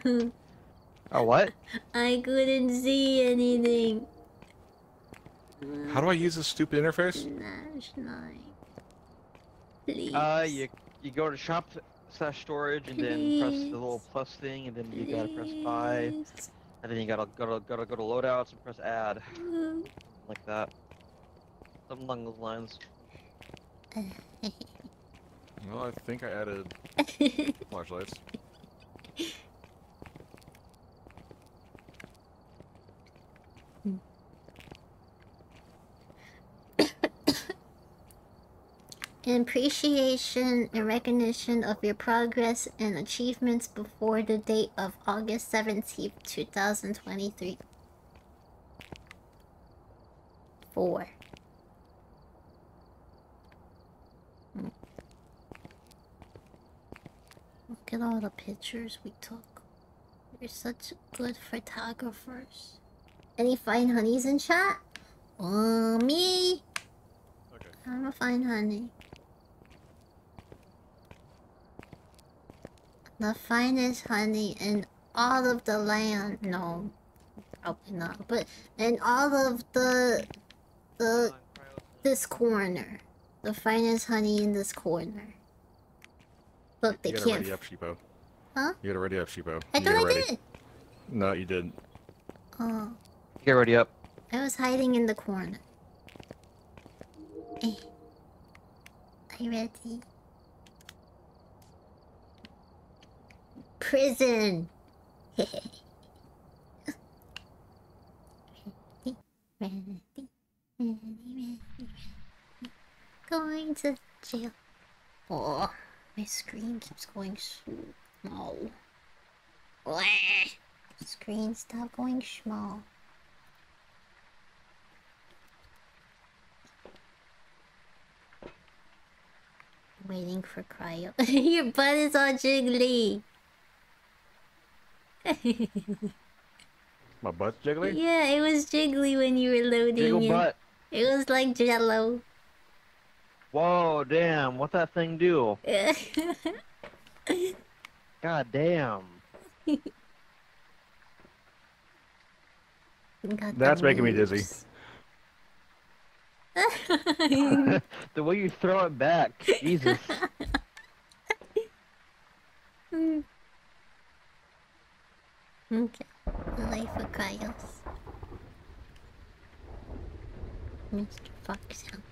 Oh, what? I couldn't see anything. How do I use this stupid interface? Flashlight. Please. Uh, you you go to shop slash storage and then press the little plus thing and then you gotta press buy and then you gotta gotta gotta go to loadouts and press add like that. Something along those lines. Well, I think I added flashlights. In appreciation and recognition of your progress and achievements before the date of August 17th, 2023. 4. Look at all the pictures we took. You're such good photographers. Any fine honeys in chat? Oh, me. I'm a fine honey. The finest honey in all of the land. No, probably not. But in all of the the this corner, the finest honey in this corner. Look, they You gotta can't. ready up, Sheepo. Huh? You gotta ready up, Sheepo. I You thought I ready. did. No, you didn't. Oh, Get ready up. I was hiding in the corner. Eh. Are you ready? Prison. ready, ready, ready, ready, ready. Going to jail. Oh, my screen keeps going small. Screen, stop going small. Waiting for cryo. Your butt is all jiggly. My butt's jiggly? yeah, it was jiggly when you were loading Jiggle it. butt. It was like jello. Whoa, damn! What that thing do? God damn! That's making me dizzy. the way you throw it back, Jesus. Hmm. okay. Life of Cryos. Mr. Foxhound.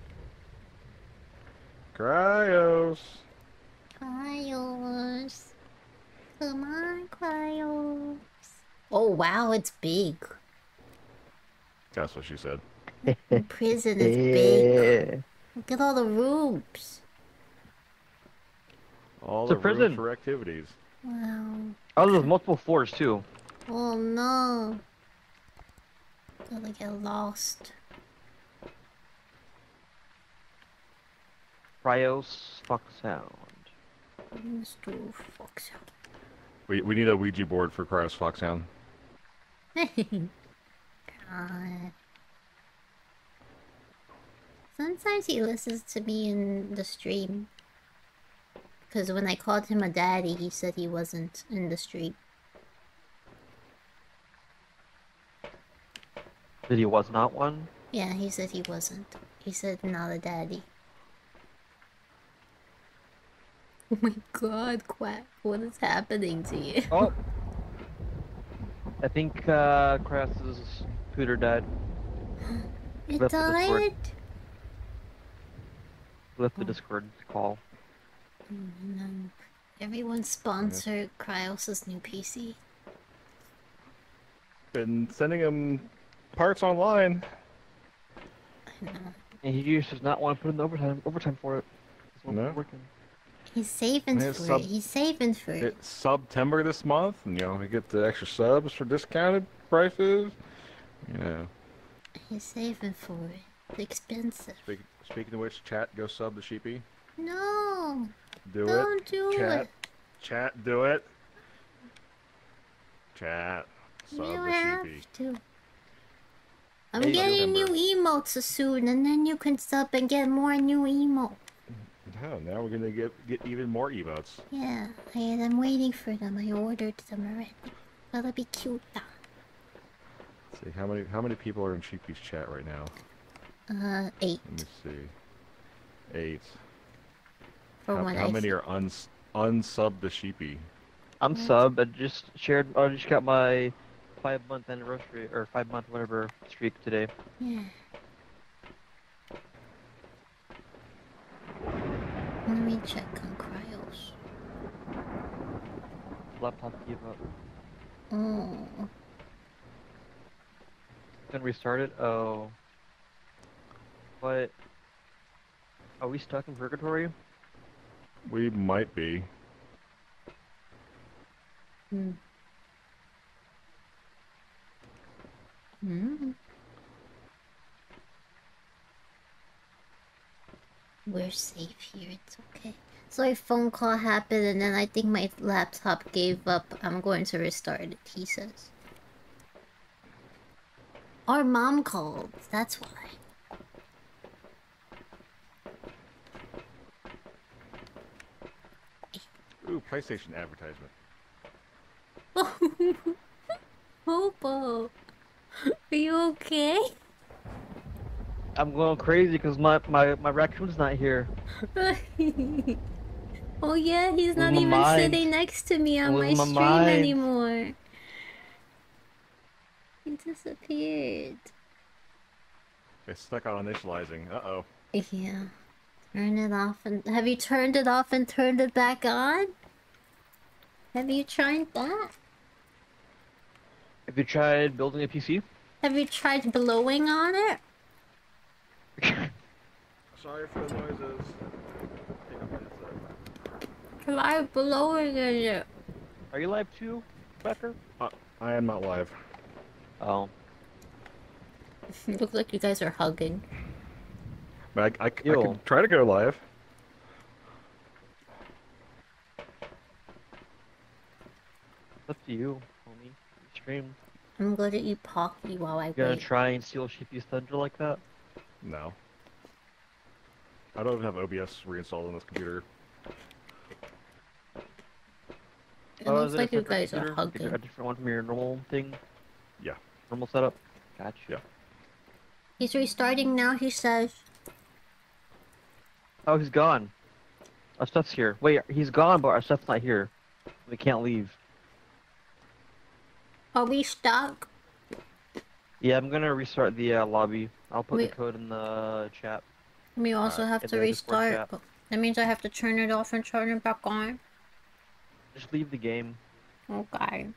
Cryos. Cryos. Come on, Cryos. Oh wow, it's big. That's what she said. The prison is big. Look at all the rooms. All It's a the prison. room for activities. Wow. Oh, there's multiple floors too. Oh no. Gonna get lost. Cryos Fox Sound. Mr. Foxhound. We, we need a Ouija board for Cryos Foxhound. God. Sometimes he listens to me in the stream. Because when I called him a daddy, he said he wasn't in the stream. That he was not one? Yeah, he said he wasn't. He said not a daddy. Oh my god, Quack, what is happening to you? Oh! I think uh, Cryos's pooter died. It Left the died? Left the Discord call. Oh, no. Everyone sponsored Cryos' new PC. Been sending him parts online. I know. And he just does not want to put in the overtime overtime for it. It's not No. working. He's saving for sub- it. He's saving for it. It's September this month, and you know we get the extra subs for discounted prices. You know. He's saving for it. It's expensive. Speak, speaking of which, chat, go sub the Sheepy. No! Do Don't it. do chat. it. Chat, do it. Chat, You sub don't have Sheepy. to. I'm Hey, getting November. new emotes soon, and then you can sub and get more new emotes. Oh, now we're gonna get get even more emotes. Yeah, I am waiting for them. I ordered them already. That'll be cute. though? see how many how many people are in Sheepy's chat right now. Uh, eight. Let me see. Eight. For how how I many are uns unsubbed to Sheepy? I'm sub. I just shared. I just got my five month anniversary or five month whatever streak today. Yeah. Let me check on Cryos. Laptop gave up. Oh. Then restart it. Oh. What? Are we stuck in purgatory? We might be. Hmm. Hmm. We're safe here, it's okay. So a phone call happened and then I think my laptop gave up. I'm going to restart it, he says. Our mom called, that's why. Ooh, PlayStation advertisement. Oh, Hobo, are you okay? I'm going crazy because my, my my raccoon's not here. oh yeah, he's not even mind. sitting next to me on my my stream mind. anymore. He disappeared. It's stuck on initializing. Uh oh. Yeah. Turn it off and have you turned it off and turned it back on? Have you tried that? Have you tried building a PC? Have you tried blowing on it? Sorry for the noises. Try blowing in it. Are you live too, Becker? Uh, I am not live. Oh. Look like you guys are hugging. But I, I, I can try to go live. It's up to you, homie. Stream. I'm gonna eat Pocky while I You gonna try and steal Sheepy's thunder like that? No. I don't even have OBS reinstalled on this computer. It Oh, looks is it a like you separate guys are computer? Like a- hugging. A different one from your normal thing? Yeah. Normal setup? Gotcha. Yeah. He's restarting now, he says. Oh, he's gone. Our stuff's here. Wait, he's gone, but our stuff's not here. We can't leave. Are we stuck? Yeah, I'm gonna restart the uh, lobby. I'll put We- the code in the chat. We also Uh, have to restart. That means I have to turn it off and turn it back on. Just leave the game. Okay.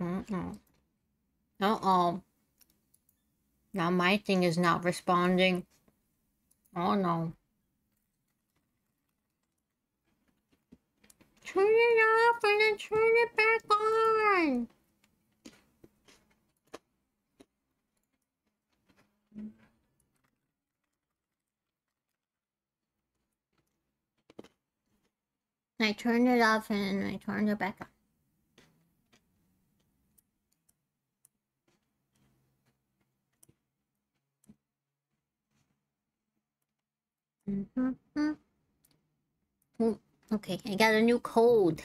Mm-mm. Uh-oh. Now my thing is not responding. Oh no. Turn it off and then turn it back on. I turned it off and then I turned it back on. Mm-hmm. Okay, I got a new code.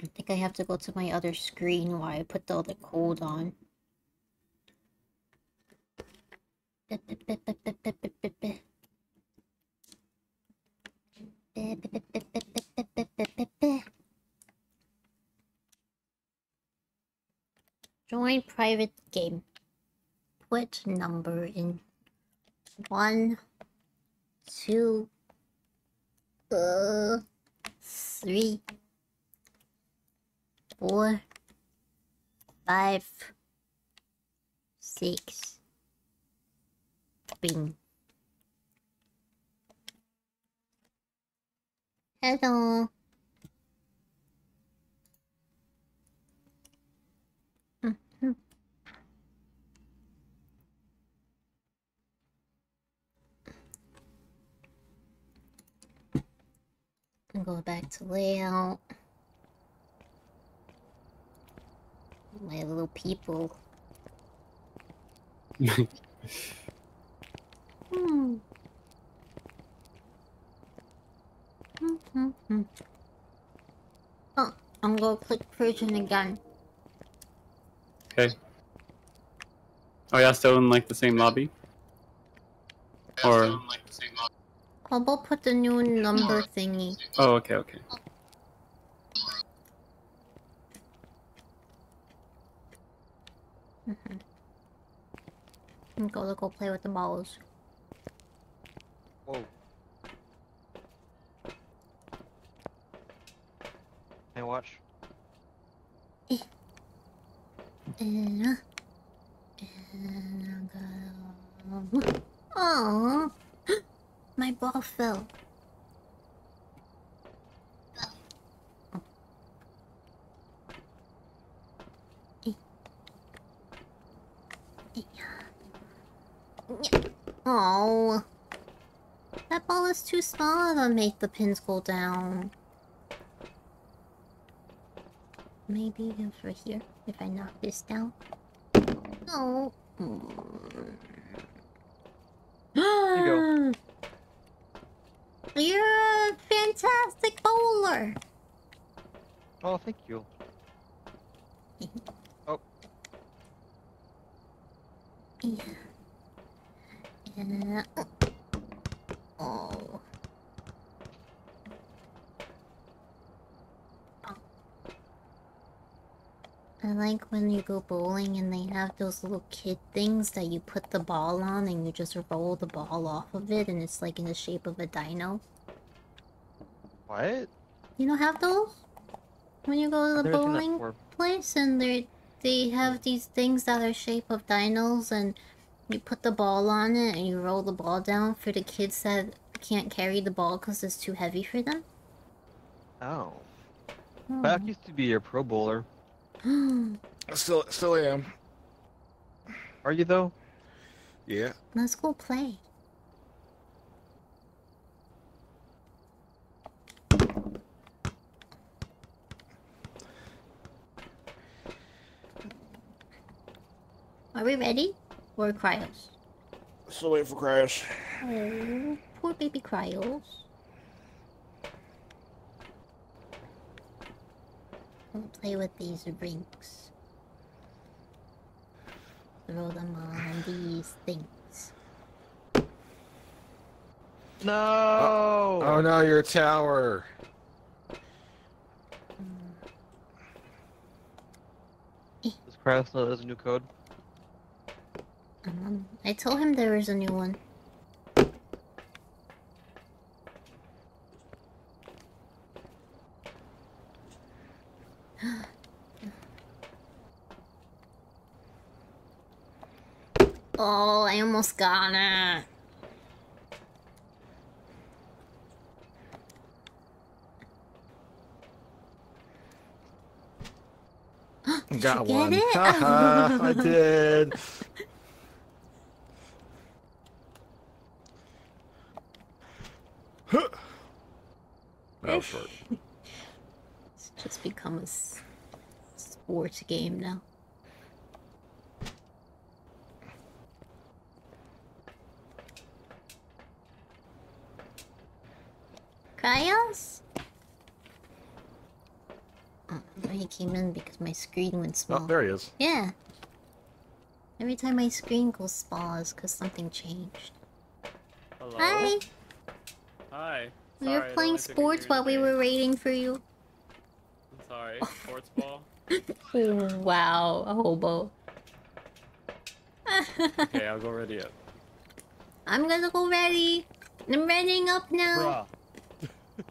I think I have to go to my other screen while I put the other code on. Join private game. Put number in one, two, uh, three, four, five, six. Bing. Hello. And go back to layout. My little people. Hmm. Mm-hmm. Oh, I'm gonna click prison again. Okay. Oh yeah, still in like the same lobby? Or How about put the new number thingy? oh okay okay. Mm-hmm. And go to go play with the balls. Whoa. Hey, watch. Uh, Oh, my ball fell. Oh, that ball is too small to make the pins go down. Maybe over here, if I knock this down. No. you go. You're a fantastic bowler. Oh, thank you. Oh, Yeah. Yeah. Oh. I like when you go bowling and they have those little kid things that you put the ball on and you just roll the ball off of it and it's like in the shape of a dino. what? You don't have those? When you go to the bowling place and they they have these things that are shape of dinos and you put the ball on it and you roll the ball down for the kids that can't carry the ball because it's too heavy for them. Oh. Hmm. Back Oh. used to be a pro bowler. Still, still am. Are you though? Yeah. Let's go play. Are we ready? Or cryos? Still waiting for Cryos. Oh, poor baby cryos. We'll play with these rings. Throw them on these things. No. Oh no, you're tower. Does Cryos know there's a new code? Um, I told him there was a new one. Oh, I almost got it. Got one. I did. that was short. It's just become a sports game now. Cryos? Oh, he came in because my screen went oh, small. Oh, there he is. Yeah. Every time my screen goes small, it's because something changed. Hello. Hi! Hi. We Sorry, were playing only took a sports while we were waiting for you. I'm sorry. Sports ball. wow, a hobo. Okay, I'll go ready up. I'm gonna go ready. I'm readying up now.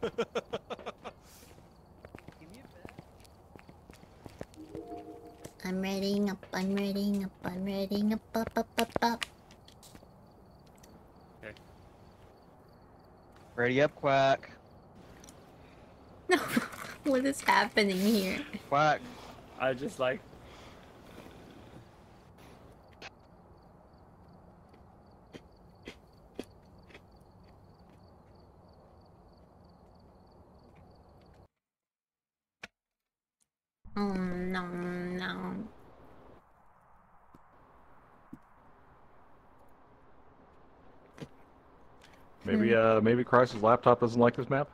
I'm readying up, I'm readying up, I'm readying up, up, up, up, up. Ready up, quack. No, What is happening here? Quack. I just like. Oh no, no. Maybe uh maybe Cryos's laptop doesn't like this map.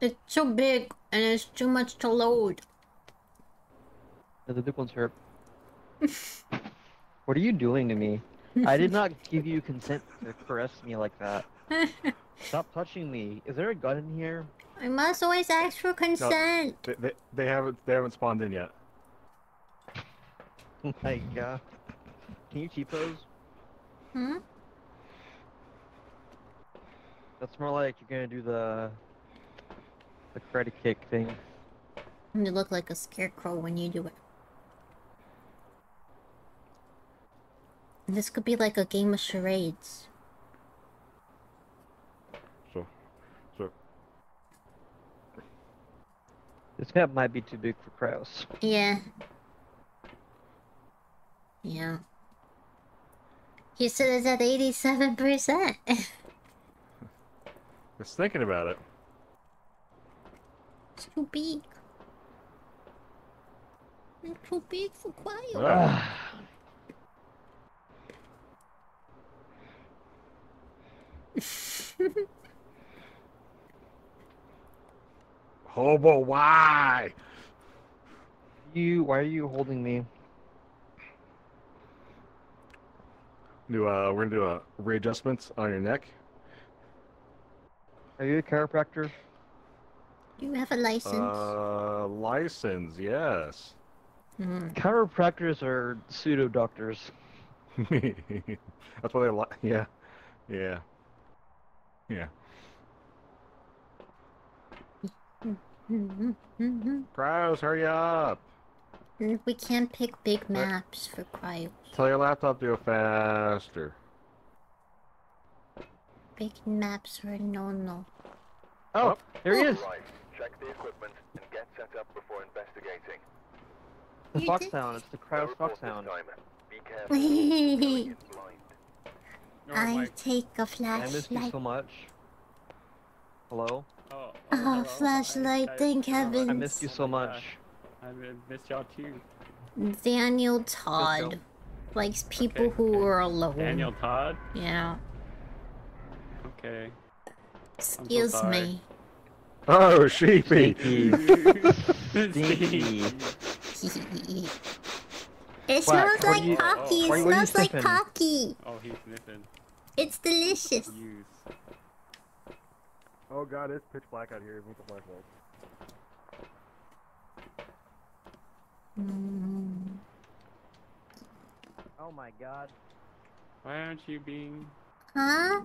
It's too big and it's too much to load. Yeah, the big one's hurt. what are you doing to me? I did not give you consent to caress me like that. Stop touching me. Is there a gun in here? I must always ask for No, consent. they, they, they haven't they haven't spawned in yet. Oh my god. Can you T-pose? Hmm? That's more like you're gonna do the the karate kick thing. You look like a scarecrow when you do it. This could be like a game of charades. So so This map might be too big for Cryos. Yeah. Yeah. He said it's at 87%. just thinking about it. it's too big. It's too big for quiet. Ah. Hobo, why? You why are you holding me? Do uh we're gonna do a readjustments on your neck. Are you a chiropractor? Do you have a license? Uh license, yes. Hmm. Chiropractors are pseudo doctors. That's why they like yeah. Yeah. Yeah. Cryos, hurry up. we can't pick big maps for cryo. Tell your laptop to go faster. Big maps are no no. Oh, oh, there he oh. is. Right. Check the equipment and get set up before investigating. The Foxhound. It's the Cryos Foxhound. Be careful. I take a I missed you flashlight. so much. Hello? Oh, Oh, ah, flashlight, thank heavens. I missed you so much. I missed y'all too. Daniel Todd likes people who are alone. Daniel Todd. Yeah. Okay. Excuse sorry. me. Oh, sheepy. Stinky. It smells what like you- Pocky. It why- what are you smells like sniffing? Pocky. Oh, he's sniffing. It's delicious. Use. Oh god, it's pitch black out here even with the flashlight. Mm. Oh my god. Why aren't you being? Huh?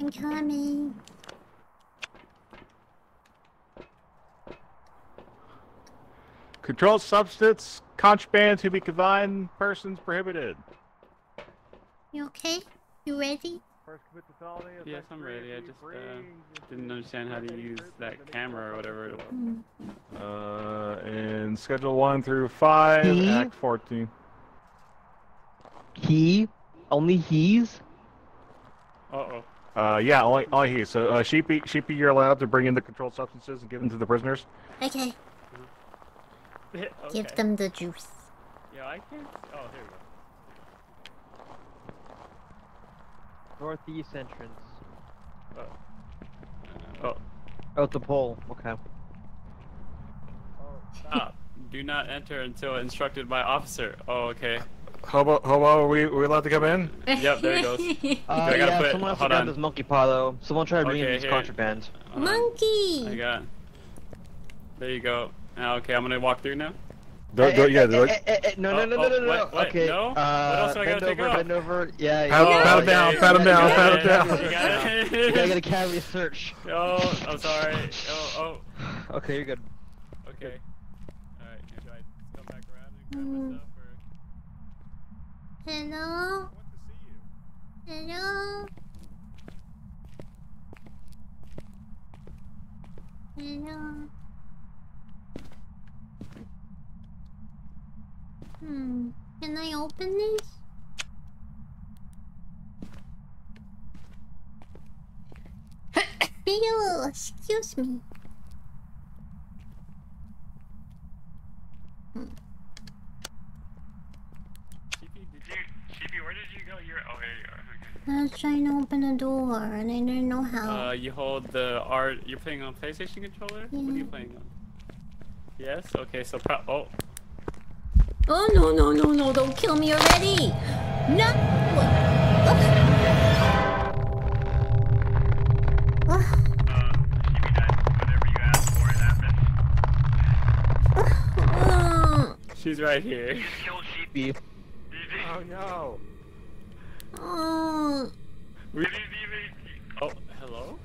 I'm coming. Controlled substance, contraband to be confined, persons prohibited. You okay? You ready? First commit to felony. Yes, I'm ready. I just uh, didn't understand how to use that camera or whatever it was. Uh, in Schedule 1 through 5, He? Act 14. He? Only he's? Uh oh. Uh, yeah, only, only he. So, uh, Sheepy, Sheepy, you're allowed to bring in the controlled substances and give them to the prisoners. Okay. okay. Give them the juice. Yeah, I can't. Oh, here we go. Northeast entrance. Oh. Oh, it's a pole. Okay. Stop. Do not enter until instructed by officer. Oh, okay. Hobo, hobo, are we, are we allowed to come in? Yep, there it goes. Uh, I gotta yeah, put. someone else hold on. this monkey paw though. Someone tried bringing Okay, this here. contraband. Hold on. I Monkey! got. There you go. Ah, Okay, I'm gonna walk through now. Don't, don't, yeah, don't, Eh, eh, eh, no, no, Oh, no, no, oh, no, no, what- what? Okay. No? What Uh, else do I gotta take over, off? bend over. Yeah, Pat- yeah. pat him down, pat him down, pat him down. You got it? You gotta get a cavity search. Oh, I'm sorry. Oh, Okay, you're good. oh. Okay. Alright, do I come back around and grab my stuff or? Hello? Hello? Hello? Hmm. Can I open this? Ew, excuse me. Chibi, where did you go? You're. Oh, here you are. I was trying to open the door and I didn't know how. Uh, you hold the R. You're playing on PlayStation controller. What are you playing on? Yes. Okay. So pro. Oh. Oh no no no no! Don't kill me already! No! Uh, She's right here. Killed Sheepy. Oh no. Uh, We Oh, hello.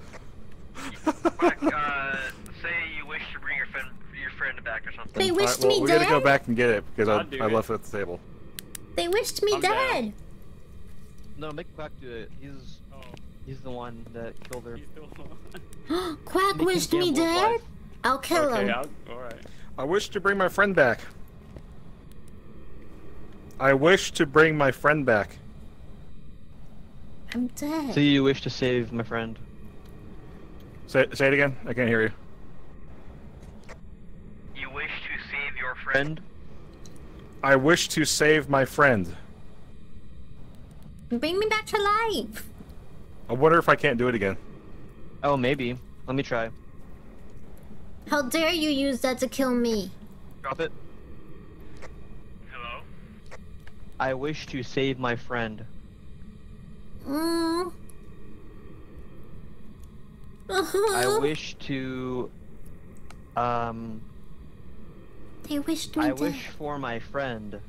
Quick, uh, say you wish to bring your friend your friend back or something. They Alright, wished well, me we gotta go back and get it because I'll I, do I it. left it at the table. They wished me I'm down. dead! No, make Quack do it. He's Oh. he's the one that killed her. Quack Make wished me dead? life. I'll kill Okay. him. All right. I wish to bring my friend back. I wish to bring my friend back. I'm dead. So you wish to save my friend? Say, say it again. I can't hear you. You wish to save your Friend? I wish to save my friend. Bring me back to life! I wonder if I can't do it again. Oh, maybe. Let me try. How dare you use that to kill me? Drop it. Hello? I wish to save my friend. Mm. I wish to. Um. They wished me I dead. wish for my friend.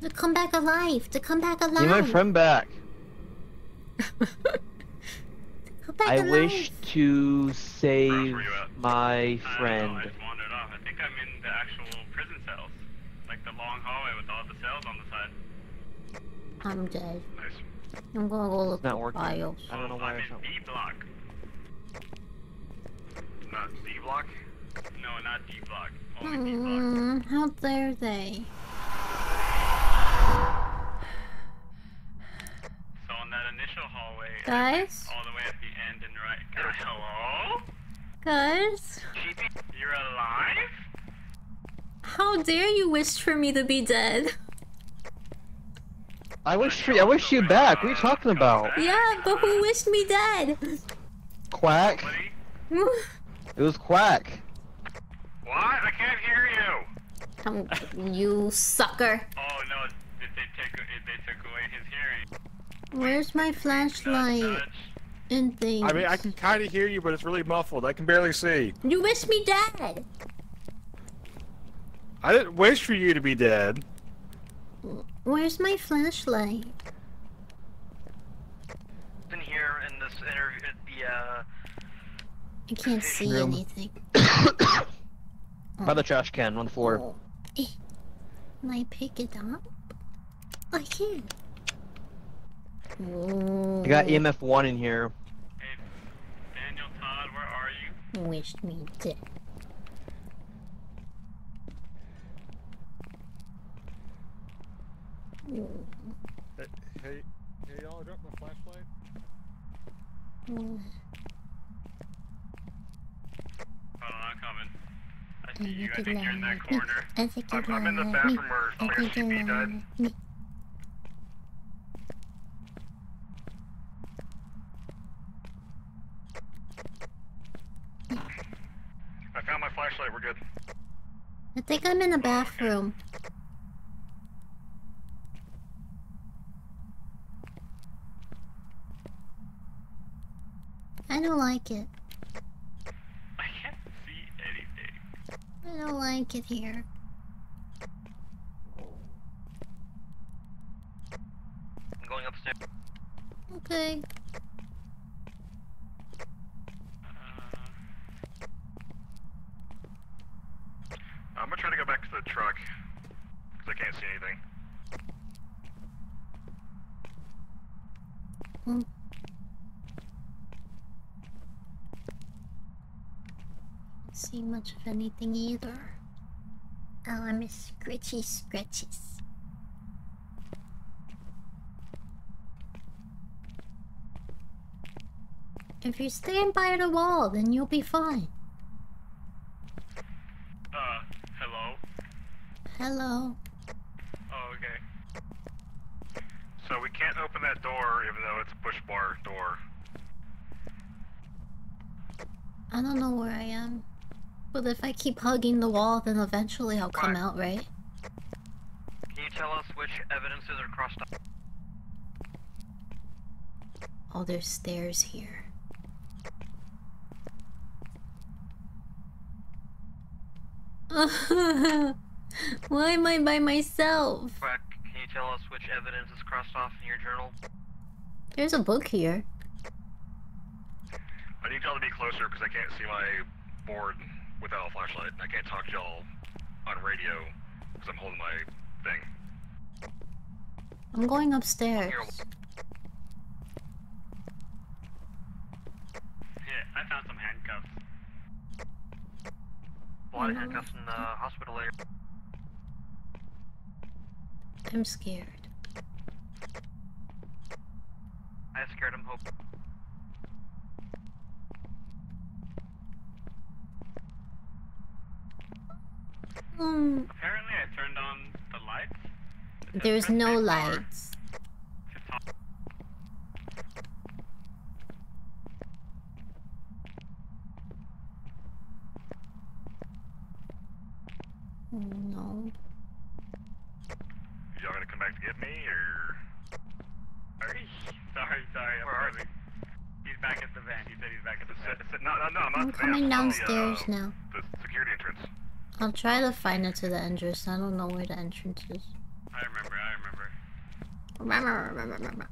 To come back alive! To come back alive! Give my friend back. Come back I alive! wish to save my friend. wandered off. I think I'm in the actual prison cells, like the long hallway with all the cells on the side. I'm dead. Nice. I'm gonna go look Not at working. files. I don't know why I'm it's in not. D block. Not D block. No, not D block. Only D block. Mm, how dare they? So in that initial hallway, Guys? all the way at the end and right. Hello? Guys? You're alive? How dare you wish for me to be dead? I wish for, I wish you back. What are you talking about? Yeah, but who wished me dead? Quack. It was Quack. What? I can't hear you. Um, you sucker. Oh no, did they take they took away his hearing? Where's my flashlight? And things. I mean, I can kind of hear you, but it's really muffled. I can barely see. You wish me dead! I didn't wish for you to be dead. Where's my flashlight? In here in this interview, the uh, I can't see Room. anything. By the trash can on the floor. Can I pick it up? I can't. I got EMF one in here. Daniel Todd, where are you? Wished me dead. Hey, hey, hey y'all, drop my flashlight. Oh, I'm coming. I see you. I think you're in that corner. I think I'm, I'm in the bathroom where CB died. Me. I found my flashlight. We're good. I think I'm in the bathroom. Okay. I don't like it. I can't see anything. I don't like it here. I'm going upstairs. Okay. I'm gonna try to go back to the truck because I can't see anything. Hmm. See much of anything either. Oh, I miss scritchy scratches. If you stand by the wall, then you'll be fine. Uh, hello. Hello. Oh, okay. So we can't open that door even though it's a push bar door. I don't know where I am. But if I keep hugging the wall, then eventually I'll come out, right? Can you tell us which evidences are crossed off? Oh, there's stairs here. Why am I by myself? Quack, can you tell us which evidence is crossed off in your journal? There's a book here. I need y'all to be closer because I can't see my board without a flashlight. I can't talk to y'all on radio because I'm holding my thing. I'm going upstairs. Yeah, I found some handcuffs. A lot of mm-hmm. handcuffs in the hospital area. I'm scared. I scared him. Hope. Hmm. Apparently, I turned on the lights. There's no lights. Oh no. Y'all gonna come back to get me or? Sorry, sorry, sorry. I'm probably... He's back at the van. He said he's back at the van. No, no, no, I'm not. I'm the coming I'm the, downstairs uh, now. The security entrance. I'll try to find it to the entrance. I don't know where the entrance is. I remember, I remember. Remember, remember, remember.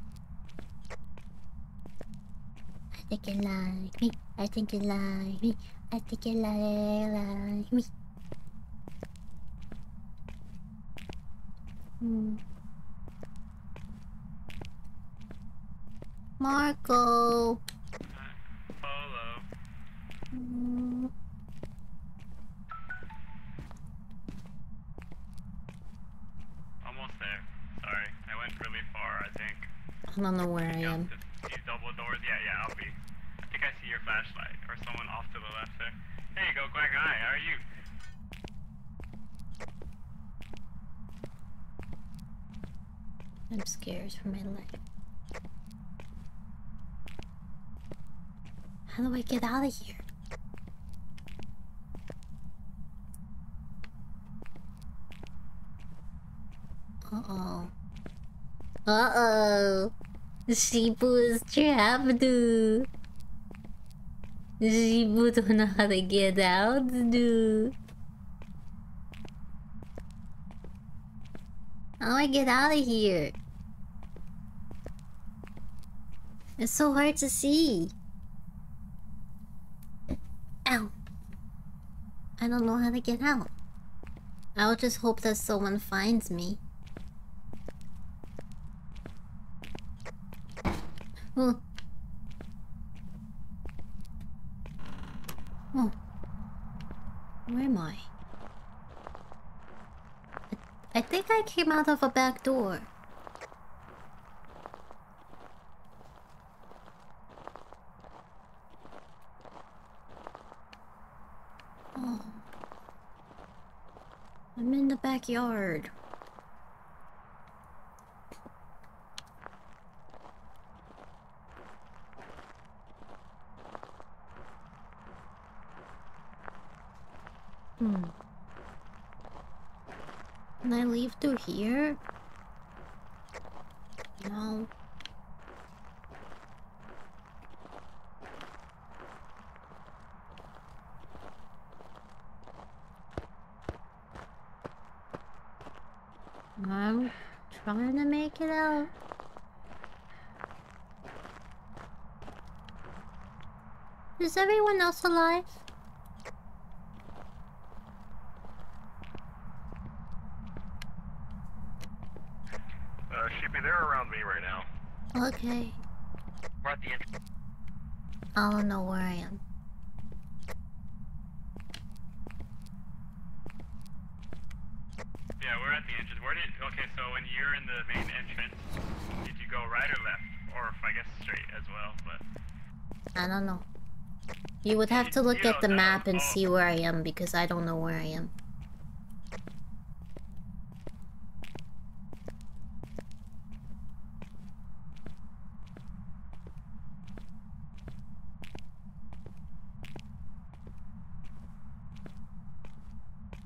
I think you like me. I think you like me. I think you like, like me. Hmm. Marco. Polo. Hmm. I don't know where I am. These double doors, yeah, yeah, I'll be. I think I see your flashlight, or someone off to the left there. There you go, Quack Eye, how are you? I'm scared for my life. How do I get out of here? Uh-oh. Uh-oh. Shibu is trapped. Shibu don't know how to get out, dude. How do I get out of here? It's so hard to see. Ow. I don't know how to get out. I'll just hope that someone finds me. Oh. Oh. Where am I? I think I came out of a back door. Oh. I'm in the backyard. Hmm. Can I leave through here? No. I'm trying to make it out. Is everyone else alive? Uh, Sheepy, they're around me right now. Okay. We're at the end. I don't know where I am. Yeah, we're at the entrance. Where did okay? So when you're in the main entrance, did you go right or left, or I guess straight as well? But I don't know. You would have to look at the map and see where I am because I don't know where I am.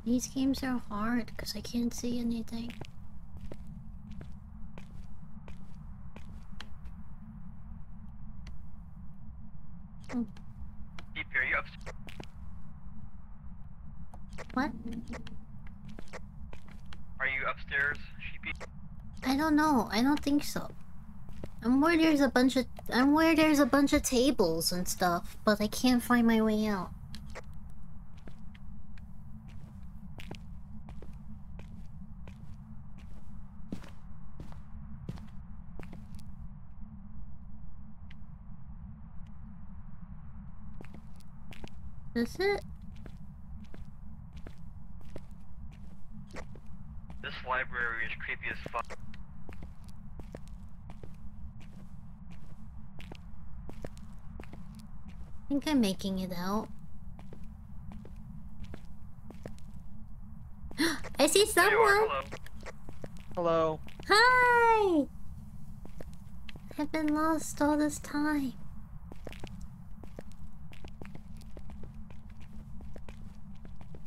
These games are hard because I can't see anything. What? Are you upstairs, Sheepy? I don't know. I don't think so. I'm where there's a bunch of I'm where there's a bunch of tables and stuff, but I can't find my way out. Is it? This library is creepy as fuck. I think I'm making it out. I see someone. Hello. Hi. I've been lost all this time.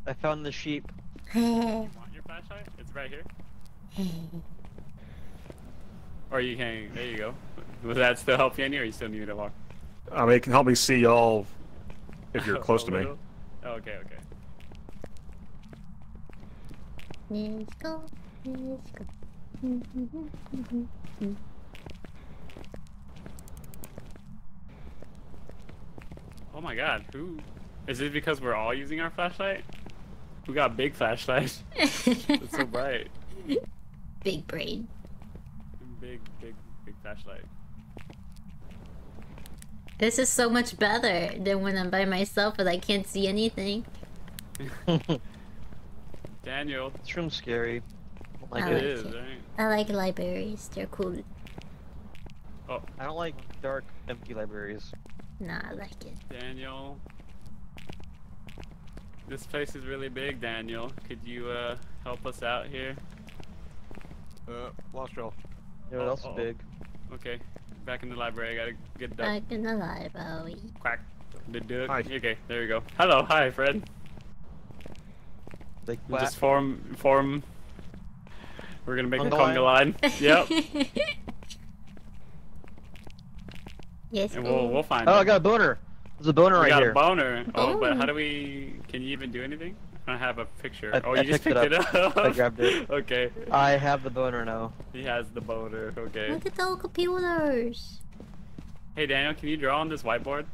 I found the sheep. Hey. want your flashlight? It's right here. Or you can. There you go. Will that still help you any, or you still need to walk? I mean, it can help me see y'all if you're close to me. little? Oh, okay, okay. Let's go. Let's go. Oh my god, who? Is it because we're all using our flashlight? We got big flashlights. it's so bright. Big brain. Big, big, big flashlight. This is so much better than when I'm by myself and I can't see anything. Daniel. This room's scary. I I don't like it it. is, right? I like libraries. They're cool. Oh, I don't like dark, empty libraries. Nah, I like it. Daniel. This place is really big, Daniel. Could you uh help us out here? Uh, lost y'all. You know what else is Uh-oh. big? Okay, back in the library. I gotta get duck. Back in the library. Quack. The duck. Okay, there you go. Hello, hi, Fred. Big We'll quack. just form form. We're gonna make a Conga conga line. yep. Yes. And we'll we'll find. Oh, I got a boner. There's a boner we right got here. a boner. Oh, but how do we? Can you even do anything? I don't have a picture. I- oh, you I just picked picked it it up. up. I grabbed it. okay. I have the boner now. He has the boner. Okay. Look at the computers. Hey Daniel, can you draw on this whiteboard?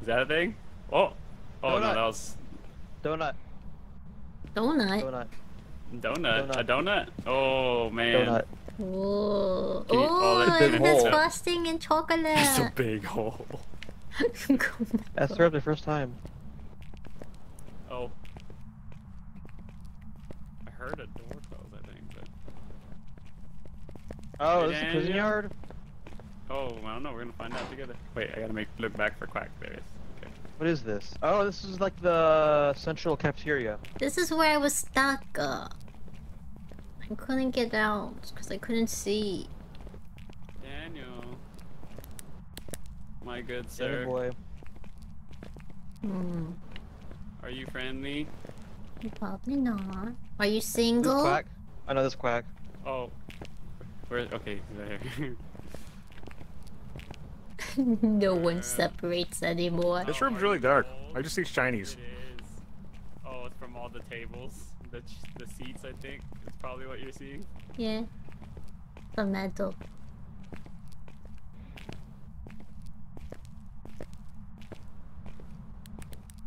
Is that a thing? Oh. Oh no, Donut. that was Donut. Donut. Donut. donut. A donut. Oh man. Donut. Whoa. You- oh, Oh, that's look big at frosting and chocolate. It's a big hole. That's served the first time. Oh. I heard a door close, I think, but. Oh, Hey, this is a prison yard? Oh, I don't know. We're gonna find out together. Wait, I gotta make look back for quack. there Okay. What is this? Oh, this is like the central cafeteria. This is where I was stuck. Uh, I couldn't get out because I couldn't see. Daniel. My good Danny sir. boy. Hmm. Are you friendly? Probably not. Are you This single? quack. I know this quack. Oh. Where? Okay, there. no one separates anymore. This room's really dark. I just see shinies. Oh, it's from all the tables, the the seats. I think is probably what you're seeing. Yeah. The metal.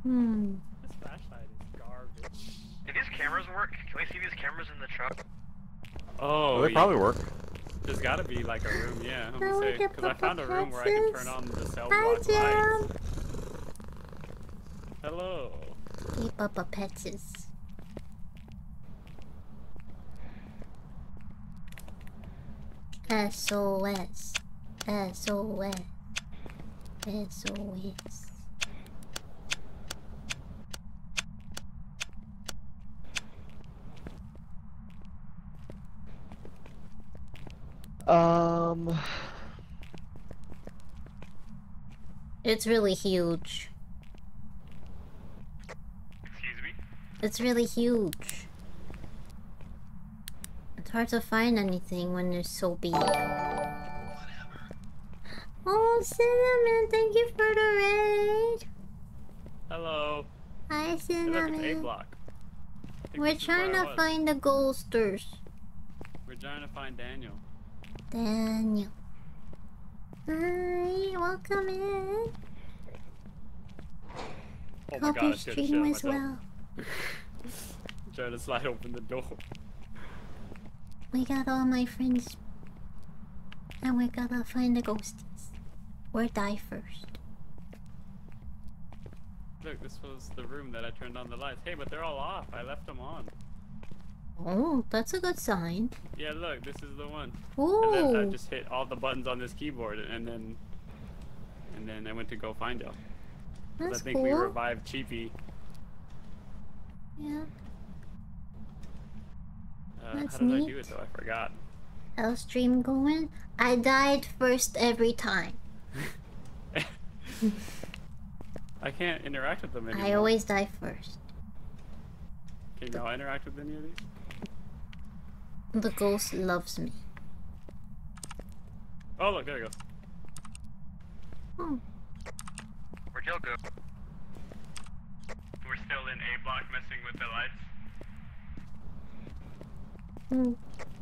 Hmm. This flashlight is garbage. Do these cameras work? Can we see these cameras in the truck? Oh, they yeah. probably work. There's gotta be like a room, yeah. I'm I gonna say because I found a room where I can turn on the cell Hi, block Jam. lights. Hello. Keep up a patches. SOS. SOS. SOS. Um. It's really huge. Excuse me? It's really huge. It's hard to find anything when they're so big. Oh, Cinnamon, thank you for the raid. Hello. Hi, Hey, look, it's A Cinnamon. block. We're this is where trying to find the Ghosters. We're trying to find Daniel. Daniel. Hi, welcome in. Oh Hope your stream was well. trying to slide open the door. We got all my friends. And we gotta find the ghosties. Or die first. Look, this was the room that I turned on the lights. Hey, but they're all off. I left them on. Oh, that's a good sign. Yeah, look, this is the one. And then I just hit all the buttons on this keyboard, and then, and then I went to go find. 'Cause That's I think we revived Sheepy. Yeah. Uh, That's how did I do it though? I forgot. How's stream going? I died first every time. I can't interact with them anymore. I always die first. Can y'all interact with any of these? The ghost loves me. Oh, look, there you go. Oh. Where'd y'all go? We're still in A block messing with the lights. Hmm.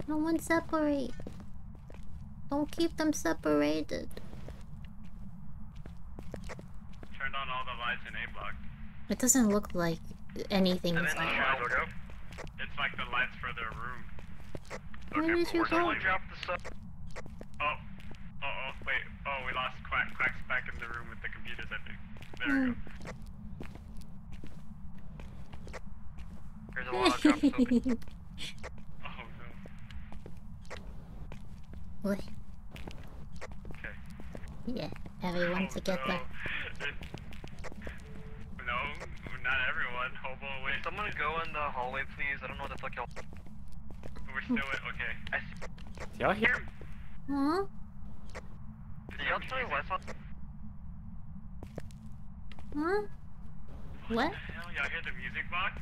No one separate. Don't keep them separated. Turned on all the lights in A block. It doesn't look like anything is on. go. It's like the lights for their room. Where did you go? drop the stuff. Oh. Uh oh. Wait. Oh, we lost Quack. Quack's back in the room with the computers, I think. There we go. There's a lot of drops open. Oh no. Wait. Okay. Yeah, everyone together. No, not everyone. Hobo away. Someone go in the hallway, please. I don't know what the fuck y'all. We're still in. Okay. I. Y'all hear? him? Huh? Did y'all turn the lights on? Huh? What? Hell, y'all hear the music box?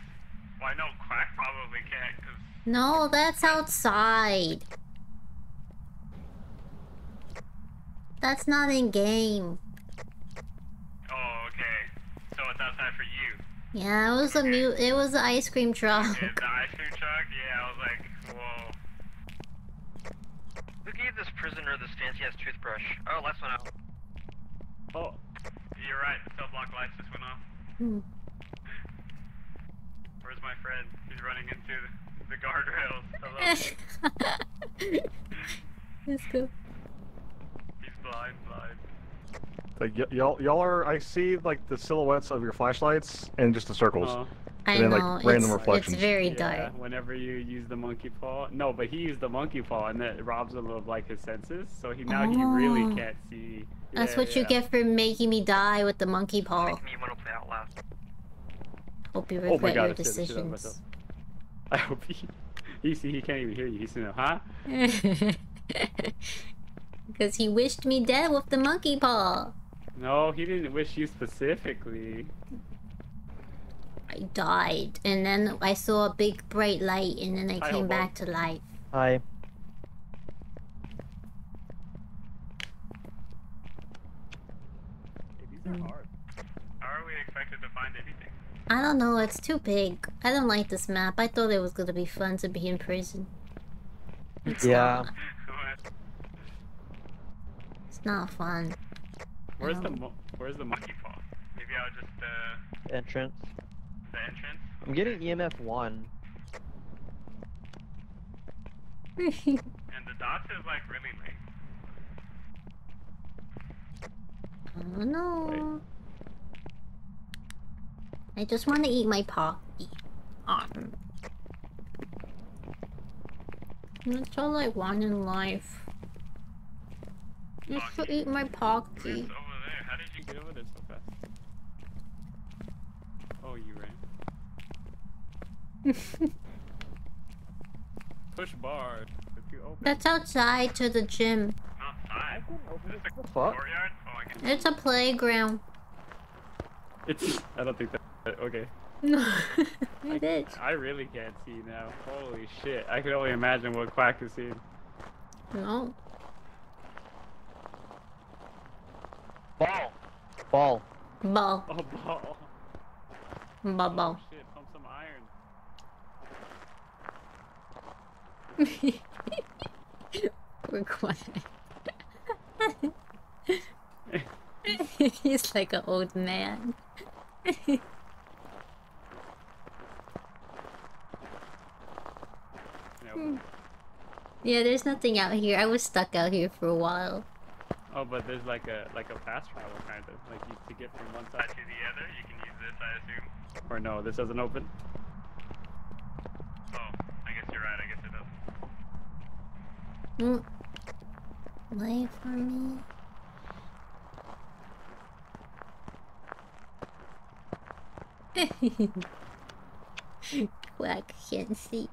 Well, I know Quack probably can't, cause No, that's outside. That's not in game. oh, okay. So it's outside for you. Yeah, it was a mu- it was the ice cream truck. Yeah, the ice cream truck. Yeah, I was like, whoa. Who gave this prisoner this fancy ass toothbrush? Oh, lights went out. Oh, you're right. The cell block lights just went off. Hmm. Where's my friend? He's running into the guardrails. Hello. Let's go. He's blind, blind. Like y'all, y'all are. I see like the silhouettes of your flashlights and just the circles. Oh. I and then know, like random it's- reflections. it's very Yeah, dark. whenever you use the monkey paw. No, but he used the monkey paw, and that robs him of like his senses. So he now he Oh. really can't see. That's Yeah, what you get for making me die with the monkey paw. Me wanna play out loud. Hope you Oh my regret god, your I scared the shit out of decisions. I hope he. He see he can't even hear you. He's saying, huh? Because he wished me dead with the monkey paw. No, he didn't wish you specifically. I died, and then I saw a big bright light, and then I Hi, came Hobo. back to life. Hi. These are hard. How are we expected to find anything? I don't know, it's too big. I don't like this map. I thought it was gonna be fun to be in prison. It's Yeah. not. It's not fun. Where's the mo Where's the monkey paw? Maybe I'll just uh Entrance. The entrance. I'm getting EMF one. And the dots is like really late. Oh no. I just want to eat my pocky. That's all I want in life. Just oh, to eat my pocky. Over there. How did you get over there so fast? Oh, you ran. Push bar. If you open That's outside to the gym. outside. Is this fuck? courtyard? Oh, I can. It's a playground. It's. I don't think that. Okay. it is. I really can't see now. Holy shit! I can only imagine what Quack is seeing. No. Ball. Ball. Ball. Oh, ball. Ball. Ball. Shit, pump some iron. We're quiet. He's like an old man. Hmm. yeah, there's nothing out here. I was stuck out here for a while. Oh, but there's like a like a fast travel kind of like you, to get from one side to the other. You can use this, I assume. Or no, this doesn't open. Oh, I guess you're right. I guess it does. Mm. Wait for me. Quack can't see.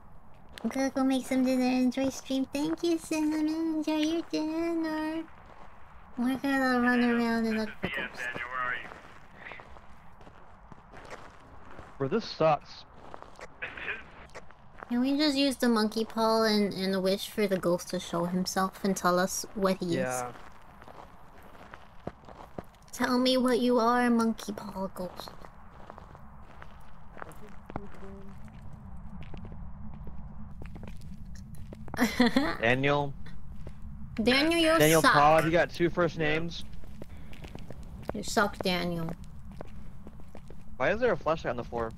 I'm gonna go make some dinner and enjoy stream. Thank you, Cinnamon. Enjoy your dinner. We're gonna run around and look for ghosts. Daniel, where? Bro, this sucks. Can we just use the monkey paw and, and wish for the ghost to show himself and tell us what he is? Yeah. Tell me what you are, monkey paw ghost. Daniel. Daniel, you Daniel suck. Todd. You got two first names. You suck, Daniel. Why is there a flashlight on the floor?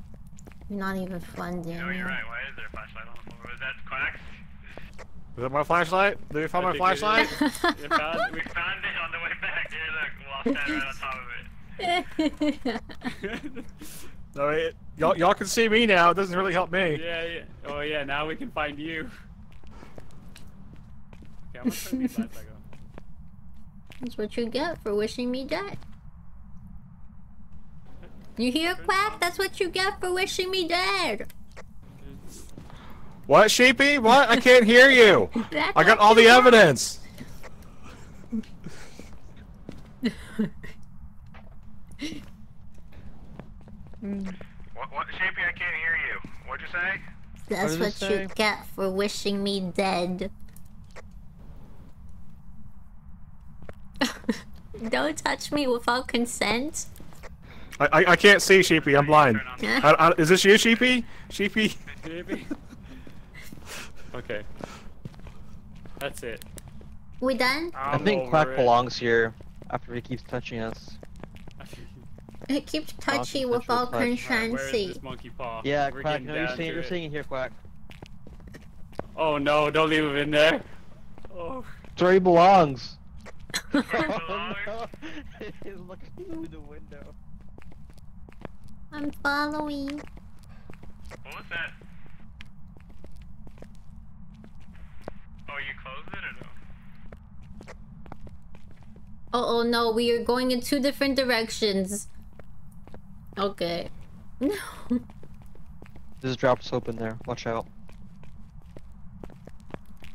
You're not even fun, Daniel. No, you're right. Why is there a flashlight on the floor? Was that Quack's? Is that my flashlight? Did you find I my think it is. flashlight? we, found, we found it on the way back. Here, look. We'll right on top of it. No, it, y'all, y'all can see me now. It doesn't really help me. Yeah, yeah. Oh, yeah. Now we can find you. Okay, I'm gonna turn these lights back on. That's what you get for wishing me dead. You hear, Quack? That's what you get for wishing me dead. What, Sheepy? What? I can't hear you. I got all the you want. evidence. What, what, Shapey, I can't hear you. What'd you say? That's did what you say? get for wishing me dead. Don't touch me without consent. I, I, I can't see Sheepy. I'm blind. I, I, is this you, Sheepy? Sheepy? Maybe. okay. That's it. We done? i I'm think Quack it. belongs here after he keeps touching us. It keeps touchy Consensual without touch. Alright, where's consent. this? Yeah, We're Quack, no, you're down staying, you're it. staying here, Quack. Oh no! Don't leave him in there. Oh. It's where he belongs. Where he belongs? He's looking through the window. I'm following. What was that? Oh, you closed it or no? Oh, oh no, we are going in two different directions. Okay. No. There's dropped soap in there. Watch out.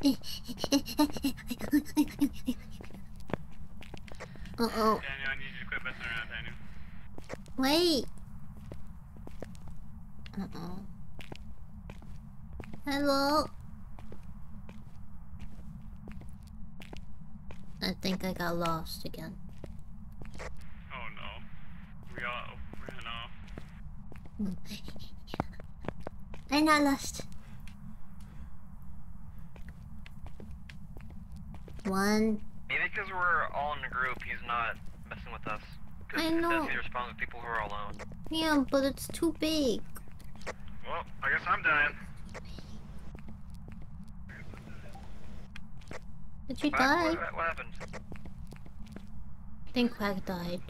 Uh oh. Daniel, I need you to quit messing around, Daniel. Wait. Uh-oh. Hello? I think I got lost again. Oh no. We all ran off. I'm not lost. One. Maybe because we're all in a group, he's not messing with us. 'Cause I it know. says he responds with people who are alone. Yeah, but it's too big. Well, I guess I'm dying. Did you What- die? What, what happened? I think Quack died.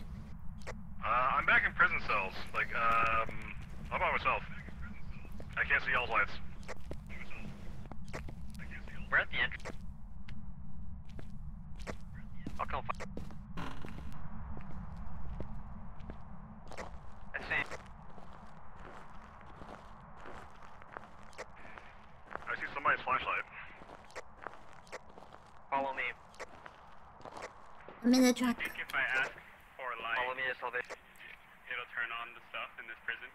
Uh, I'm back in prison cells. Like, um, I'm by myself. I can't see y'all's lights. We're at the entrance. I'll come find. I see. I see somebody's flashlight. Follow me. I'm in the truck. I think if I ask for light, Follow me to salvation. it'll turn on the stuff in this prison.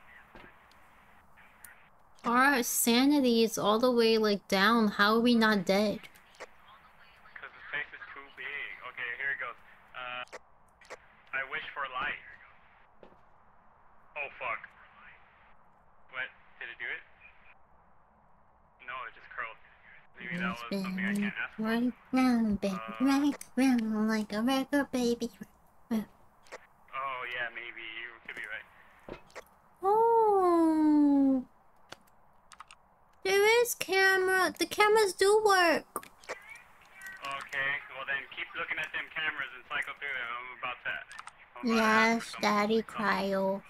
Our sanity is all the way like down. How are we not dead? Because this place is too big. Okay, here it goes. Uh, I wish for light. Oh fuck. What? Did it do it? No, it just curled. Maybe that was something I can't ask for. Right round, baby, uh, right round like a record, baby. Oh yeah, maybe you could be right. Oh, there is camera. The cameras do work. Okay, well then keep looking at them cameras and cycle through them. I'm about that. I'm about Yes, for Daddy Cryos.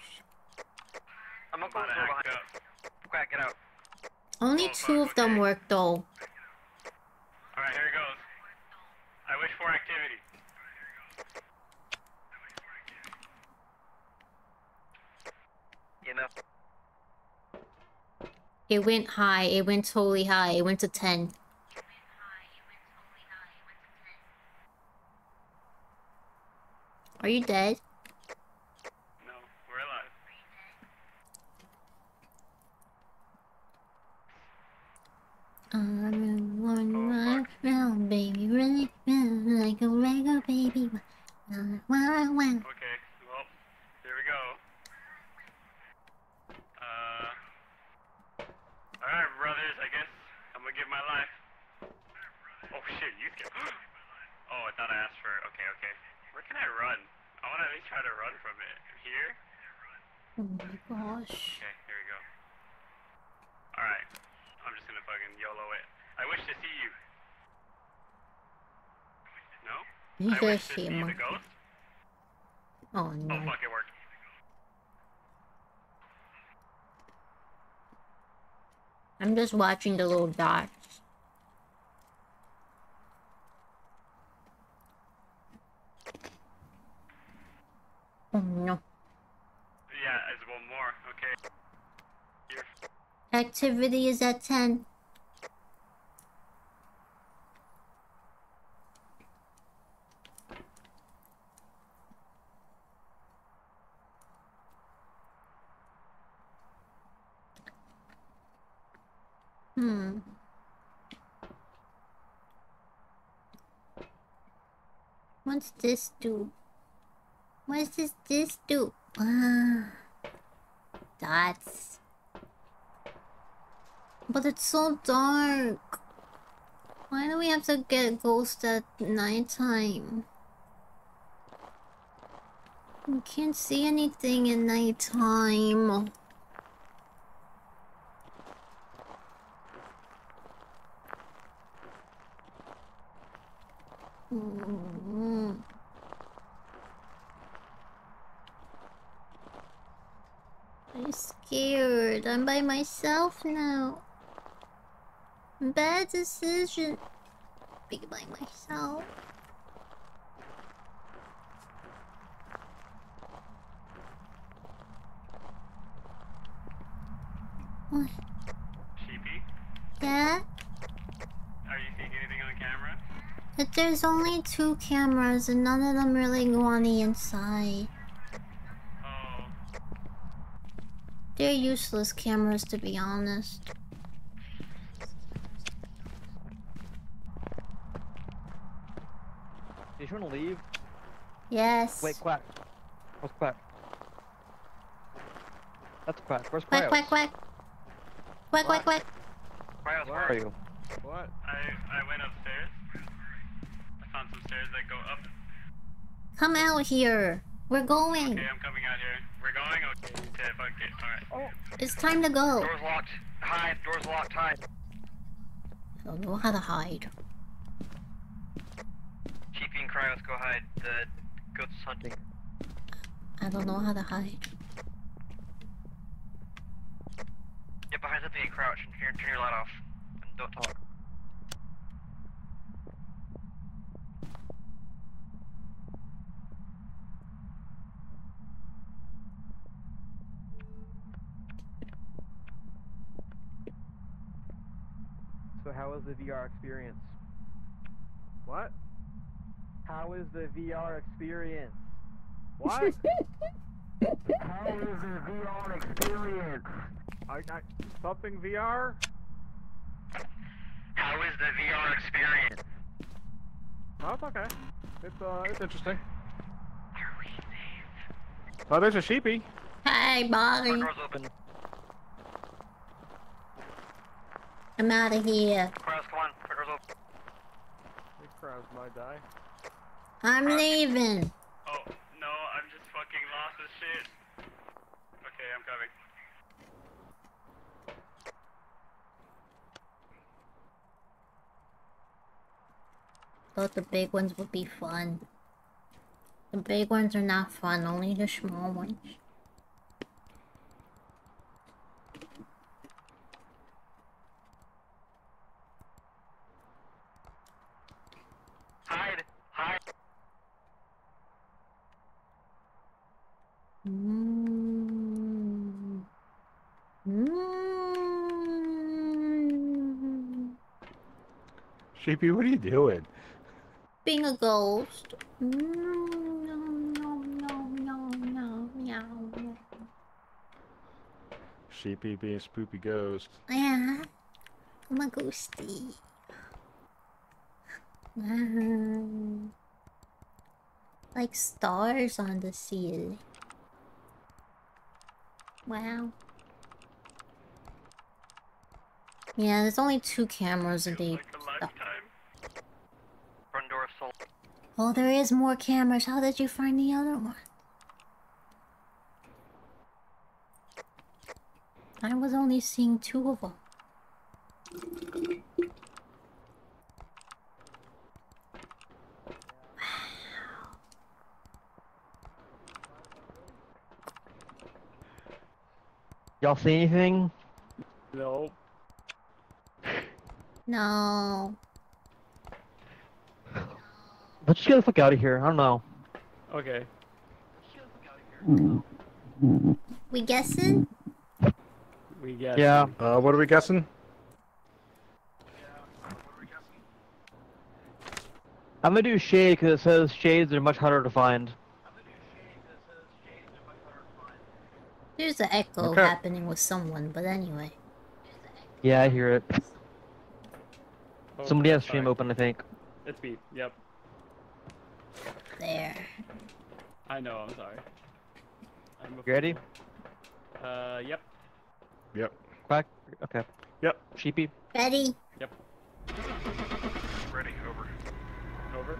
I'm gonna about close to act up. Quack, get out. Only two of them work though. Alright, here it goes. I wish for activity. You know. It went high. It went totally high. It went to 10. Are you dead? No, we're alive. I'm run round, round, baby, running round like a regular baby. Wow, wow, wow. Okay, well, here we go. Uh, alright, brothers, I guess I'm gonna give my life. Oh shit, you can. oh, I thought I asked for. Okay, okay. Where can I run? I wanna at least try to run from it. Here? Oh my gosh. Okay, here we go. Alright, I'm just gonna fucking YOLO it. I wish to see you. No? You I wish to see the ghost? Oh Oh no. fuck, it worked. I'm just watching the little dots. Oh no. Yeah, there's one more. Okay. Activity is at 10. Hmm. What's this do? What does this do? Ah. Dots. But it's so dark. Why do we have to get ghosts at nighttime? We can't see anything at nighttime. Mm. I'm scared. I'm by myself now. Bad decision. Be by myself. What? Sheepy, Yeah? are you seeing anything on the camera? But there's only two cameras and none of them really go on the inside. Oh, They're useless cameras, to be honest. You trying to leave? Yes. Wait, quack. What's quack? That's quack. Where's Quack, Cryos? quack, quack. Quack, quack, quack. Cryos, where are you? What? I I went upstairs. I found some stairs that go up. Come out here. We're going. Okay, I'm coming out here. We're going. Okay. Okay. Fuck it. All right. Oh. It's time to go. Door's locked. Hide. Door's locked. Hide. I don't know how to hide. Sheepy and Cryos, go hide. The goat's hunting. I don't know how to hide. Get behind something and crouch and turn, turn your light off. And don't talk. So how was the VR experience? What? How is the VR experience? What? How is the VR experience? I, I something VR. How is the VR experience? Oh, it's okay. It's uh, it's interesting. Oh, there's a sheepy. Hi, Bobby. Door's open. I'm out of here. Cryos, come on. Door's open. These crowds might die. I'm leaving. Oh no, I'm just fucking lost as shit. Okay, I'm coming. Thought the big ones would be fun. The big ones are not fun, only the small ones. Hide. Hide. Mm. Mm. Sheepy, what are you doing? Being a ghost. Mm, no, no, no. Sheepy being a spoopy ghost. Yeah, I'm a ghosty. Like stars on the ceiling. Wow. Yeah, there's only two cameras a day. Door. Oh, there is more cameras. How did you find the other one? I was only seeing two of them. Y'all see anything? No. No. Let's just get the fuck out of here. I don't know. Okay. We guessing? We guess. Yeah. Uh, what are we guessing? I'm gonna do shade because it says shades are much harder to find. There's an echo Okay. happening with someone, but anyway. Yeah, I hear it. Oh, Somebody has sorry. stream open, I think. It's me. Yep. There. I know. I'm sorry. I'm You ready? Uh. Yep. Yep. Quack. Okay. Yep. Sheepy. Ready? Yep. Ready, over. Over.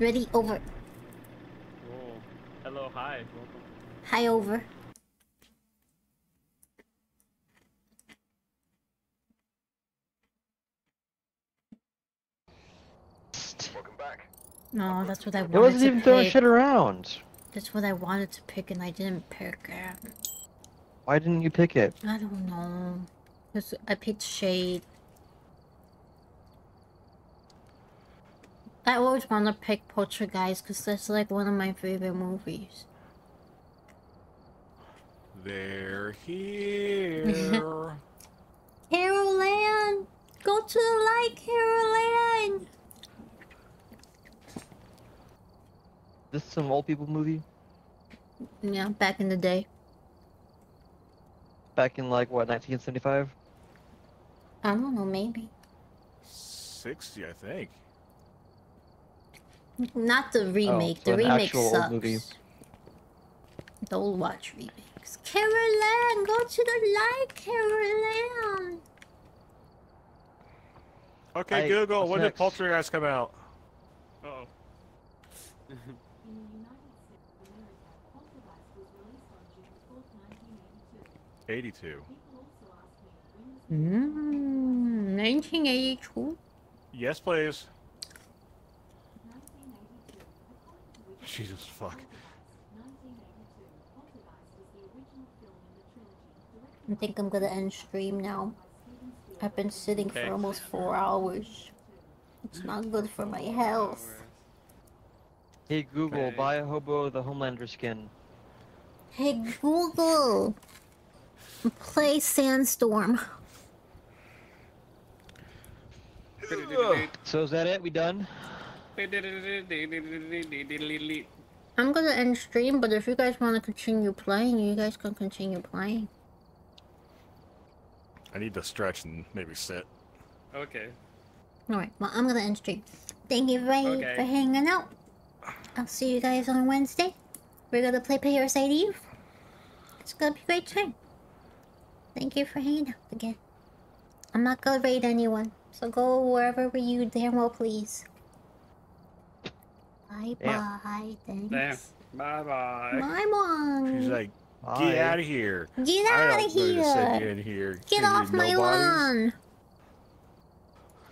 Ready, over. Cool. Hello. Hi. Welcome. Hi, over. Welcome back. No, that's what I wanted It wasn't to even throwing shit around. That's what I wanted to pick and I didn't pick it. Why didn't you pick it? I don't know. Cause I picked Shade. I always want to pick Poltergeist because that's like one of my favorite movies. They're here. Carol Anne! Go to the light, Carol Anne! This is some old people movie. Yeah, back in the day. back in like what 1975. I don't know, maybe. 60, I think. Not the oh, remake. so the an remake actual old sucks. movie. Don't watch remakes. Carol Anne, go to the light, Carol Anne. Okay, I- Google, what's when did next? Poltergeist come out? Oh. 82. Mm, 1982. Yes, please. Jesus fuck. I think I'm gonna end stream now. I've been sitting Okay. for almost four hours. It's not good for my health. Hey Google, Okay. buy a hobo the Homelander skin. Hey Google, play Sandstorm. So is that it? We done? I'm gonna end stream, but if you guys want to continue playing, you guys can continue playing. I need to stretch and maybe sit. Okay. Alright, well, I'm gonna end stream. Thank you very Okay. for hanging out. I'll see you guys on Wednesday. We're gonna play Parasite Eve. It's gonna be a great time. Thank you for hanging out again. I'm not gonna raid anyone, so go wherever you damn well please. Bye Damn. bye, Damn. thanks. Bye bye. Bye bye. She's like, get out of here. Get I outta don't know to here. here. Get off my lawn.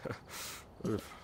Oof.